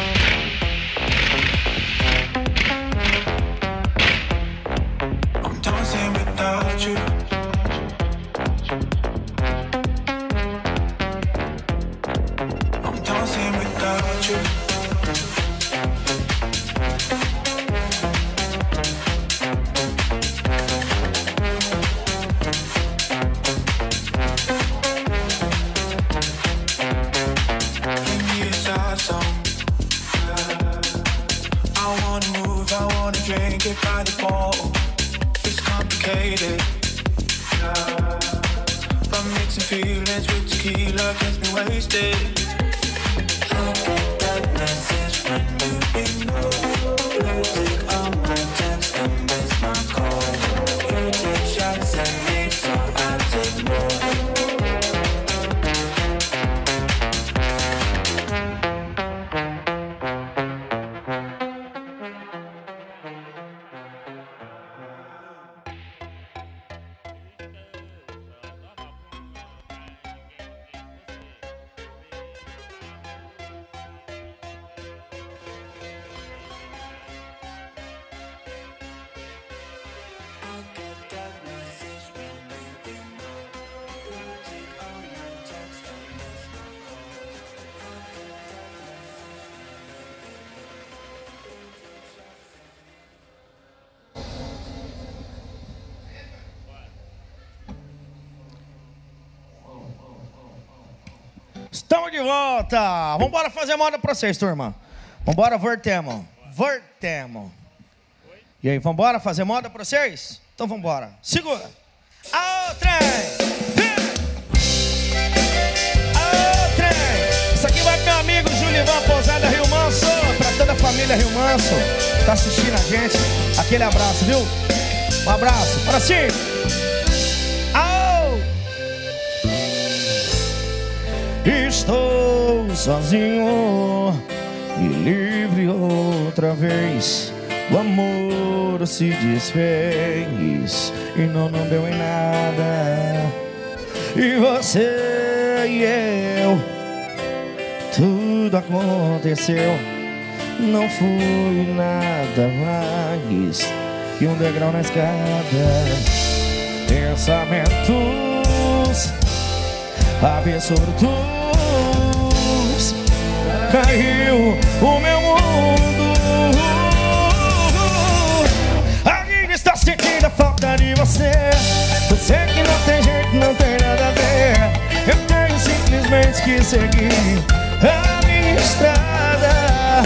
Volta. Vambora fazer moda pra vocês, turma. Vambora, voltemos. Voltemos. E aí, vambora fazer moda pra vocês? Então vambora. Segura. Aô, trem! Aô, trem! Isso aqui vai pro meu amigo Julivan Pousada Rio Manso. Pra toda a família Rio Manso. Tá assistindo a gente. Aquele abraço, viu? Um abraço. Para cima. Estou sozinho e livre outra vez. O amor se desfez e não, não deu em nada. E você e eu, tudo aconteceu. Não fui nada mais que um degrau na escada. Pensamento absurdos Caiu o meu mundo. Ainda está sentindo a falta de você. Eu sei que não tem jeito, não tem nada a ver. Eu tenho simplesmente que seguir a minha estrada.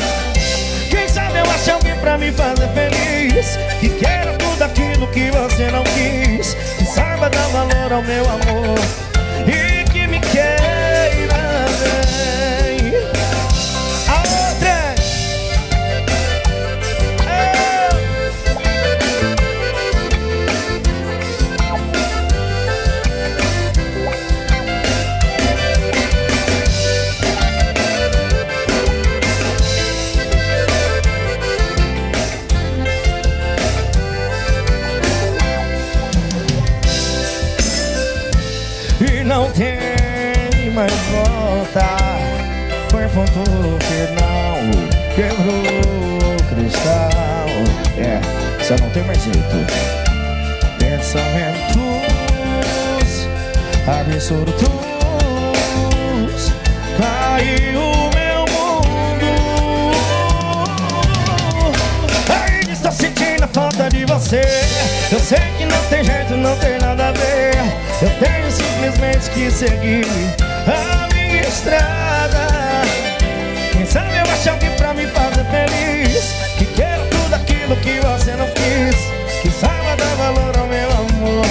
Quem sabe eu acho alguém pra me fazer feliz. Que queira tudo aquilo que você não quis. Que saiba dar valor ao meu amor ponto final Quebrou o cristal. É, só não tem mais jeito. Pensamentos Absurdos Caiu meu mundo. Ainda estou sentindo a falta de você. Eu sei que não tem jeito, não tem nada a ver. Eu tenho simplesmente que seguir a minha estrada sabe eu acho alguém pra me fazer feliz Que quero tudo aquilo que você não quis Que saiba dar valor ao meu amor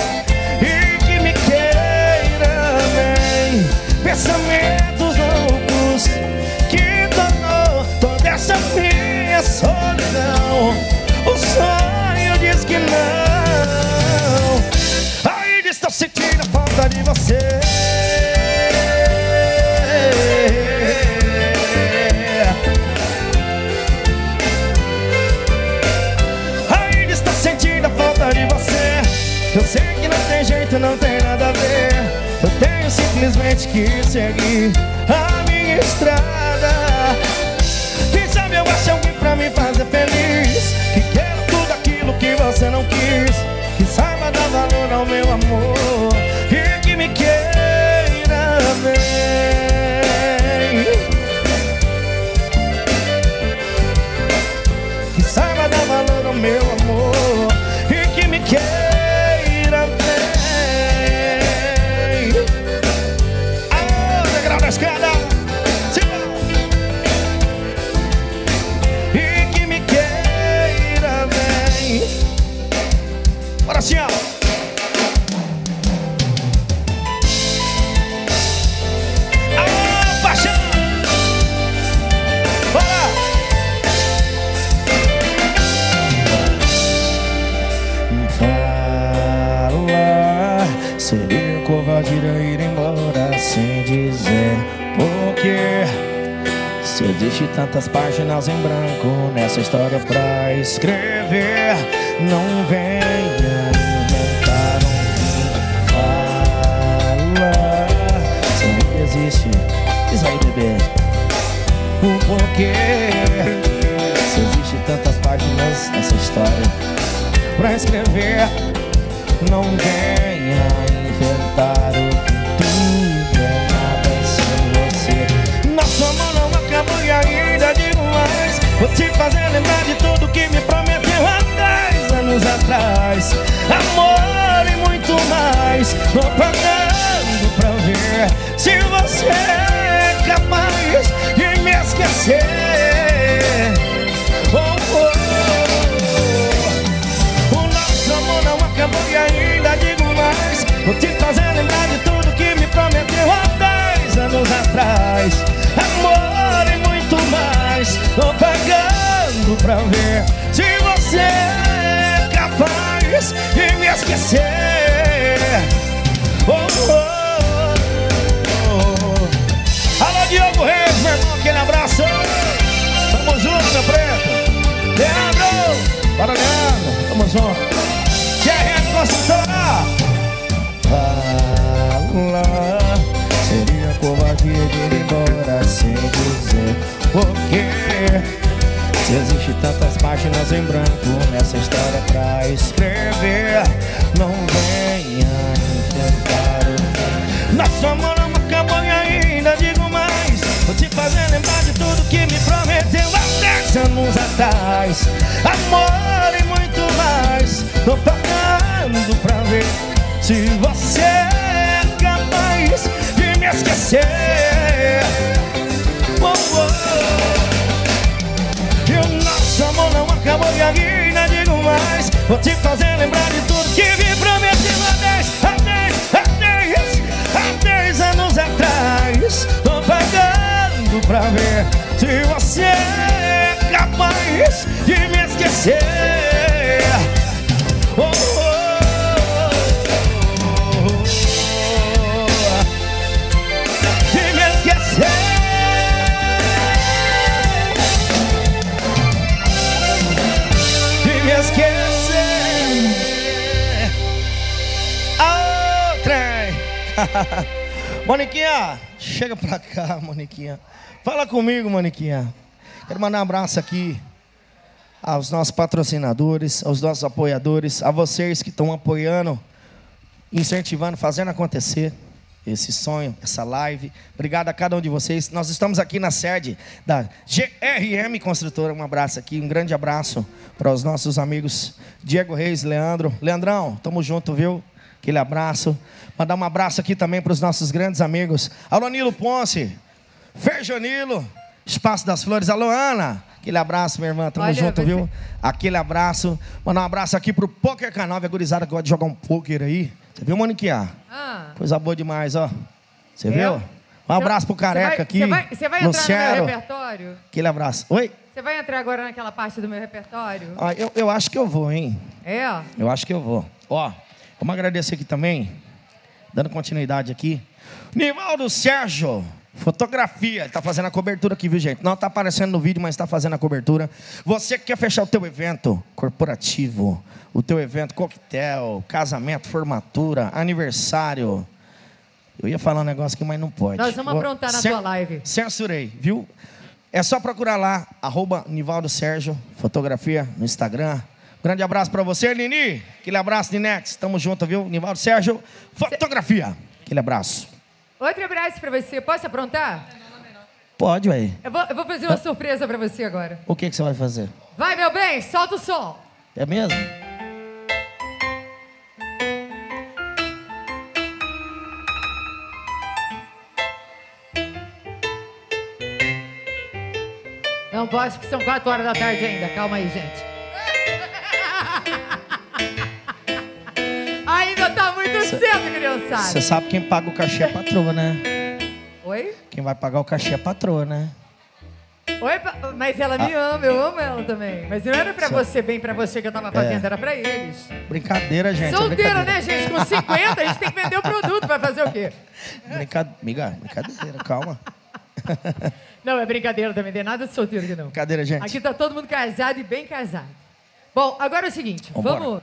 E que me queira bem. Pensamentos loucos Que tornou toda essa minha solidão. O sonho diz que não. Ainda estou sentindo falta de você não tem nada a ver. Eu tenho simplesmente que seguir a minha estrada. Quem sabe eu acho alguém pra me fazer feliz. Que quero tudo aquilo que você não quis. Que saiba dar valor ao meu amor tantas páginas em branco. Nessa história pra escrever, não venha pra ver se você é capaz de me esquecer. Oh, oh, oh. Alô Diogo Reis, meu irmão, aquele abraço. Tamo junto, meu preto. Leandro, bora Leandro, tamo junto tantas páginas em branco nessa história pra escrever. Não venha enfrentar o. Nosso amor é uma campanha ainda, digo mais. Vou te fazer lembrar de tudo que me prometeu há dez anos atrás. Amor e muito mais. Tô pagando pra ver se você é capaz de me esquecer. Mais. Vou te fazer lembrar de tudo que me prometeu há dez, há dez, há dez, há dez anos atrás. Tô pagando pra ver se você é capaz de me esquecer. Moniquinha, chega pra cá, Moniquinha. Fala comigo, Moniquinha. Quero mandar um abraço aqui aos nossos patrocinadores, aos nossos apoiadores, a vocês que estão apoiando, incentivando, fazendo acontecer esse sonho, essa live. Obrigado a cada um de vocês. Nós estamos aqui na sede da GRM Construtora. Um abraço aqui, um grande abraço para os nossos amigos Diego Reis, Leandro. Leandrão, tamo junto, viu? Aquele abraço. Mandar um abraço aqui também para os nossos grandes amigos. Alô, Nilo Ponce, Ferjonilo, Espaço das Flores. Alô, Ana. Aquele abraço, minha irmã. Tamo Olha, junto, você- viu? Aquele abraço. Mandar um abraço aqui pro Poker Canal, a gurizada que gosta de jogar um poker aí. Você viu, Moniquinha? Ah. Coisa boa demais, ó. Você É? viu? Um abraço pro careca aqui. Você vai, você vai entrar no Luciano. meu repertório? Aquele abraço. Oi? Você vai entrar agora naquela parte do meu repertório? Ah, eu, eu acho que eu vou, hein? É? Eu acho que eu vou. Ó, vamos agradecer aqui também, dando continuidade aqui. Nivaldo Sérgio, fotografia. Ele tá fazendo a cobertura aqui, viu, gente? Não tá aparecendo no vídeo, mas tá fazendo a cobertura. Você que quer fechar o teu evento corporativo, o teu evento coquetel, casamento, formatura, aniversário. Eu ia falar um negócio aqui, mas não pode. Nós vamos Vou- aprontar na Cen- tua live. Censurei, viu? É só procurar lá, arroba Nivaldo Sérgio, fotografia no Instagram. Grande abraço pra você, Nini. Aquele abraço, Ninex. Tamo junto, viu? Nivaldo Sérgio, fotografia. Aquele abraço. Outro abraço pra você. Posso aprontar? Pode, ué. Eu vou, eu vou fazer uma surpresa pra você agora. O que, que você vai fazer? Vai, meu bem, solta o som. É mesmo? Não posso, que são 4 horas da tarde ainda. Calma aí, gente. Criançada. Você sabe quem paga o cachê é a patroa, né? Oi? Quem vai pagar o cachê é a patroa, né? Oi, mas ela me ama, eu amo ela também. Mas não era pra Ah. Só- você, bem pra você que eu tava fazendo, É. era pra eles. Brincadeira, gente. é Solteira, brincadeira. né, gente? Com 50, a gente tem que vender o produto. Vai fazer o quê? Brinca... Amiga, brincadeira, calma. Não, é brincadeira também, não tem nada de solteiro aqui não. Brincadeira, gente. Aqui tá todo mundo casado e bem casado. Bom, agora é o seguinte, Vambora. vamos,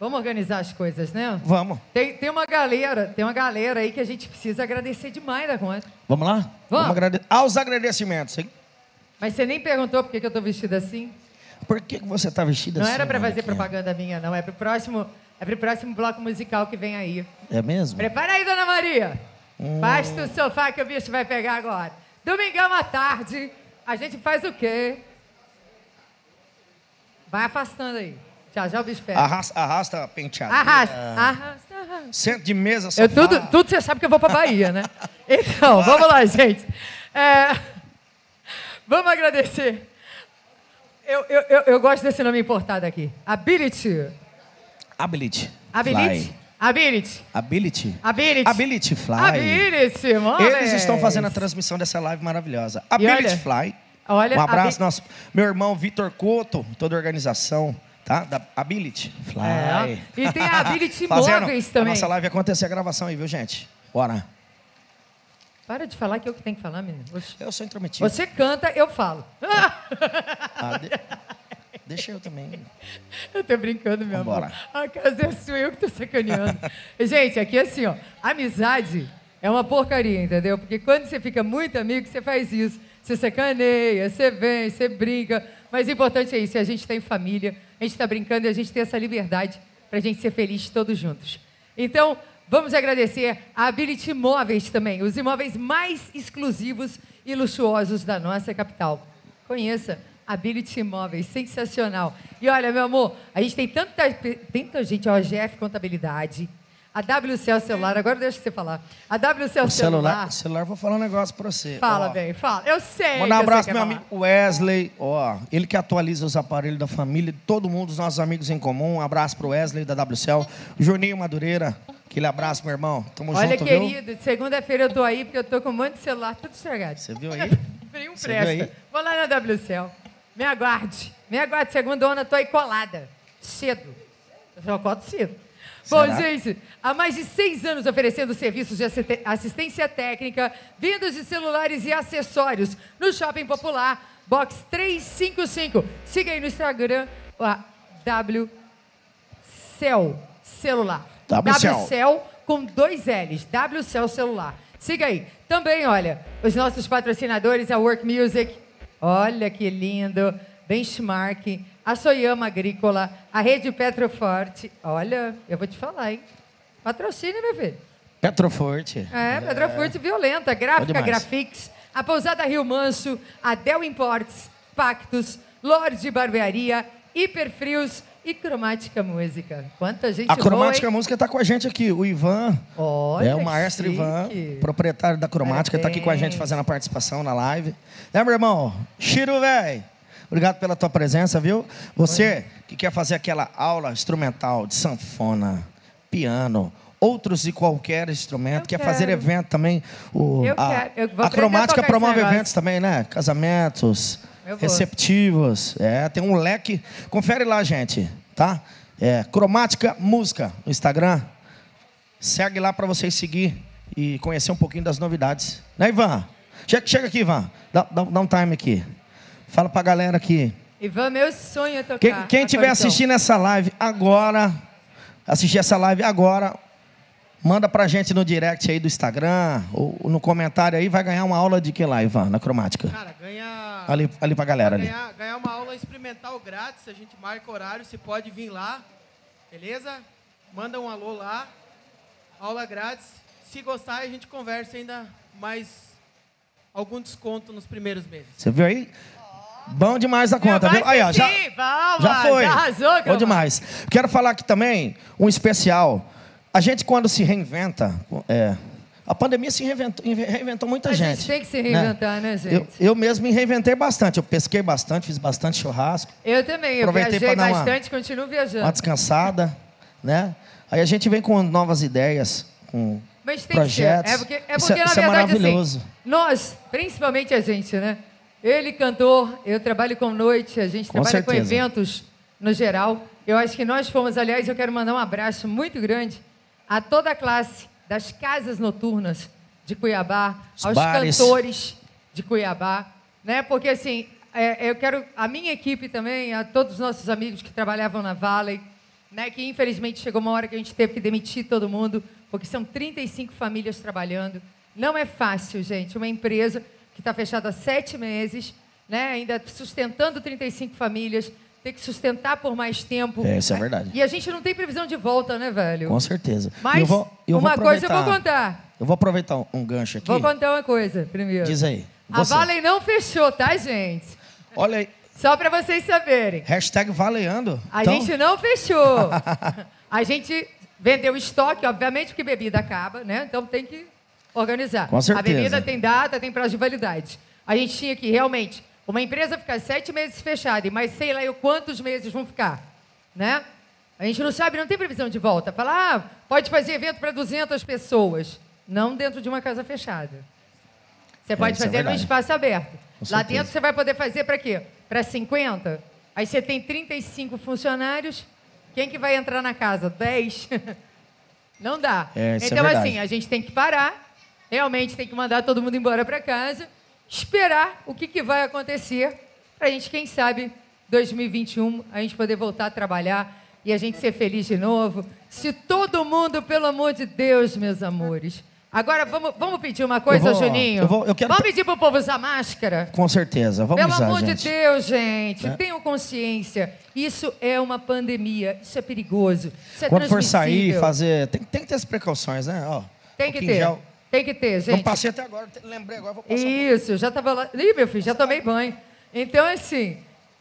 vamos organizar as coisas, né? Vamos. Tem, tem uma galera, tem uma galera aí que a gente precisa agradecer demais da conta. Vamos lá? Vamos. agrade... Aos agradecimentos. hein? Mas você nem perguntou por que, que eu tô vestida assim? Por que, que você tá vestida Não assim? era pra fazer propaganda minha, não. É pro próximo, é pro próximo bloco musical que vem aí. É mesmo? Prepara aí, dona Maria. Hum. Basta o sofá que o bicho vai pegar agora. Domingão à tarde, a gente faz o quê? Vai afastando aí. Já, já o bicho pega. Arrasta, arrasta penteado. Arrasta, arrasta, arrasta. Centro de mesa, sofá. Eu, tudo, tudo você sabe que eu vou pra Bahia, né? Então, vamos lá, gente. É, vamos agradecer. Eu, eu, eu, eu gosto desse nome importado aqui. Ability. Ability. Ability. Fly. Ability. Ability. Ability. Ability Fly. Ability, mano. Eles estão fazendo a transmissão dessa live maravilhosa. Ability olha- Fly. olha, um abraço, Abi- nosso meu irmão Vitor Couto, toda a organização, tá? Da Ability Fly. É. E tem a Ability Móveis A também. nossa live acontecer a gravação aí, viu, gente? Bora. Para de falar que eu que tenho que falar, menino. Oxe. Eu sou intrometido. Você canta, eu falo. Ah, de- Deixa eu também. Eu tô brincando, meu Vambora. amor. A casa é sua, eu que tô sacaneando. Gente, aqui é assim, ó. Amizade é uma porcaria, entendeu? Porque quando você fica muito amigo, você faz isso. Você sacaneia, você vem, você brinca. Mas o importante é isso, a gente tem família, a gente tá brincando e a gente tem essa liberdade pra gente ser feliz todos juntos. Então, vamos agradecer a Ability Imóveis também, os imóveis mais exclusivos e luxuosos da nossa capital. Conheça Ability Imóveis, sensacional. E olha, meu amor, a gente tem tanta, tanta gente, ó, GF Contabilidade, a WCL Celular, agora deixa você falar. A WCL celular, Celular. o celular, vou falar um negócio pra você. Fala, Ó, bem, fala. Eu sei. Mandar um abraço pro meu quer amigo falar. Wesley, ó, ele que atualiza os aparelhos da família, todo mundo, os nossos amigos em comum. Um abraço pro Wesley da WCL, Juninho Madureira, aquele abraço, meu irmão. Tamo Olha, junto, querido, segunda-feira eu tô aí porque eu tô com um monte de celular tudo estragado. Você viu aí? Nenhum Você viu presta. aí? Vou lá na WCL. Me aguarde. Me aguarde, segunda onda, tô aí colada. Cedo. Eu só acordo cedo. Bom, Será? gente, há mais de seis anos oferecendo serviços de assi- assistência técnica, vendas de celulares e acessórios no Shopping Popular, box 355. Siga aí no Instagram, a WCEL Celular. WCEL. WCEL com dois L's, WCEL Celular. Siga aí. Também, olha, os nossos patrocinadores, a Work Music, olha que lindo, Benchmark, a Soyama Agrícola, a Rede Petroforte. Olha, eu vou te falar, hein? Patrocínio, meu filho. Petroforte. É, Petroforte Violenta, Gráfica. Graphics, a Pousada Rio Manso, a Del Imports, Pactos, Lorde Barbearia, Hiperfrios e Cromática Música. Quanta gente A Cromática boa? Música tá com a gente aqui, o Ivan. Olha, é o maestro chique. Ivan, proprietário da Cromática, tá aqui com a gente fazendo a participação na live. Né, meu irmão? Chiro, velho. Obrigado pela tua presença, viu? Você que quer fazer aquela aula instrumental de sanfona, piano, outros de qualquer instrumento, quer fazer quero. evento também. O, Eu a, quero. Eu vou a Cromática promove eventos também, né? Casamentos, Eu receptivos. É, tem um leque. Confere lá, gente, tá? É, Cromática Música no Instagram. Segue lá para vocês seguir e conhecer um pouquinho das novidades. Né, Ivan? Chega, chega aqui, Ivan. Dá, dá- dá um time aqui. Fala pra galera aqui. Ivan, meu sonho é tocar. Quem, quem estiver acordeon. assistindo essa live agora, assistir essa live agora, manda pra gente no direct aí do Instagram ou no comentário aí, vai ganhar uma aula de que lá, Ivan, na cromática? Cara, ganha. Ali, ali pra galera ali. ganhar, ganhar uma aula experimental grátis, a gente marca horário, você pode vir lá, beleza? Manda um alô lá, aula grátis. Se gostar, a gente conversa ainda mais algum desconto nos primeiros meses. Você viu aí? Bom demais a conta, viu? Aí, ó, já, já foi. Arrasou, Bom demais. Quero falar aqui também um especial. A gente, quando se reinventa, é, a pandemia se reinventou, reinventou muita A gente. gente tem que se reinventar, né, gente? Eu, eu mesmo me reinventei bastante. Eu pesquei bastante, fiz bastante churrasco, Eu também, eu Aproveitei viajei dar uma- bastante, continuo viajando. uma descansada, né? Aí a gente vem com novas ideias, com Mas tem projetos. que ser. É porque, é Isso porque isso na verdade, maravilhoso. assim, nós, principalmente a gente, né? Ele, cantor, eu trabalho com noite, a gente Com trabalha com certeza. eventos no geral. Eu acho que nós fomos, aliás, eu quero mandar um abraço muito grande a toda a classe das casas noturnas de Cuiabá, Os aos bares. cantores de Cuiabá, né? Porque assim, é, eu quero a minha equipe também, a todos os nossos amigos que trabalhavam na Valley, né? Que infelizmente chegou uma hora que a gente teve que demitir todo mundo, porque são 35 famílias trabalhando. Não é fácil, gente. Uma empresa que está fechada há sete meses, né? Ainda sustentando 35 famílias, ter que sustentar por mais tempo. É, isso é verdade. E a gente não tem previsão de volta, né, velho? Com certeza. Mas eu vou, eu uma coisa eu vou contar. Eu vou aproveitar um- um gancho aqui. Vou contar uma coisa primeiro. Diz aí. A Você. Valley não fechou, tá, gente? Olha aí. Só para vocês saberem. Hashtag valeando. A Então, gente não fechou. a gente vendeu estoque, obviamente, porque bebida acaba, né? Então tem que organizar. Com certeza. A bebida tem data, tem prazo de validade. A gente tinha que realmente uma empresa ficar sete meses fechada, e mais sei lá eu quantos meses vão ficar, né? A gente não sabe, não tem previsão de volta. Falar, ah, pode fazer evento para 200 pessoas. Não dentro de uma casa fechada. Você pode isso é fazer num verdade. espaço aberto. Com Lá certeza. dentro você vai poder fazer para quê? Para 50? Aí você tem 35 funcionários. Quem que vai entrar na casa? 10? Não dá. É, é então, verdade. assim, a gente tem que parar. Realmente tem que mandar todo mundo embora para casa. Esperar o que, que vai acontecer. Para a gente, quem sabe, 2021, a gente poder voltar a trabalhar e a gente ser feliz de novo. Se todo mundo, pelo amor de Deus, meus amores. Agora, vamos, vamos pedir uma coisa, Eu vou- Juninho? eu vou- eu quero- Vamos pedir pro povo usar máscara? Com certeza. Vamos Pelo usar, amor gente. de Deus, gente, É. tenham consciência. Isso é uma pandemia, isso é perigoso, isso é Quando for sair, fazer. Tem, tem que ter as precauções, né? Ó, Tem que ter, gel. Tem que ter, Não gente. passei até agora, lembrei agora, vou passar. um Isso, já estava lá. Ih, meu filho, já tomei banho. Então, assim,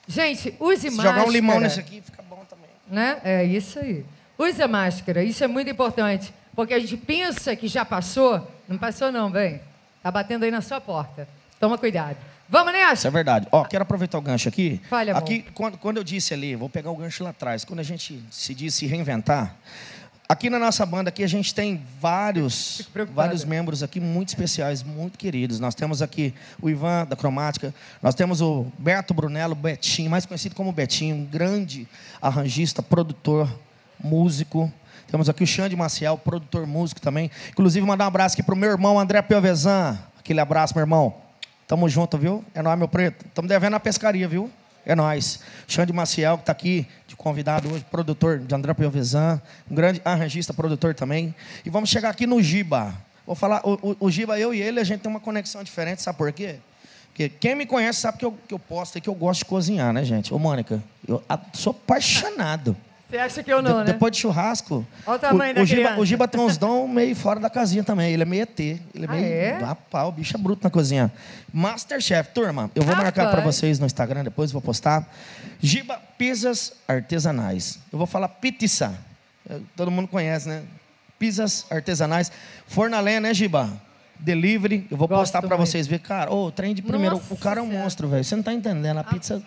Gente, use Se máscara. jogar um limão nesse aqui, fica bom também. Né? É isso aí. Use a máscara, isso é muito importante. Porque a gente pensa que já passou, não passou não, vem. Tá batendo aí na sua porta. Toma cuidado. Vamos Isso nessa? é verdade. Ó, quero aproveitar o gancho aqui. Fale, amor. Aqui, quando, quando eu disse ali, vou pegar o gancho lá atrás, quando a gente se disse reinventar, aqui na nossa banda aqui a gente tem vários, vários membros aqui muito especiais, muito queridos. Nós temos aqui o Ivan da Cromática, nós temos o Beto Brunello, Betinho, mais conhecido como Betinho, um grande arranjista, produtor, músico. Temos aqui o Xande Maciel, produtor músico também. Inclusive, mandar um abraço aqui pro meu irmão André Piovesan. Aquele abraço, meu irmão. Tamo junto, viu? É nóis, meu preto. Tamo devendo a pescaria, viu? É nóis. Xande Maciel, que tá aqui convidado hoje, produtor de André Piovesan, um grande arranjista, produtor também. E vamos chegar aqui no Giba. Vou falar, o, o, o Giba, eu e ele, a gente tem uma conexão diferente, sabe por quê? Porque quem me conhece sabe que eu, que eu posto e que eu gosto de cozinhar, né, gente? Ô, Mônica, eu sou apaixonado. Você acha que eu não, De- né? Depois de churrasco. Olha o tamanho o, da o Giba, criança. o Giba tem uns dons meio fora da casinha também. Ele é meio ET. Ele é Ah, meio. é? Ah, pau, bicho é bruto na cozinha. Masterchef, turma, eu vou marcar para vocês no Instagram, depois vou postar. Giba Pizzas Artesanais. Eu vou falar pizza. Eh, Todo mundo conhece, né? Pizzas artesanais. Lenha, né, Giba? Delivery. Eu vou Gosto postar para vocês verem. Cara, o trem de primeiro. Nossa o cara é um monstro, velho. Você não tá entendendo. A pizza.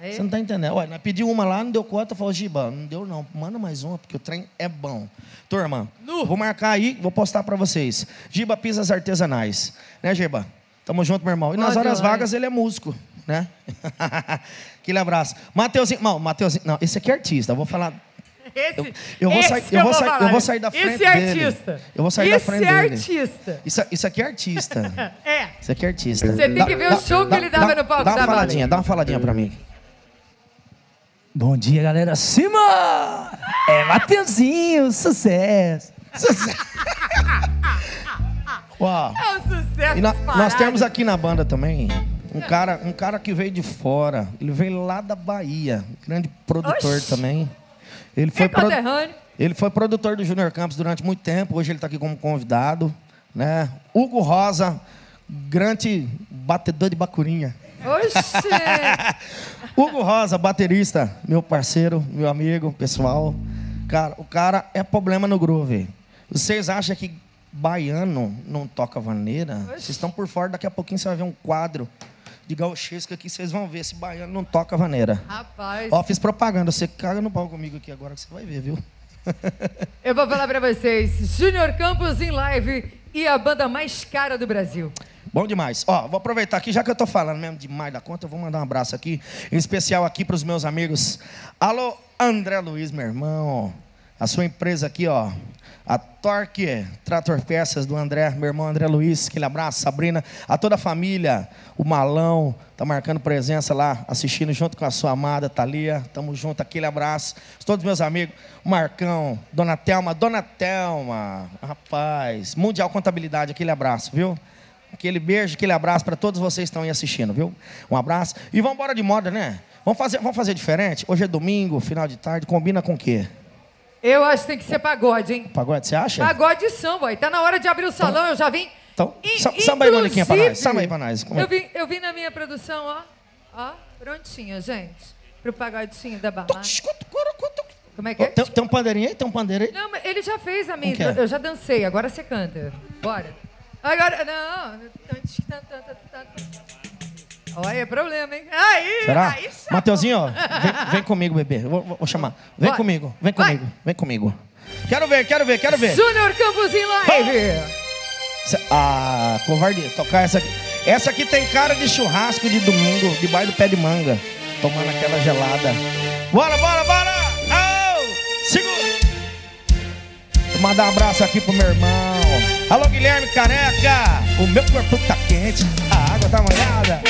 É? Você não tá entendendo. Olha, nós pedimos uma lá, não deu conta, falou, Giba, não deu não, manda mais uma, porque o trem é bom. Turma, vou marcar aí, vou postar pra vocês. Giba Pizzas Artesanais. Né, Giba? Tamo junto, meu irmão. E nas Pode horas lá, vagas ele é músico, né? Aquele abraço. Mateuzinho, não, Mateuzinho, não, esse aqui é artista, vou falar... Esse, Eu vou, sair, eu, vou sair, falar. eu vou sair da frente Esse é dele. artista. Eu vou sair da Esse frente é dele. artista. Isso, isso aqui é artista. É. Isso aqui é artista. Você tem que ver o show que ele dava no palco Dá uma da faladinha, dá uma faladinha pra mim. Bom dia, galera. Cima! É Mateuzinho, sucesso! Uau. É um sucesso disparado. nós temos aqui na banda também um cara, um cara que veio de fora. Ele veio lá da Bahia, grande produtor Oxi. também. Ele foi, É pro- ele foi produtor do Júnior Campos durante muito tempo. Hoje ele está aqui como convidado. Né? Hugo Rosa, grande batedor de bacurinha. Oxê! Hugo Rosa, baterista, meu parceiro, meu amigo, pessoal. Cara, o cara é problema no groove. Vocês acham que baiano não toca vaneira? Vocês estão por fora, daqui a pouquinho você vai ver um quadro de gauchesca aqui, vocês vão ver se baiano não toca vaneira. Rapaz, Ó, fiz propaganda, você caga no pau comigo aqui agora que você vai ver, viu? eu vou falar pra vocês. Júnior Campos em live e a banda mais cara do Brasil. Bom demais. Ó, vou aproveitar aqui, já que eu tô falando mesmo demais da conta, eu vou mandar um abraço aqui, em especial aqui para os meus amigos. Alô, André Luiz, meu irmão. A sua empresa aqui, ó. A Torque Trator Peças do André, meu irmão André Luiz, aquele abraço, Sabrina, a toda a família, o Malão, tá marcando presença lá, assistindo junto com a sua amada Thalia, tamo junto, aquele abraço, todos meus amigos, Marcão, Dona Telma, Dona Telma, rapaz, Mundial Contabilidade, aquele abraço, viu? Aquele beijo, aquele abraço para todos vocês que estão aí assistindo, viu? Um abraço. E vamos embora de moda, né? Vamos fazer, vamos fazer diferente? Hoje é domingo, final de tarde, combina com o quê? Eu acho que tem que ser pagode, hein? Pagode, você acha? Pagode e samba. Tá na hora de abrir o salão, eu já vim. Então, In- sa- samba aí, Moniquinha, pra nós. Samba aí pra nós. Como é? Eu vim, eu vim na minha produção, ó. Ó, prontinha, gente. Pro pagodinho da balada. Como é que é? Tem, tem um pandeirinho aí? Tem um pandeiro aí? Não, mas ele já fez a minha. É? Eu já dancei, agora você canta. Bora. Agora, não. Olha, é problema, hein? Aí, Será? aí. Mateuzinho, ó, vem, vem comigo, bebê. Vou, vou- chamar. Vem Vai. comigo, vem Vai. comigo, vem comigo. Quero ver, quero ver, quero ver. Júnior Campos em live. Cê- Ah, covardia, tocar essa aqui. Essa aqui tem cara de churrasco de domingo, debaixo do pé de manga. Tomando aquela gelada. Bora, bora, bora! Au! Segura! Vou mandar um abraço aqui pro meu irmão. Alô, Guilherme Careca! O meu corpo tá quente, a água tá molhada.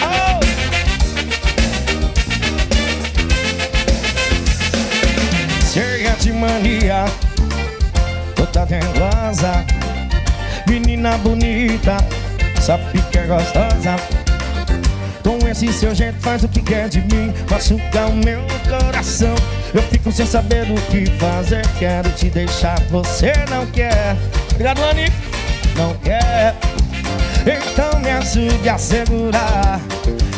Au! Chega de mania, toda nervosa Menina bonita, sabe que é gostosa seu jeito faz o que quer de mim Machuca o meu coração Eu fico sem saber o que fazer Quero te deixar, você não quer Obrigado, Lani Não quer Então me ajude a segurar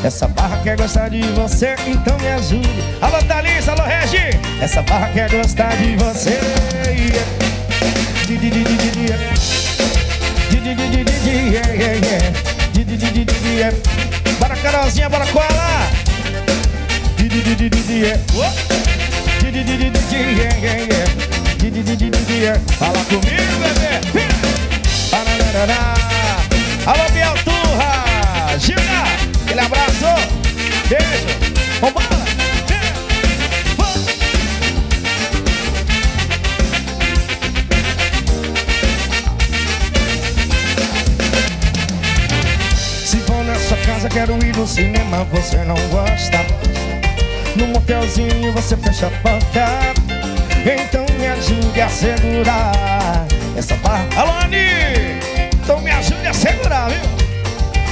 Essa barra quer gostar de você Então me ajude Alô, Thalys, alô, Regi Essa barra quer gostar de você Bora, Carolzinha, bora com ela Fala comigo, bebê. Alô, Biel Turra. Gilda, aquele abraço. Beijo. Vambora. Casa, quero ir no cinema, você não gosta. No motelzinho você fecha a porta Então me ajude a segurar Essa barra... Alô, Ani! Então me ajude a segurar, viu?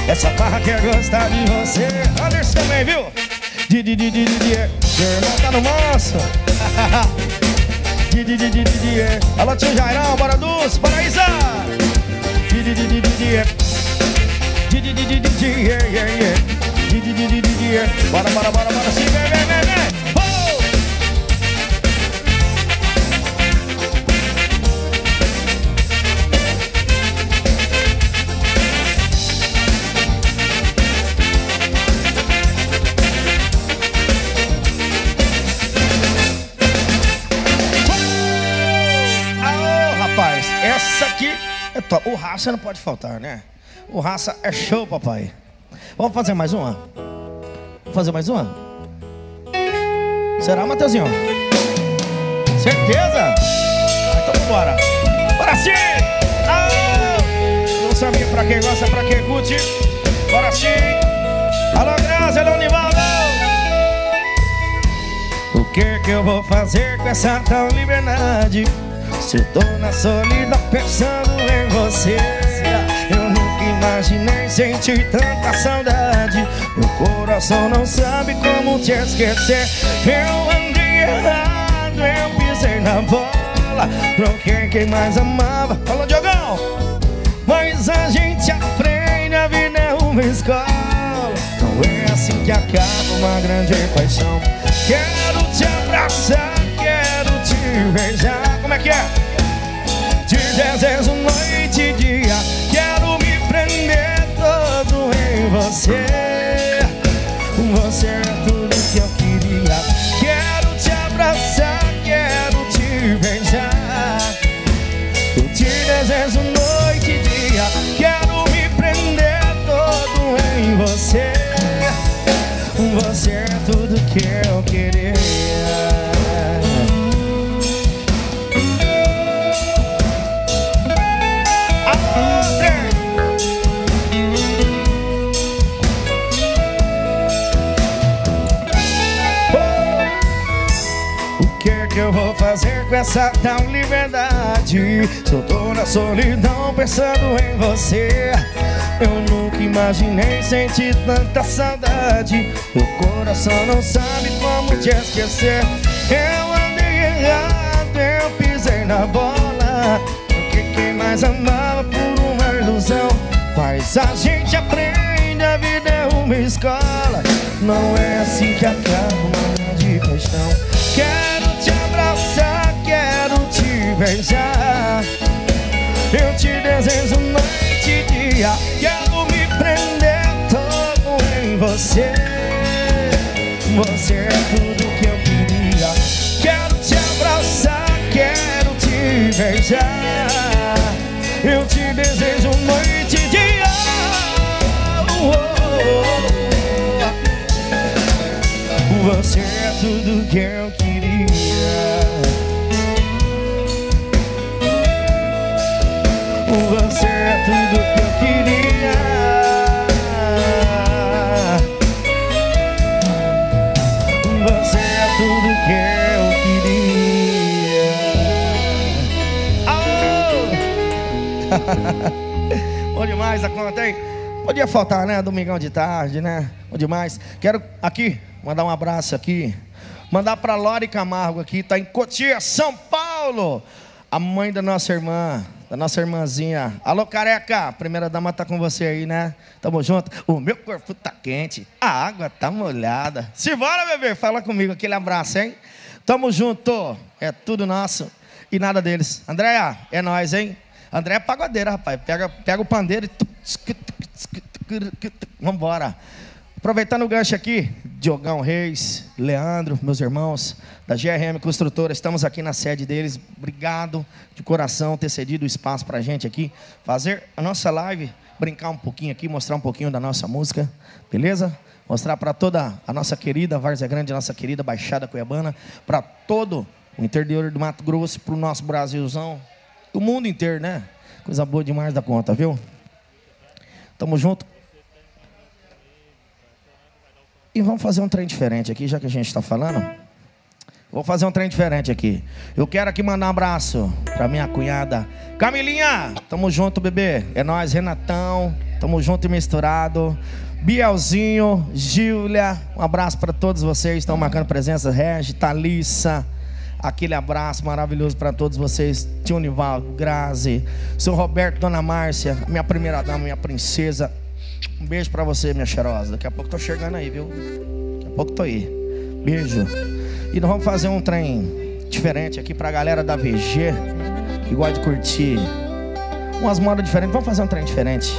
Essa barra quer gostar de você Anderson também, viu? Didi, didi, didi, Seu irmão tá no manso Didi, didi, didi, Alô, tio Jairão, bora Dulce, bora Isa Didi, didi, didi, Bora, bora, bora, bora, sim, vem, vem, vem, vem. Essa aqui é top. O raça não pode faltar, né? O raça é show, papai. Vamos fazer mais uma? Vamos fazer mais uma? Será, Mateuzinho? Certeza? Então bora. Bora sim! Não sabia pra quem gosta, pra quem curte. Bora sim! Alô, Grazi, alô, Nivaldo! O que que eu vou fazer com essa tal liberdade? Se eu tô na solidão pensando em você imaginei sentir tanta saudade. Meu coração não sabe como te esquecer. Eu andei errado, eu pisei na bola. Troquei quem mais amava. Falou, Diogão! Mas a gente aprende, a vida é uma escola. Não é assim que acaba uma grande paixão. Quero te abraçar, quero te beijar. Como é que é? Te desejo noite e dia você Você é tudo que eu queria. Quero te abraçar, quero te beijar. Eu te desejo noite e dia. Quero me prender todo em você. Você é tudo que eu queria com essa tal liberdade? Se eu tô na solidão pensando em você. Eu nunca imaginei sentir tanta saudade. Meu coração não sabe como te esquecer. Eu andei errado, eu pisei na bola. Porque quem mais amava por uma ilusão. Mas a gente aprende, a vida é uma escola. Não é assim que acaba uma grande paixão beijar Eu te desejo noite e dia Quero me prender todo em você. Você é tudo que eu queria. Quero te abraçar, quero te beijar. Eu te desejo noite e dia. Oh, oh, oh. Você é tudo que eu queria Bom demais a conta, hein? Podia faltar, né? Domingão de tarde, né? Bom demais. Quero aqui mandar um abraço aqui Mandar para Lore Camargo aqui, tá em Cotia, São Paulo. A mãe da nossa irmã, da nossa irmãzinha. Alô, careca, primeira dama tá com você aí, né? Tamo junto. O meu corpo tá quente, a água tá molhada. Simbora, bebê, fala comigo, aquele abraço, hein? Tamo junto, é tudo nosso e nada deles. Andréia, é nós, hein? André é pagodeira, rapaz. Pega, pega o pandeiro e. Vambora. Aproveitando o gancho aqui, Diogão Reis, Leandro, meus irmãos da GRM Construtora, estamos aqui na sede deles. Obrigado de coração ter cedido o espaço para a gente aqui fazer a nossa live, brincar um pouquinho aqui, mostrar um pouquinho da nossa música, beleza? Mostrar para toda a nossa querida Várzea Grande, nossa querida Baixada Cuiabana, para todo o interior do Mato Grosso, para o nosso Brasilzão, o mundo inteiro, né? Coisa boa demais da conta, viu? Tamo junto. E vamos fazer um trem diferente aqui, já que a gente está falando. Vou fazer um trem diferente aqui. Eu quero aqui mandar um abraço para minha cunhada Camilinha. Tamo junto, bebê. É nós, Renatão. Tamo junto e misturado. Bielzinho, Gília. Um abraço para todos vocês estão marcando presença. Regi, Thalissa. Aquele abraço maravilhoso para todos vocês. Tio Nivaldo, Grazi, seu Roberto, Dona Márcia, minha primeira dama, minha princesa. Um beijo para você, minha cheirosa. Daqui a pouco tô chegando aí, viu? Daqui a pouco tô aí. Beijo. E nós vamos fazer um trem diferente aqui pra galera da VG que gosta de curtir umas modas diferentes. Vamos fazer um trem diferente.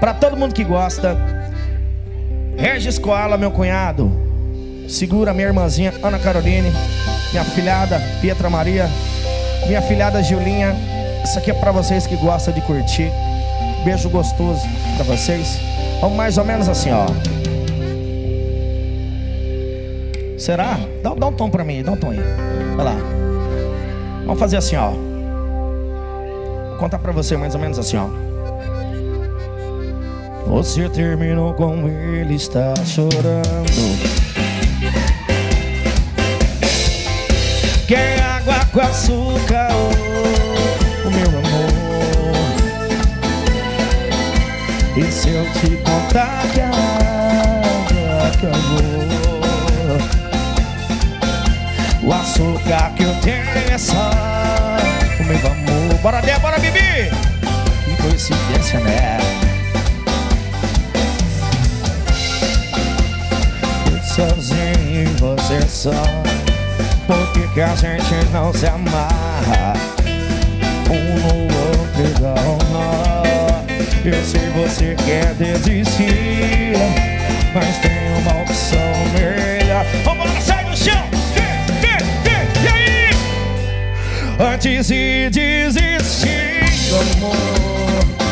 Para todo mundo que gosta. Regis Koala, meu cunhado. Segura minha irmãzinha Ana Caroline minha filhada Pietra Maria, minha filhada Julinha. Isso aqui é para vocês que gostam de curtir. Beijo gostoso para vocês. Vamos mais ou menos assim, ó. Será? Dá, dá um tom para mim, dá um tom aí. Vai lá. Vamos fazer assim, ó. Vou contar para você mais ou menos assim, ó. Você terminou com ele, está chorando. Quer água com açúcar, oh, o meu amor. E se eu te contar que a água acabou O açúcar que eu tenho é só o meu amor. Bora Dé, bora Bibi. Que coincidência, né? Sozinho você só por que, que a gente não se amarra? Um no outro igual nó Eu sei você quer desistir Mas tem uma opção melhor Vambora, sai do chão! E aí? Antes de desistir, amor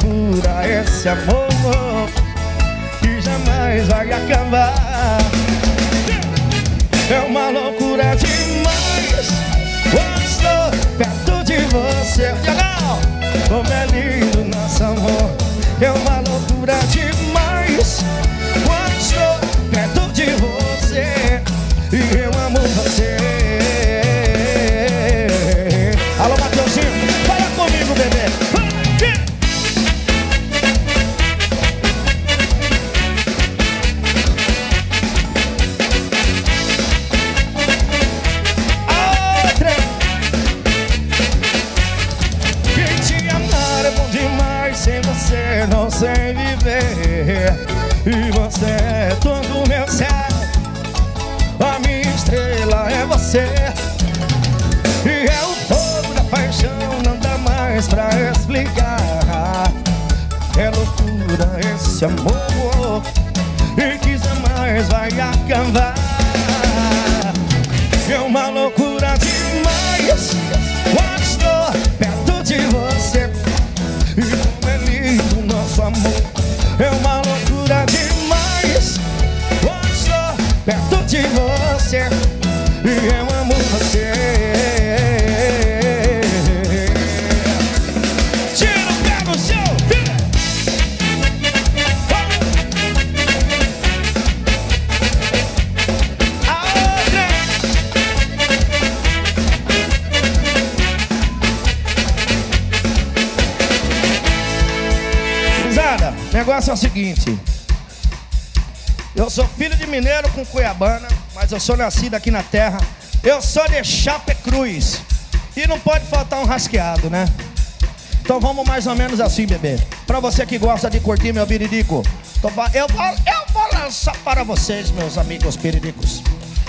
loucura esse amor que jamais vai acabar. É uma loucura demais estou perto de você. Como é lindo nosso amor. É uma loucura demais eu sou nascido aqui na terra. Eu sou de Chapecruz. E não pode faltar um rasqueado, né? Então vamos mais ou menos assim, bebê. Pra você que gosta de curtir meu biridico, eu, vou, eu vou lançar para vocês, meus amigos piriricos.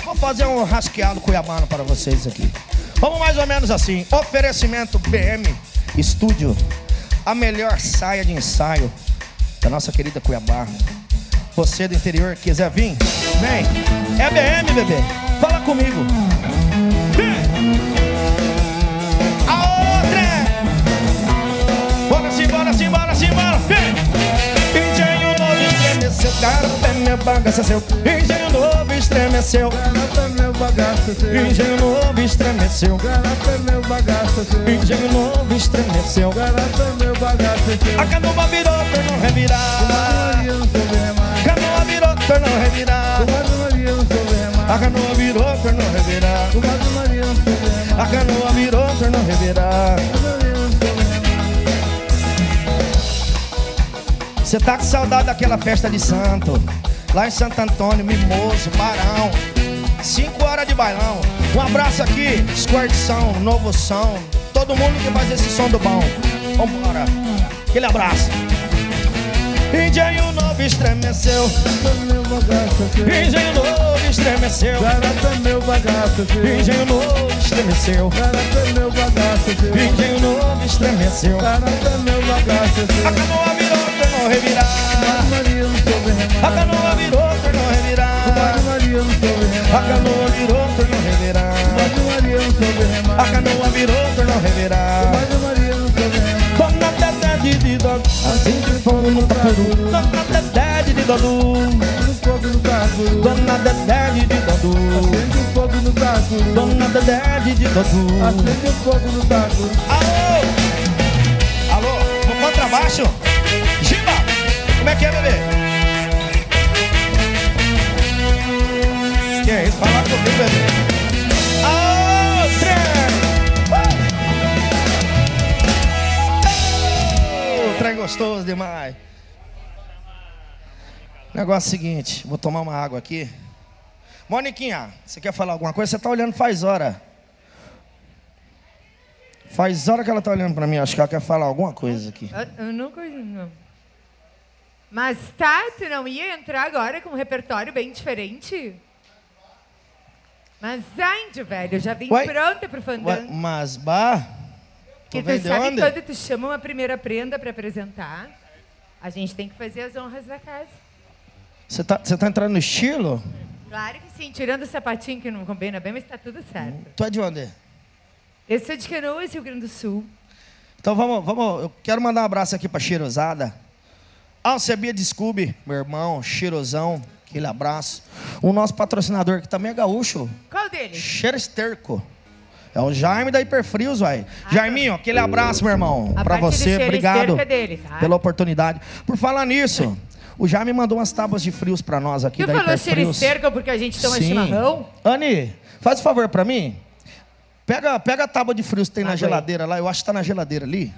Vou fazer um rasqueado cuiabano para vocês aqui. Vamos mais ou menos assim. Oferecimento BM Estúdio. A melhor saia de ensaio da nossa querida Cuiabá. Você do interior quiser vir, vem. É BM, bebê. Fala comigo. Vem. A outra. Bora sim, bora sim, bora sim, bora. Vem. Engenho novo estremeceu, garota, meu bagaço é seu. Engenho novo estremeceu, garota, meu bagaço é seu. Engenho novo estremeceu, garota, meu bagaço é seu. Engenho novo estremeceu, garota, meu bagaço é seu. A canoa virou pra não revirar. Não revirar. A canoa virou pra não revirar. A canoa virou pra não revirar. Você tá com saudade daquela festa de santo? Lá em Santo Antônio, Mimoso, Barão. Cinco horas de bailão. Um abraço aqui, Squirtção, Novo Som. Todo mundo que faz esse som do bom. Vambora. Aquele abraço novo estremeceu. Engenho novo estremeceu. Garota meu bagaço Engenho novo estremeceu. Garota meu bagaço Engenho novo estremeceu. Garota meu bagaço A canoa virou pra não revirar. A canoa virou pra não revirar. A canoa virou pra não revirar. A canoa virou pra não revirar. Assim que fogo no Dona Dedé de Dodô No fogo no carro Dona Dedé de Dodô Acende o fogo no carro Dona Dedé de Dodô Acende o fogo no carro Alô? Alô, no contrabaixo Giba, como é que é, bebê? Que é isso? Fala comigo, bebê! Trem gostoso demais Negócio seguinte, vou tomar uma água aqui Moniquinha, você quer falar alguma coisa? Você tá olhando faz hora Faz hora que ela tá olhando pra mim, acho que ela quer falar alguma coisa aqui. Eu, eu nunca não. Mas tá, tu não ia entrar agora com um repertório bem diferente? Mas ainda, velho, eu já vim Uai, pronta pro Ué, fandango. mas, bah, veio tu sabe onde? quando tu chama uma primeira prenda pra apresentar, a gente tem que fazer as honras da casa. Você tá, você tá entrando no estilo? Claro que Sim, tirando o sapatinho que não combina bem, mas tá tudo certo. Tu é de onde? Eu sou de Canoas, Rio Grande do Sul. Então vamos, vamos. Eu quero mandar um abraço aqui pra Cheirosada. Alcebia de Scooby, meu irmão, cheirosão, aquele abraço. O nosso patrocinador que também é gaúcho, Qual deles? Cheiro Esterco. É o Jaime da Hiperfrios, vai. Jaiminho, aquele abraço, meu irmão. A Pra parte de você, obrigado é dele, tá? pela oportunidade. Por falar nisso, o Jaime mandou umas tábuas de frios pra nós aqui Tu da falou esterco porque a gente toma Sim. chimarrão? Anne, faz um favor pra mim. Pega, pega a tábua de frios que tem na Aguei. geladeira lá. Eu acho que tá na geladeira ali.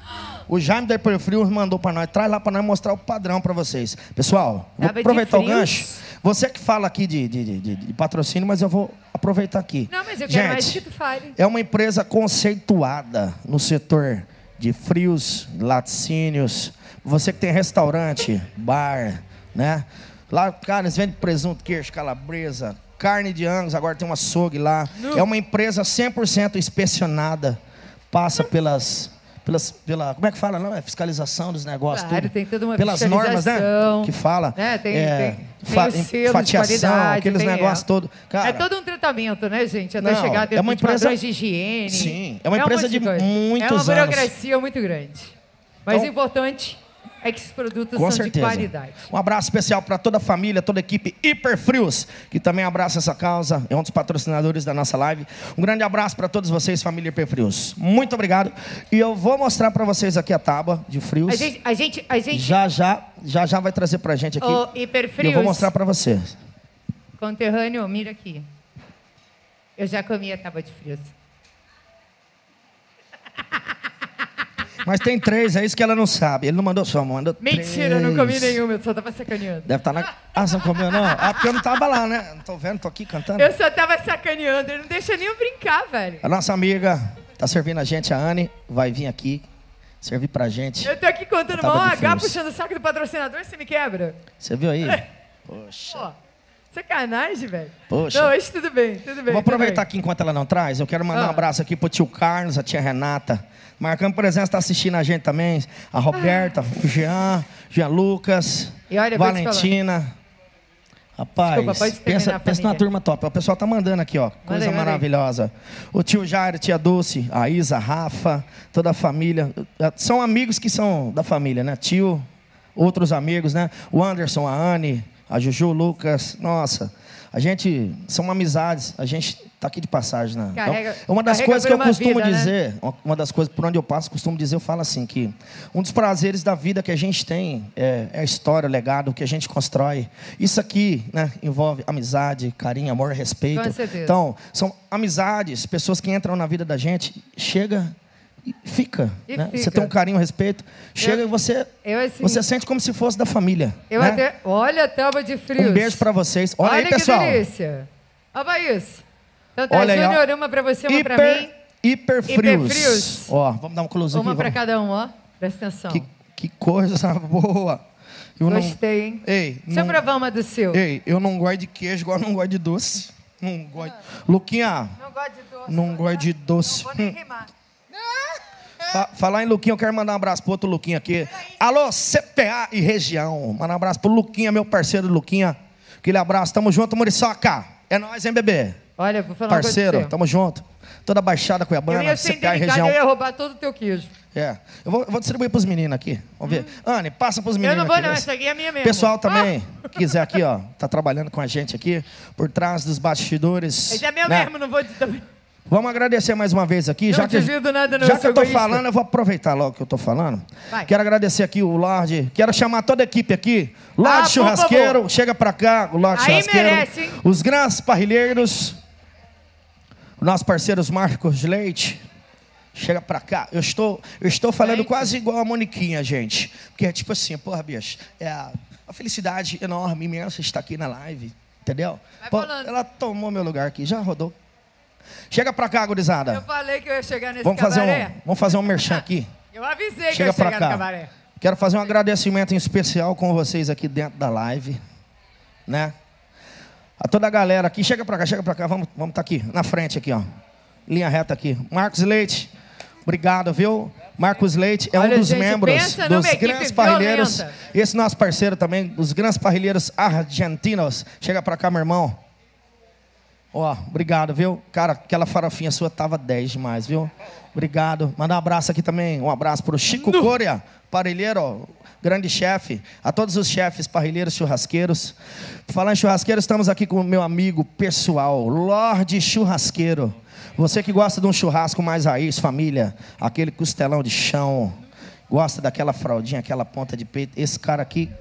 O Jaime da Hiperfrios mandou pra nós. Traz lá pra nós mostrar o padrão pra vocês. Pessoal, vou Tábua aproveitar o gancho. Você que fala aqui de, de, de- de- patrocínio, mas eu vou aproveitar aqui. Não, mas eu quero mais Gente, que tu fale. é uma empresa conceituada no setor de frios, laticínios. Você que tem restaurante, bar, né? Lá, cara, eles vendem presunto, queijo, calabresa, carne de angus, agora tem um açougue lá. É uma empresa 100% inspecionada. Passa pelas... Pelas, pela, como é que fala? Não, é fiscalização dos negócios. Claro, tudo. tem toda uma Pelas normas, né? Que fala. Né, tem- é, tem- fa- de fatiação, aqueles tem, é. negócios todos. Cara, é todo um tratamento, né, gente? Até Não, chegar é dentro uma de empresa- padrões de higiene. Sim, é uma um empresa monte de coisa. muitos É uma anos. burocracia muito grande. Mas Então- o importante é que esses produtos Com são certeza. de qualidade. Um abraço especial para toda a família, toda a equipe Hiperfrios, que também abraça essa causa, é um dos patrocinadores da nossa live. Um grande abraço para todos vocês, família Hiperfrios. Muito obrigado. E eu vou mostrar para vocês aqui a tábua de frios. A gente, a gente, a gente Já já, já já vai trazer pra gente aqui. E Hiperfrios. eu vou mostrar para vocês. conterrâneo, mira aqui. Eu já comi a tábua de frios. Mas tem três, é isso que ela não sabe. Ele não mandou só, mandou Mentira, eu não comi três. nenhuma, eu só tava sacaneando. Deve estar na. Ah, você não comeu, não? Ah, porque eu não tava lá, né? Não tô vendo, tô aqui cantando. Eu só tava sacaneando, ele não deixa nem eu brincar, velho. A nossa amiga tá servindo a gente, a Anne, vai vir aqui servir pra gente. Eu tô aqui contando Tábua mal de H, frios. puxando o saco do patrocinador, você me quebra. Você viu aí? Poxa. Pô, sacanagem, velho. Poxa. Não, mas tudo bem, tudo bem. Vou aproveitar bem. aqui enquanto ela não traz. Eu quero mandar Ah. um abraço aqui pro tio Carlos, a tia Renata. Marcando presença, tá assistindo a gente também. A Roberta, o Jean, Jean Lucas, olha, Valentina. Rapaz, Desculpa, pensa, pensa na turma top. O pessoal tá mandando aqui, ó. Coisa maravilhosa. O tio Jairo, tia Dulce, a Isa, a Rafa, toda a família. São amigos que são da família, né? Tio, outros amigos, né? O Anderson, a Anne, a Juju, o Lucas. Nossa, a gente. São amizades. A gente tá aqui de passagem, né? Carrega- Então, uma das coisas que eu costumo vida, né? dizer, uma- uma das coisas por onde eu passo, costumo dizer, eu falo assim, que um dos prazeres da vida que a gente tem é, é a história, o legado, o que a gente constrói. Isso aqui né, envolve amizade, carinho, amor, respeito. Com certeza. Então, são amizades, pessoas que entram na vida da gente, chega e fica. E né? fica. Você tem um carinho, um respeito, chega Eu- e você, Eu, assim, você sente como se fosse da família. eu né? até... Olha a tábua de frios. Um beijo pra vocês. Olha, aí, que pessoal. delícia. Olha isso. Então tá, Olha aí. Júnior, uma pra você, uma pra Hiper, mim. hiperfrios. Hiperfrios. Ó, vamos dar um close aqui. Uma pra vamos. cada um, ó. Presta atenção. Que, que coisa boa. Eu não- Gostei, hein? Ei, Deixa eu não- provar uma do seu. Ei, eu não gosto de queijo, igual eu não gosto de doce. Não gosto. Luquinha, Não gosto de doce. não gosto de doce. Vou nem rimar. Fa- falar em Luquinha, eu quero mandar um abraço pro outro Luquinha aqui. Alô, CPA e região. Mandar um abraço pro Luquinha, meu parceiro Luquinha. Aquele abraço, tamo junto, Muriçoca. É nóis, hein, bebê? Olha, vou falar uma coisa Parceiro, pra você. tamo junto. Toda Baixada Eu Cuiabana, ia ser indelicado, região. eu ia roubar todo o teu queijo. É. Eu vou, eu vou distribuir pros meninos aqui. Vamos ver. Anne, passa pros meninos eu não vou aqui, não, vê essa aqui é minha mesmo. Pessoal também, quiser aqui, ó, tá trabalhando com a gente aqui, por trás dos bastidores. Esse é meu né? mesmo, não vou... também. Vamos agradecer mais uma vez aqui. Não já que, nada, não, já eu que eu egoísta. falando, eu vou aproveitar logo que eu tô falando. Vai. Quero agradecer aqui o Lorde. Quero chamar toda a equipe aqui. Lorde Ah, Churrasqueiro, chega pra cá, o Lorde Aí Churrasqueiro. merece, hein? Os grandes parrilheiros. Nossos parceiros Marcos Leite. Chega pra cá. Eu estou, eu estou falando Gente. quase igual a Moniquinha, gente. Porque é tipo assim, porra, bicho, é a, a felicidade enorme, imensa estar aqui na live. Entendeu? Pô, ela tomou meu lugar aqui, já rodou. Chega pra cá, gurizada. Eu falei que eu ia chegar nesse Vamos fazer, cabaré. um, vamos fazer um merchan aqui. Eu avisei que eu Chega ia chegar no cá. cabaré. Quero fazer um agradecimento em especial com vocês aqui dentro da live, né? A toda a galera aqui, chega pra cá, chega pra cá, vamos vamos estar aqui, na frente aqui, ó. Linha reta aqui. Marcos Leite, obrigado, viu? Marcos Leite é Olha, um dos gente, membros dos grandes parrilheiros. violenta. Esse nosso parceiro também, os grandes parrilheiros argentinos. Chega pra cá, meu irmão. Ó, obrigado, viu? Cara, aquela farofinha sua tava 10 demais, viu? Obrigado. Manda um abraço aqui também. Um abraço pro Chico Coria, parrilheiro, grande chefe. A todos os chefes, parrilheiros, churrasqueiros. Falar em churrasqueiro, estamos aqui com o meu amigo pessoal, Lorde Churrasqueiro. Você que gosta de um churrasco mais raiz, família, aquele costelão de chão, gosta daquela fraldinha, aquela ponta de peito, esse cara aqui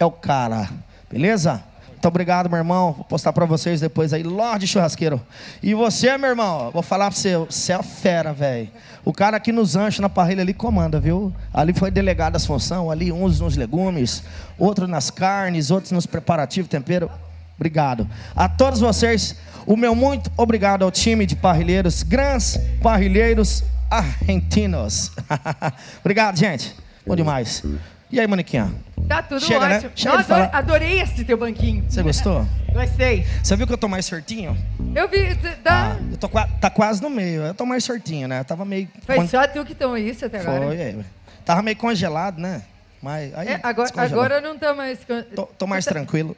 é o cara, beleza? Muito obrigado, meu irmão. Vou postar pra vocês depois aí, Lorde Churrasqueiro. E você, meu irmão, vou falar pra você, você é fera, velho. O cara aqui nos anchos, na parrilha ali, comanda, viu? Ali foi delegado as funções, ali uns nos legumes, outros nas carnes, outros nos preparativos, tempero. Obrigado. A todos vocês, o meu muito obrigado ao time de parrilheiros, grandes parrilheiros argentinos. obrigado, gente. Bom demais. E aí, Moniquinha? Tá tudo Chega, né? ótimo. Chega de falar. adorei, adorei esse teu banquinho. Você gostou? Gostei. Você viu que eu tô mais certinho? Eu vi. Tá, Eu tô tá quase no meio. Eu tô mais certinho, né? Eu tava meio. Foi con- só tu que tomou isso até agora. Foi, é. Tava meio congelado, né? Mas aí É, agora, agora não tá mais. con- Tô, tô mais tranquilo.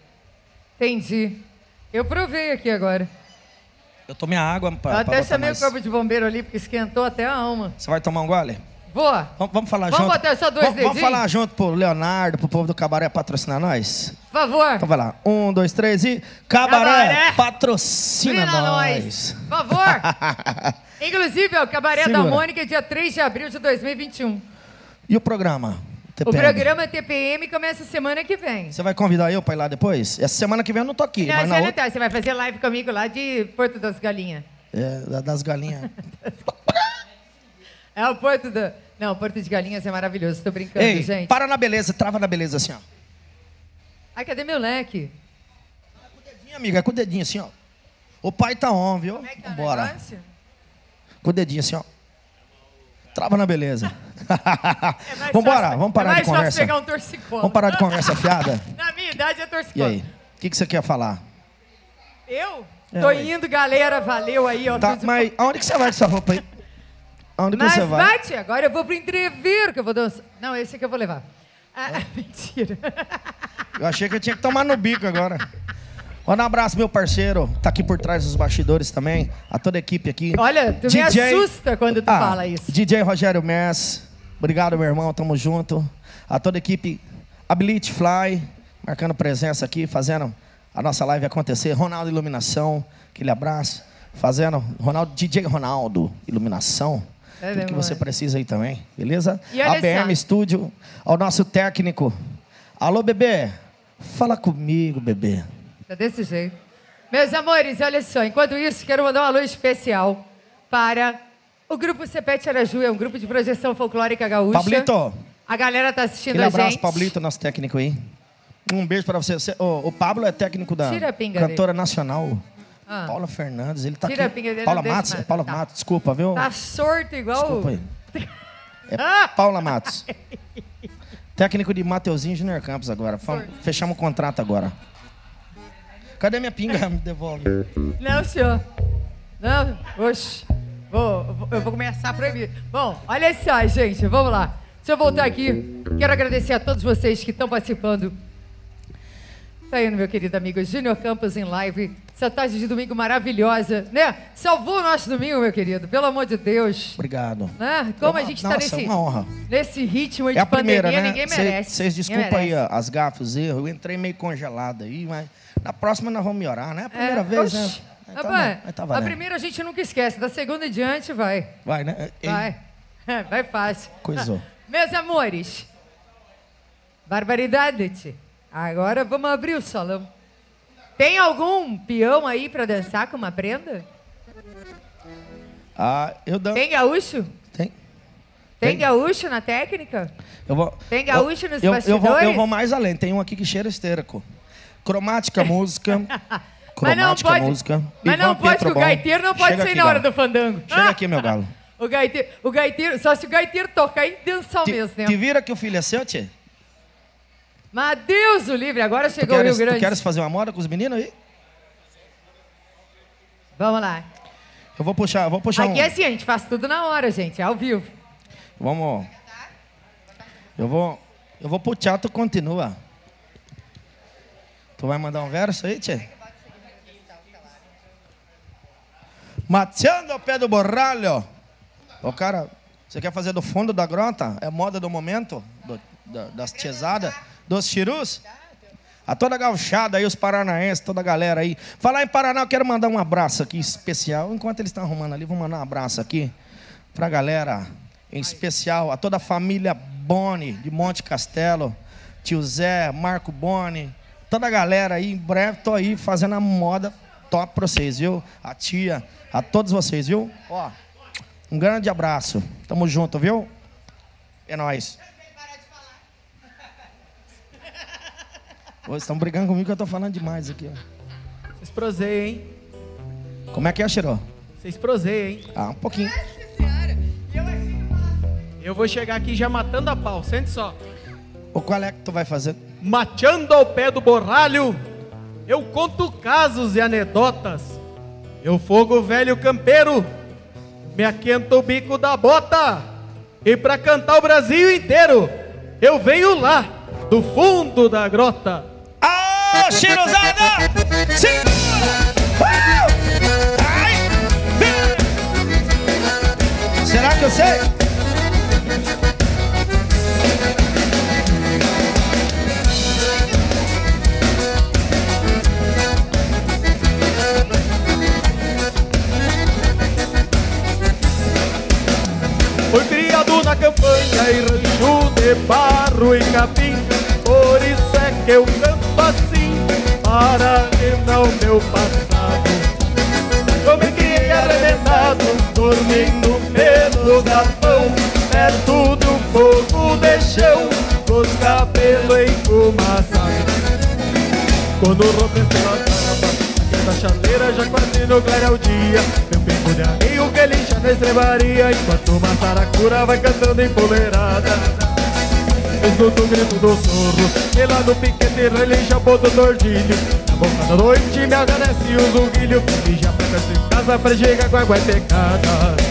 Entendi. Eu provei aqui agora. Eu tomei a água pra até chamei mais. o corpo de bombeiro ali, porque esquentou até a alma. Você vai tomar um gole? Vou. Vamos, vamos falar Vamos junto? botar só dois vamos, vamos falar junto pro Leonardo, pro povo do Cabaré patrocinar nós? Por favor. Então vai lá. Um, dois, três e. Cabaré, Cabaré. patrocina nós. Por favor. Inclusive, ó, o Cabaré da Segura. Mônica, dia 3 de abril de 2021. E o programa? O TPM? programa TPM começa semana que vem. Você vai convidar eu pra ir lá depois? Essa semana que vem eu não tô aqui, Não, mas na outra. tá, você vai fazer live comigo lá de Porto das Galinhas. É, da- das galinhas. É o Porto da... Não, o Porto de Galinhas é maravilhoso. Tô brincando, Ei, gente. para na beleza, trava na beleza assim, ó. Ai, cadê meu leque? Minha amiga, é com o dedinho assim, ó. O pai tá on, viu? Como é que tá o Vambora. Com o dedinho assim, ó. Trava na beleza. É mais Vambora, fácil- vamos parar é de fácil conversa. pegar um torcicolo. Vamos parar de conversa fiada? Na minha idade é E torcicolo. aí? O que, que você quer falar? Eu? É, Tô indo, galera. Valeu aí, ó. Tá, mas aonde que você vai com essa roupa aí? Aonde que Mas você vai? bate, agora eu vou pro entreveiro que eu vou dançar. Não, esse aqui eu vou levar. Ah, mentira. Eu achei que eu tinha que tomar no bico agora. Manda um abraço, meu parceiro. Tá aqui por trás dos bastidores também. A toda a equipe aqui. Olha, tu me assusta quando tu Ah, fala isso. DJ Rogério Mess. Obrigado, meu irmão. Tamo junto. A toda a equipe Ability Fly. Marcando presença aqui, fazendo a nossa live acontecer. Ronaldo Iluminação. Aquele abraço. Fazendo. Ronaldo, DJ Ronaldo Iluminação. É, Tudo que você precisa aí também, beleza? ABM só. Studio, ao nosso técnico. Alô, bebê. Fala comigo, bebê. Tá desse jeito. Meus amores, olha só. Enquanto isso, quero mandar um alô especial para o Grupo Cepete Araju. É um grupo de projeção folclórica gaúcha. Pablito. A galera tá assistindo Aquele a abraço, gente. Pablito, nosso técnico aí. Um beijo pra você. O, o Pablo é técnico da a cantora nacional. Ah. Paula Fernandes, ele tá Tira aqui. a Paula Matos, é Paula Tá. Matos, desculpa, viu? Tá sorto igual... Desculpa aí. É Ah! Paula Matos. Técnico de Mateuzinho Júnior Campos agora. Fam- Fechamos o contrato agora. Cadê minha pinga? Me devolve. Não, senhor. Não, oxe. Vou, vou- eu vou começar a proibir. Bom, olha só, gente, vamos lá. Deixa eu voltar aqui. Quero agradecer a todos vocês que estão participando. Tá aí, meu querido amigo Júnior Campos em live. Essa tarde de domingo maravilhosa, né? Salvou o nosso domingo, meu querido, pelo amor de Deus. Obrigado. Né? Como É a uma- gente tá nossa, nesse, uma nesse ritmo de É a primeira, pandemia, né? ninguém merece. Vocês Ninguém desculpam aí ó, as gafas, os erros. Eu entrei meio congelado aí, mas na próxima nós vamos melhorar, né? A primeira É, vez, né? Rapaz, mas tá a primeira a gente nunca esquece, da segunda em diante vai. Vai, né? Ei, Vai. Vai fácil. Coisou. Meus amores, barbaridade. Agora vamos abrir o salão. Tem algum peão aí pra dançar com uma prenda? Ah, eu dan... Tem gaúcho? Tem. Tem, Tem. gaúcho na técnica? Eu vou, Tem gaúcho eu, nos eu, eu vou, eu bastidores? vou mais além. Tem um aqui que cheira esterco. Cromática música. Mas não Cromática pode, música. mas não pode, que o gaiteiro não pode Chega sair aqui, na hora galo. do fandango. Chega aqui, meu galo. O gaiteiro, o gaiteiro, só se o gaiteiro tocar e dançar ao Te, mesmo tempo. te vira que o filho é seu, tchê? Mas Deus o livre, agora chegou o queres, Rio Grande. tu queres fazer uma moda com os meninos aí? Vamos lá. Eu vou puxar, vou puxar Aqui um... é assim, a gente faz tudo na hora, gente, ao vivo. Vamos. Eu vou. Eu vou puxar, tu continua. Tu vai mandar um verso aí, tchê? Mateando ao pé do borralho. O cara, você quer fazer do fundo da grota? É moda do momento? Do, da- das tiesadas? Dos chirus? A toda a gauchada aí, os paranaenses, toda a galera aí. Falar em Paraná, eu quero mandar um abraço aqui especial. Enquanto eles estão arrumando ali, vou mandar um abraço aqui pra galera, em especial a toda a família Boni, de Monte Castelo, tio Zé, Marco Boni, toda a galera aí. Em breve tô aí fazendo a moda top pra vocês, viu? A tia, a todos vocês, viu? Ó, um grande abraço. Tamo junto, viu? É nóis. Vocês estão brigando comigo que eu tô falando demais aqui, ó. Vocês proseiam, hein? Como é que é, Xirô? Vocês proseiam, hein? Ah, um pouquinho. Eu vou chegar aqui já matando a pau, sente só. O qual é que tu vai fazer? Mateando ao pé do borralho, eu conto casos e anedotas. Eu fogo velho campeiro, me aquento o bico da bota. E pra cantar o Brasil inteiro, eu venho lá, do fundo da grota. Ô, Chiruzada! Segura! Uh! Ai! Será que eu sei? Fui criado na campanha e rancho de barro e capim que eu canto assim, para lembrar o meu passado. Eu me criei arrebentado, dormindo pelo galpão Perto do fogo de chão, com os cabelos enfumaçados. Quando rompeu a capa, da chaleira já quase no clarear o dia. Meu pingo de arreio que lixa na estrebaria Enquanto uma saracura vai cantando empoleirada Escuto o grito do sorro. E lá no piquete relincha o ponto tordilho. Na boca da noite me agradece o zunguilho. E já pra casa pra chegar com água e pecada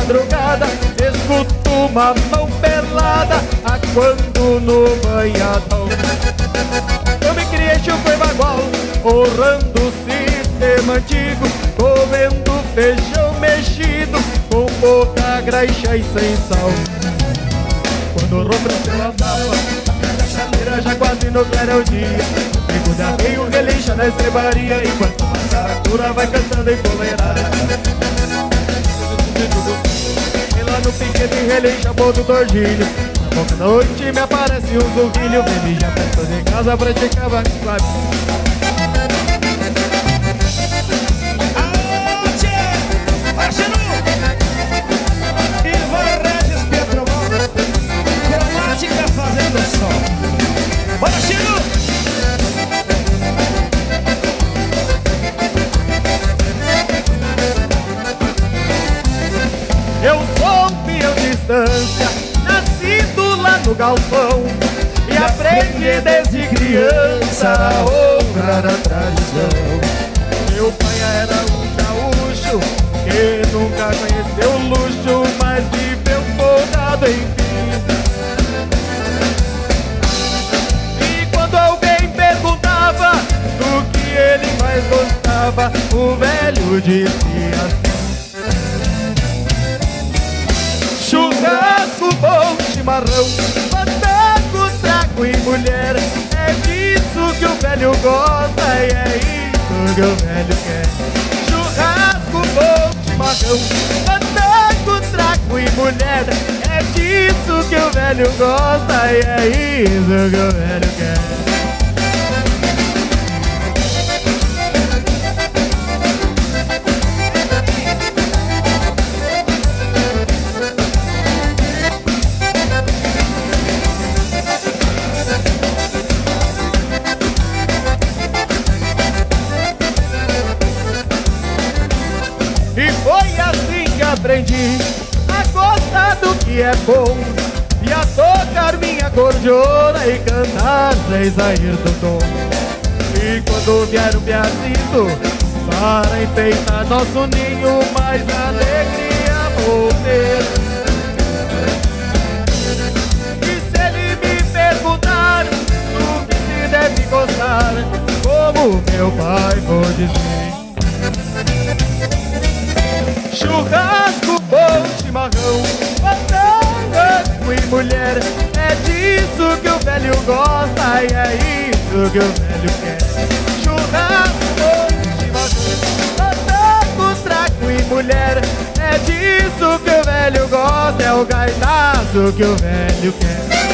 madrugada Escuto uma mão pelada A quando no banhadão. Eu me criei chupa e bagual Honrando o sistema antigo Comendo feijão mexido Com pouca graxa e sem sal. Quando rompe pela tapa a chaleira já quase claro é o dia. Fico da meio relincha na estrebaria Enquanto a saracura vai cantando empoleirada E lá no piquete relincha bom do tordilho Na boca da noite me aparece um zunguilho Vem já perto de casa pra te acabar com distância, nascido lá no galpão E aprendi desde criança a honrar a tradição. Meu pai era um gaúcho que nunca conheceu luxo Mas viveu folgado enfim E quando alguém perguntava do que ele mais gostava O velho dizia assim chimarrão. Fandango, trago e mulher. É disso que o velho gosta E é isso que o velho quer. Churrasco, bom chimarrão. Fandango, trago e mulher. É disso que o velho gosta E é isso que o velho quer três ainda dou E quando vier o piacito Para enfeitar nosso ninho Mais alegria vou ter. E se ele me perguntar Do que se deve gostar Como meu pai vou dizer. Churrasco, bom chimarrão Fandango e mulher É disso velho gosta e é isso que o velho quer. Churrasco, churrasco, traco e mulher. É disso que o velho gosta, é o gaitaço que o velho quer.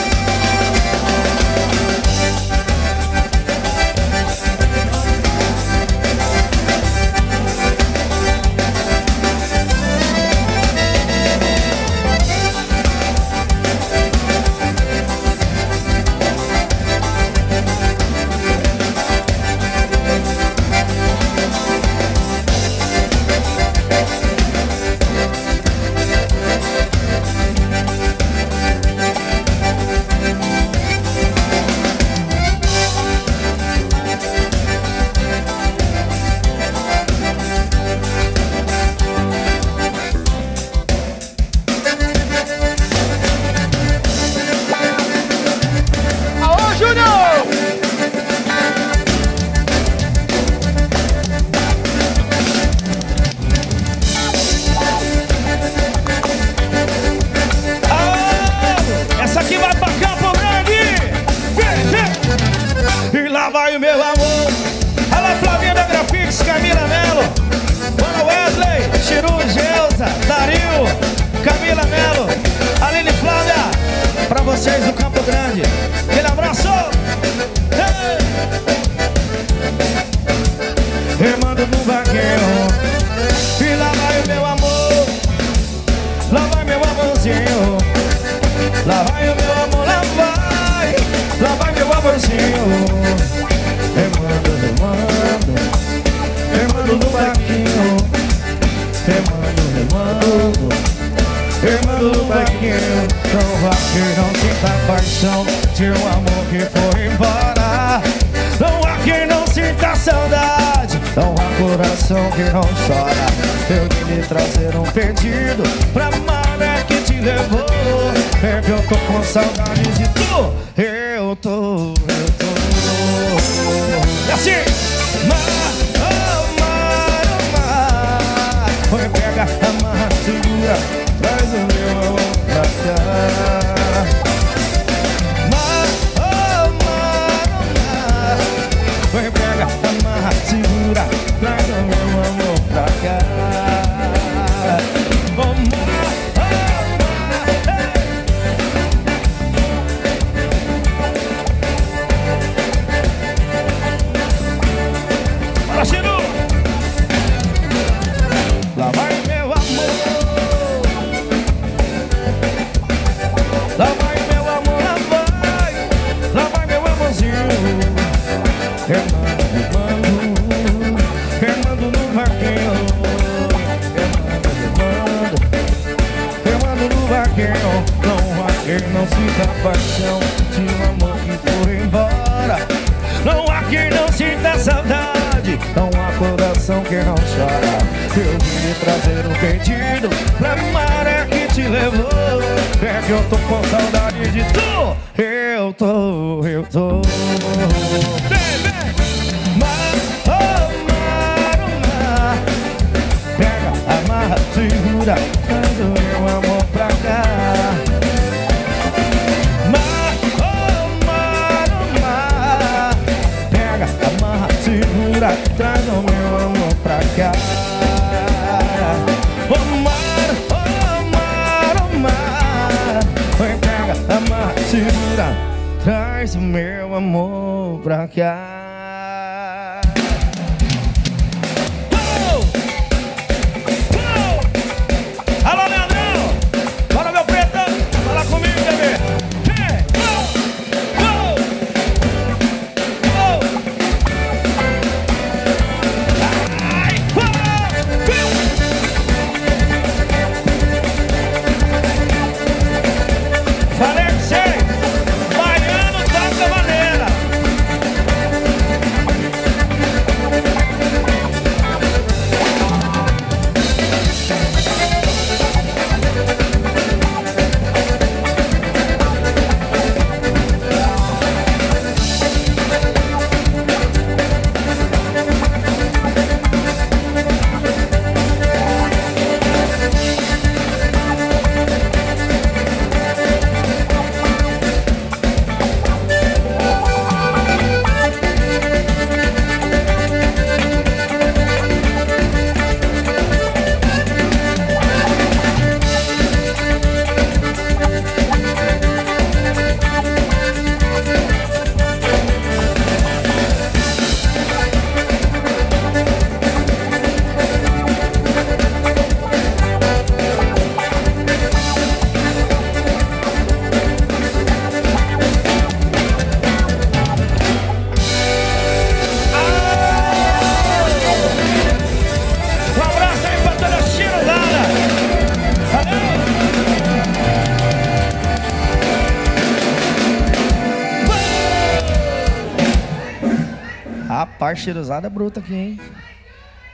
É bruta aqui, hein?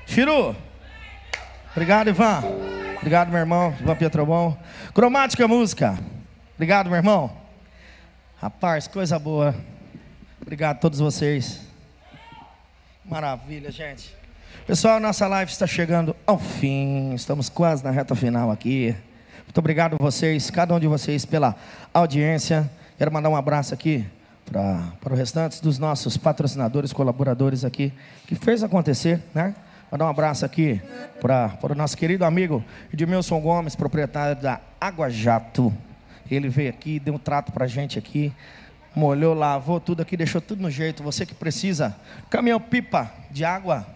Chiru! Obrigado, Ivan. Obrigado, meu irmão. Ivan Pietrobon. Cromática Música. Obrigado, meu irmão. Rapaz, coisa boa. Obrigado a todos vocês. Maravilha, gente. Pessoal, nossa live está chegando ao fim. Estamos quase na reta final aqui. Muito obrigado a vocês, cada um de vocês, pela audiência. Quero mandar um abraço aqui para, para o restante dos nossos patrocinadores, colaboradores aqui, que fez acontecer, né? Mandar um abraço aqui para, o nosso querido amigo Edmilson Gomes, proprietário da Água Jato. Ele veio aqui, deu um trato para a gente aqui, molhou, lavou tudo aqui, deixou tudo no jeito. Você que precisa, caminhão pipa de água,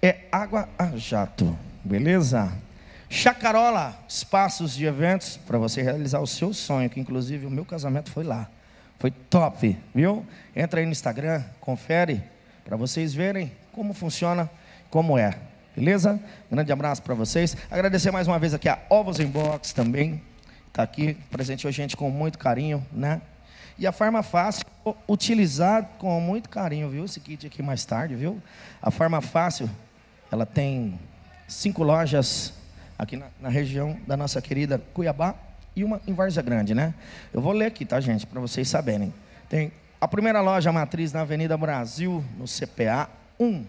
é água a jato, beleza? Chacarola, espaços de eventos para você realizar o seu sonho, que inclusive o meu casamento foi lá. Foi top, viu? Entra aí no Instagram, confere para vocês verem como funciona, como é. Beleza? Grande abraço para vocês. Agradecer mais uma vez aqui a Ovos Inbox também. Está aqui, presenteou a gente com muito carinho, né? E a Farma Fácil, utilizar com muito carinho, viu? Esse kit aqui mais tarde, viu? A Farma Fácil, ela tem cinco lojas aqui na, na região da nossa querida Cuiabá e uma em Várzea Grande, né? Eu vou ler aqui, tá, gente, para vocês saberem. Tem a primeira loja matriz na Avenida Brasil, no CPA 1.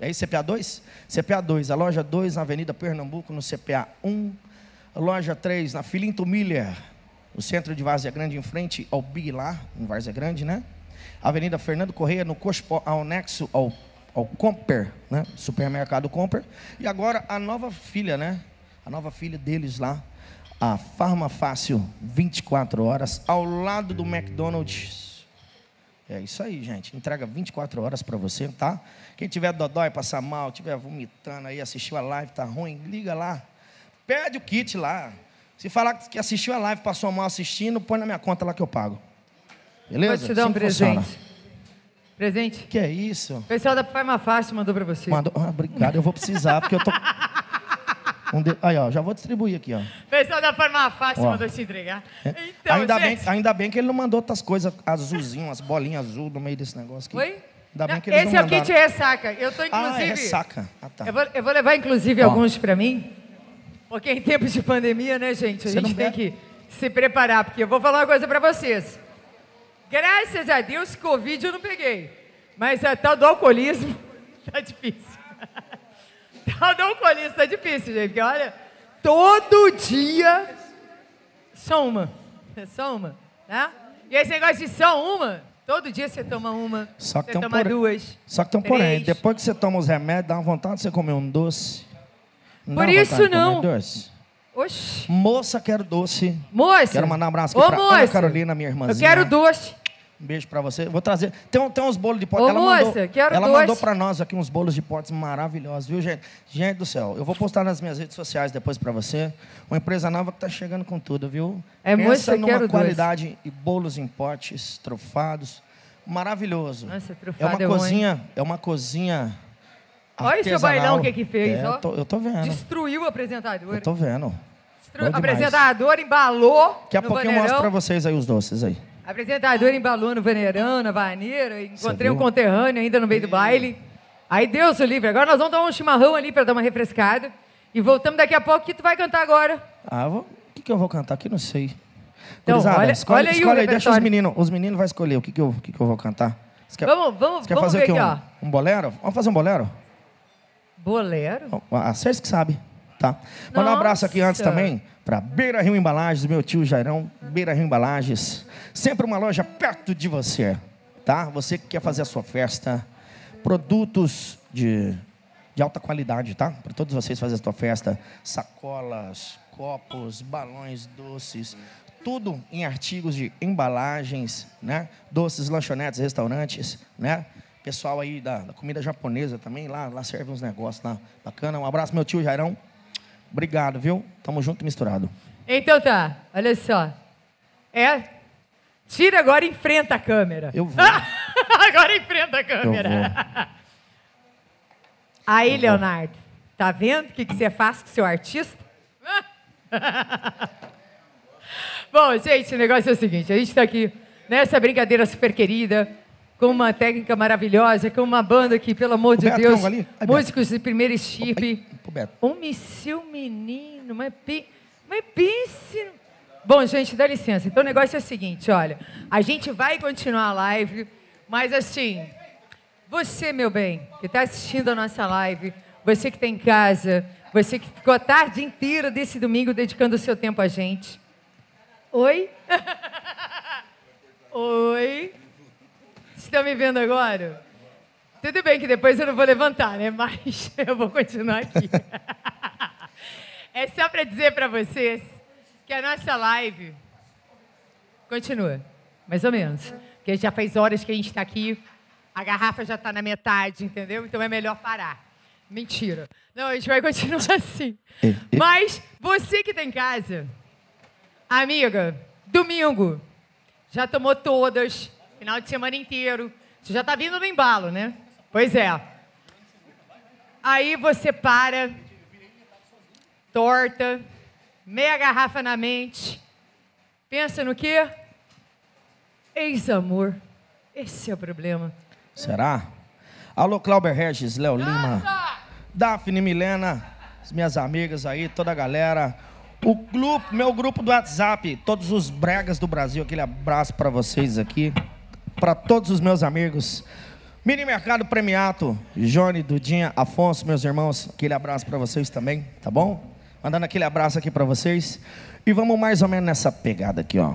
É aí CPA 2? CPA 2. A loja 2 na Avenida Pernambuco, no CPA 1. A loja 3 na Filinto Miller, no centro de Várzea Grande, em frente ao Big lá, em Várzea Grande, né? Avenida Fernando Correia, no Cospo, ao anexo ao, ao Comper, né? Supermercado Comper. E agora a nova filha, né? A nova filha deles lá, a Farma Fácil, 24 horas, ao lado do McDonald's. É isso aí, gente. Entrega 24 horas para você, tá? Quem tiver dodói, passar mal, tiver vomitando aí, assistiu a live, tá ruim, liga lá. Pede o kit lá. Se falar que assistiu a live, passou mal assistindo, põe na minha conta lá que eu pago. Beleza? Vou te dar um Assim presente. funciona. Presente? Que é isso? O pessoal da Farma Fácil mandou para você. Mandou. Ah, obrigado, eu vou precisar, porque eu tô. Um de... Aí, ó, já vou distribuir aqui, ó. Pessoal da Ó. mandou te entregar. Então, ainda, bem, gente... ainda bem que ele não mandou outras coisas azulzinho, umas bolinhas azul no meio desse negócio aqui. Oi? Ainda bem Não, que eles esse não é o mandaram. kit ressaca. Eu tô, inclusive... Ah, é ressaca. Ah, tá. eu, vou, eu vou levar, inclusive, Ó. alguns para mim. Porque em tempos de pandemia, né, gente? A Você gente tem que se preparar. Porque eu vou falar uma coisa para vocês. Graças a Deus, Covid eu não peguei. Mas a tal do alcoolismo tá difícil. Tal do alcoolismo tá difícil, gente. Porque, olha, todo dia só uma. É Só uma, tá? E esse negócio de só uma, todo dia você toma uma, Só que você tem um toma porém. duas. Só que tem um porém. Depois que você toma os remédios, dá uma vontade de você comer um doce. Não Por isso não. Doce? Oxi. Moça, quero doce. Moça. Quero mandar um abraço aqui Ô, pra moça. Ana Carolina, minha irmãzinha. Eu quero doce. Um beijo pra você. Vou trazer. Tem, tem uns bolos de pote. Ô, ela moça, mandou, quero ela mandou pra nós aqui uns bolos de potes maravilhosos, viu, gente? Gente do céu, eu vou postar nas minhas redes sociais depois pra você. Uma empresa nova que tá chegando com tudo, viu? É, Pensa moça, numa qualidade e bolos em potes, trufados. Maravilhoso. Nossa, é uma é bom, cozinha, é uma cozinha Olha esse bailão que que fez, É, ó. eu tô, eu tô vendo. Destruiu o apresentador. Eu tô vendo. Destru... Bom demais. apresentador embalou Daqui a pouquinho eu mostro pra vocês aí os doces aí. Apresentador embalou no vaneirão, na vaneira. Encontrei um conterrâneo ainda no meio do baile. Aí Deus o livre. Agora nós vamos tomar um chimarrão ali para dar uma refrescada. E voltamos daqui a pouco. O que tu vai cantar agora? Ah, vou- o que, que eu vou cantar aqui? Não sei. Então, Gurizada, olha- escolhe, olha aí escolhe aí, deixa os meninos. Os meninos vão escolher o que, que, eu, o que, que eu vou cantar. Quer, Vamos, vamos, quer vamos fazer ver aqui, ó. Um, um bolero? Vamos fazer um bolero? Bolero? A César que sabe. Tá. Mandar um abraço aqui antes também para Beira Rio Embalagens, meu tio Jairão, Beira Rio Embalagens. Sempre uma loja perto de você, tá? Você que quer fazer a sua festa, produtos de, de alta qualidade, tá? Para todos vocês fazerem a sua festa, sacolas, copos, balões, doces, tudo em artigos de embalagens, né? Doces, lanchonetes, restaurantes, né? Pessoal aí da, da comida japonesa também, lá, lá serve uns negócios lá bacana. Um abraço, meu tio Jairão. Obrigado, viu? Tamo junto e misturado. Então tá, olha só. É. Tira agora e enfrenta a câmera. Eu vou. agora enfrenta a câmera. Aí, Leonardo, tá vendo o que, que você faz com seu artista? Bom, gente, o negócio é o seguinte: a gente está aqui nessa brincadeira super querida com uma técnica maravilhosa, com uma banda que, pelo amor de Beto, Deus? Ai, músicos de primeira estirpe. Homem, seu menino, mas, pi, mas pense... Bom, gente, dá licença. Então o negócio é o seguinte, olha. A gente vai continuar a live, mas assim, você, meu bem, que está assistindo a nossa live, você que está em casa, você que ficou a tarde inteira desse domingo dedicando o seu tempo a gente. Oi? Oi? Estão me vendo agora? Tudo bem que depois eu não vou levantar, né? Mas eu vou continuar aqui. É só para dizer para vocês que a nossa live continua, mais ou menos. Porque já faz horas que a gente está aqui, a garrafa já está na metade, entendeu? Então é melhor parar. Mentira. Não, a gente vai continuar assim. Mas você que está em casa, amiga, domingo, já tomou todas, final de semana inteiro. Você já está vindo no embalo, né? Pois é. Aí você para, torta, meia garrafa na mente, pensa no quê? Ex-amor. Esse é o problema. Será? Alô, Clauber Regis, Léo Lima, Daphne Milena, as minhas amigas aí, toda a galera. O grupo, meu grupo do WhatsApp, todos os bregas do Brasil, aquele abraço para vocês aqui. Para todos os meus amigos. Mini Mercado Premiato, Johnny, Dudinha, Afonso, meus irmãos, aquele abraço para vocês também, tá bom? Mandando aquele abraço aqui para vocês. E vamos mais ou menos nessa pegada aqui, ó.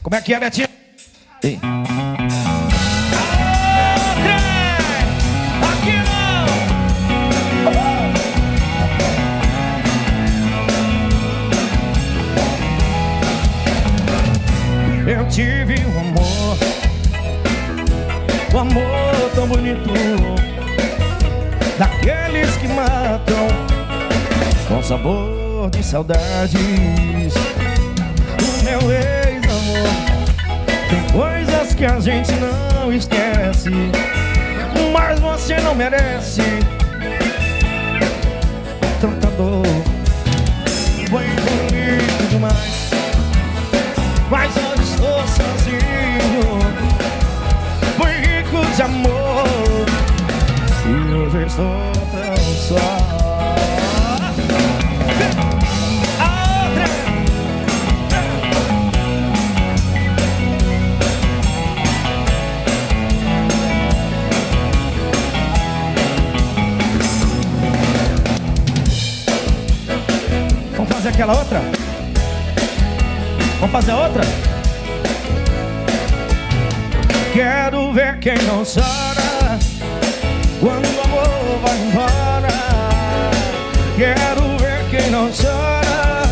Como é que é, Betinho? Ei. Eu tive um amor, um amor tão bonito, daqueles que matam com sabor de saudades. O meu ex-amor tem coisas que a gente não esquece, mas você não merece aquela outra? Vamos fazer outra? Quero ver quem não chora quando o amor vai embora. Quero ver quem não chora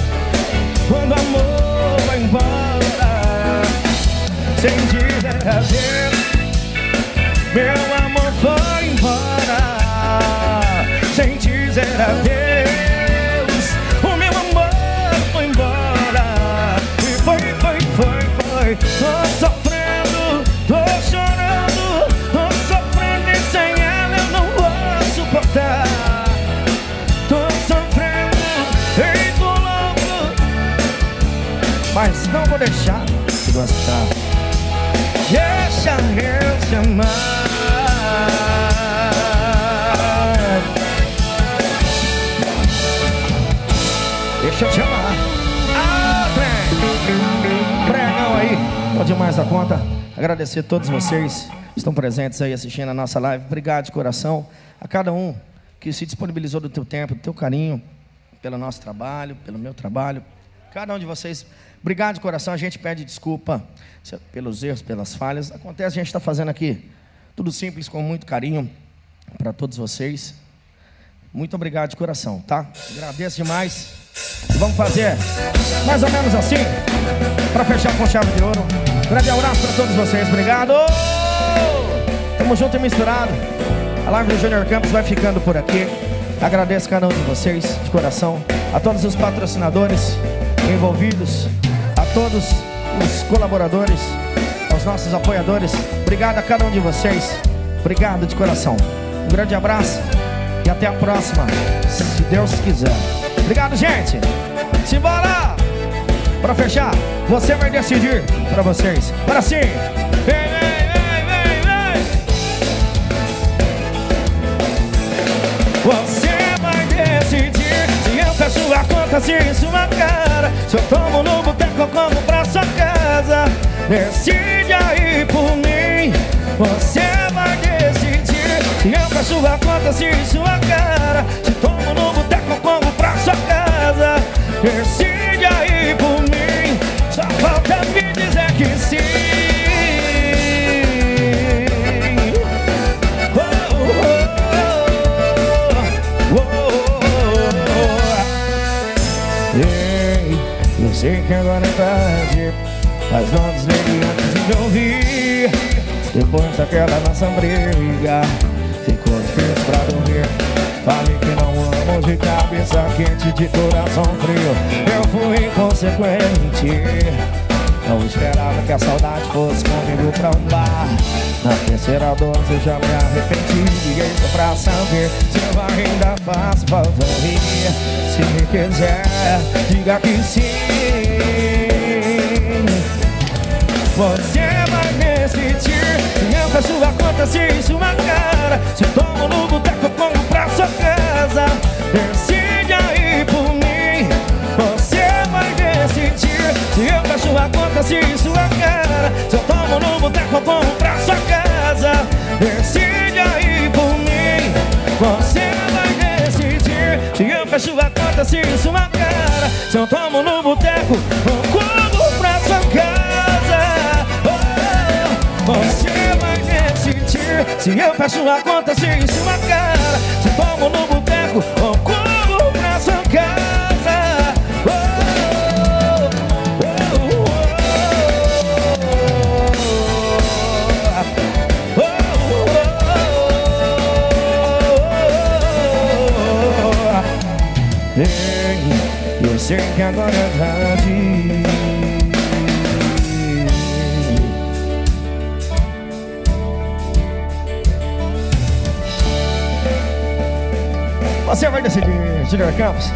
quando o amor vai embora. Sem adeus, meu amor foi embora. Sem dizer adeus, não vou deixar de gostar. Deixa eu te amar. Deixa eu te amar. Ah, trem. Aí. Tô demais da conta. Agradecer a todos vocês que estão presentes aí assistindo a nossa live. Obrigado de coração a cada um que se disponibilizou do teu tempo, do teu carinho, pelo nosso trabalho, pelo meu trabalho. Cada um de vocês, obrigado de coração. A gente pede desculpa pelos erros, pelas falhas. Acontece, a gente está fazendo aqui tudo simples, com muito carinho para todos vocês. Muito obrigado de coração, tá? Agradeço demais. Vamos fazer mais ou menos assim, para fechar com chave de ouro. Grande abraço para todos vocês, obrigado! Tamo junto e misturado. A live do Junior Campos vai ficando por aqui. Agradeço cada um de vocês, de coração. A todos os patrocinadores envolvidos, todos os colaboradores, aos nossos apoiadores. Obrigado a cada um de vocês. Obrigado de coração. Um grande abraço e até a próxima, se Deus quiser. Obrigado, gente. Simbora! Para fechar, você vai decidir para vocês. Para sim! Vem, vem! Whoa a conta, se em sua cara. Eu tomo no boteco, como pra sua casa. Decide aí por mim. Você vai decidir eu fecho a conta, em sua cara. Se tomo no boteco, como pra sua casa. Decide aí por mim. Sei que agora é tarde, mas não desligue antes de ouvir. Depois daquela nossa briga, ficou difícil pra dormir. Falei que não amo de cabeça quente, de coração frio. Eu fui inconsequente. Não esperava que a saudade fosse comigo pra um bar Na terceira dose eu já me arrependi Liguei só pra saber se eu ainda faço falta Se me quiser, diga que sim Você vai decidir Se eu fecho a conta, se em sua cara. Se tomo no boteco, como pra sua casa Decide aí por mim. Você vai decidir Se eu fecho a conta, se em sua cara. Se eu tomo no boteco, como pra sua casa Decide aí por mim. Você vai decidir Se eu fecho a conta, se em sua cara Se eu tomo no boteco, como pra sua casa. Oh, Você vai decidir Se eu fecho a conta, se em sua cara. Se eu tomo no boteco, como que agora é tarde Você vai decidir, Junior Campos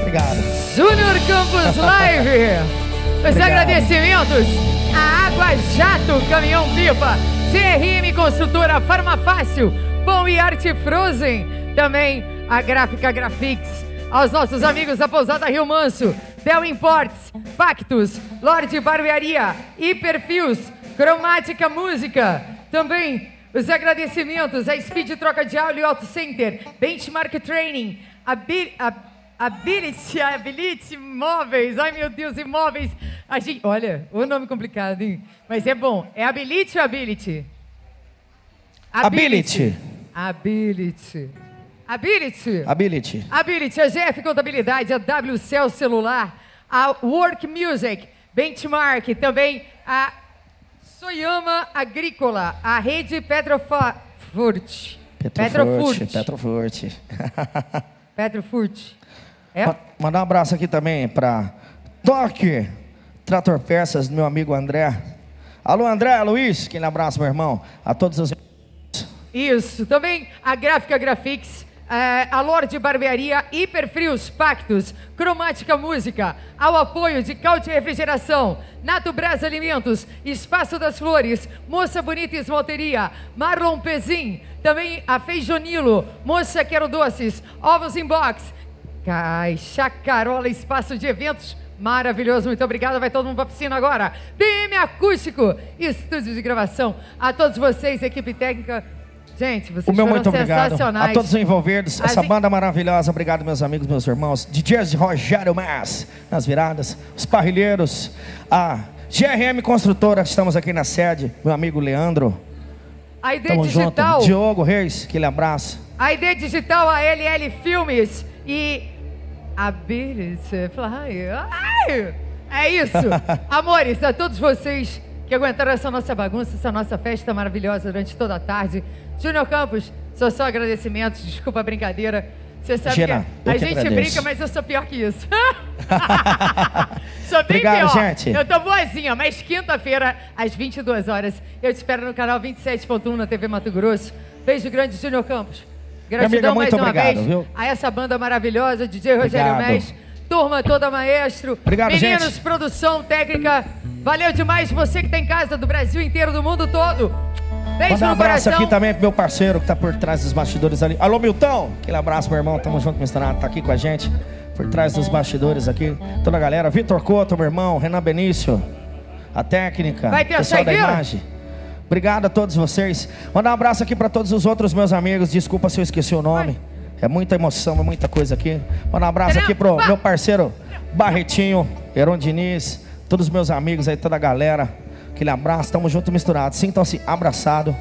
Obrigado Júnior Campos Live. Os Obrigado. agradecimentos a Água Jato, Caminhão Pipa, CRM Construtora, Farmafácil, Pão e Arte Frozen, também a Gráfica Graphics, aos nossos amigos da Pousada Rio Manso, Del Imports, Pactus, Lorde Barbearia, Hiperfios, Cromática Música, também os agradecimentos a Speed Troca de Áudio Auto Center, Benchmark Training, Ability, Ability Imóveis, ai meu Deus, imóveis. A gente, olha, o nome complicado, hein? Mas é bom. É Ability ou Ability? Ability. Ability. Ability. Ability Ability, a GF Contabilidade, a WCL Celular, a Work Music, Benchmark, também a Soyama Agrícola, a Rede Petrofurt. Petrofurt Petrofurt Petrofurt. É? Ma- Mandar um abraço aqui também pra Toque Trator Peças meu amigo André Alô André, Luiz, aquele abraço meu irmão A todos os Isso. Também a Gráfica Graphics, eh, a Lorde Barbearia, Hiperfrios Pactos, Cromática Música, ao apoio de Caute Refrigeração, Nato Brás Alimentos, Espaço das Flores, Moça Bonita Esmalteria, Marlon Pezin, também a Feijonilo, Moça Quero Doces, Ovos in Box, Caixa Carola Espaço de Eventos. Maravilhoso, muito obrigada. Vai todo mundo pra piscina agora. BM Acústico, estúdio de gravação. A todos vocês, equipe técnica. Gente, vocês O meu muito obrigado a todos os envolvidos, A essa gente- banda maravilhosa. Obrigado, meus amigos, meus irmãos. DJs de Rogério Mas, nas viradas, os parrilheiros, a GRM Construtora, estamos aqui na sede, meu amigo Leandro. A ID Tamo Digital. junto. Diogo Reis, aquele abraço. A ID Digital, a LL Filmes e a Ability Fly. Ai, é isso. Amores, a todos vocês que aguentaram essa nossa bagunça, essa nossa festa maravilhosa durante toda a tarde. Júnior Campos, só só agradecimentos, desculpa a brincadeira. Você sabe Imagina, que a que gente agradeço. brinca, mas eu sou pior que isso. sou bem Obrigado, pior. gente. Eu tô boazinha, mas quinta-feira, às 22 horas, eu te espero no canal 27.1 na TV Mato Grosso. Beijo grande, Júnior Campos. Gratidão amiga, mais uma obrigado, vez viu? a essa banda maravilhosa, DJ Rogério Obrigado. Mes, turma toda maestro, Obrigado, meninos, gente. produção técnica. Valeu demais você que tá em casa do Brasil inteiro, do mundo todo. Beijo Mandar um abraço coração. aqui também pro meu parceiro que tá por trás dos bastidores ali. Alô, Milton! Aquele abraço, meu irmão. Tamo junto, misturado. Tá aqui com a gente. Por trás dos bastidores aqui. Toda a galera. Vitor Couto, meu irmão. Renan Benício. A técnica. Vai ter pessoal da imagem. Obrigado a todos vocês. Mandar um abraço aqui pra todos os outros meus amigos. Desculpa se eu esqueci o nome. É muita emoção, é muita coisa aqui. Mandar um abraço aqui pro meu parceiro Barretinho, Heron Diniz, todos os meus amigos aí, toda a galera. Aquele abraço, tamo junto misturado. Sintam-se abraçado.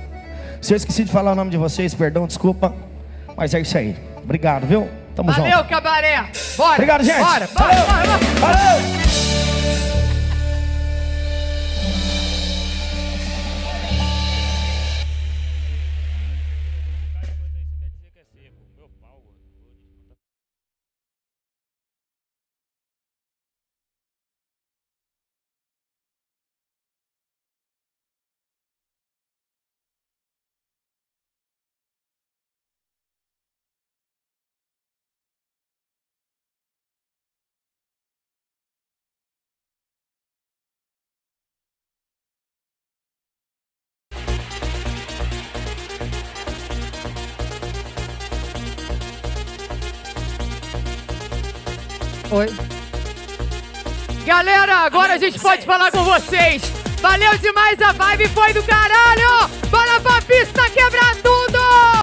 Se eu esqueci de falar o nome de vocês, perdão, desculpa. Mas é isso aí. Obrigado, viu? Tamo Valeu, junto. cabaré. Bora. Obrigado, gente. Bora, bora, bora, bora. Valeu. Galera, agora a gente pode falar com vocês. Valeu demais, a vibe foi do caralho. Bora pra pista quebrar tudo.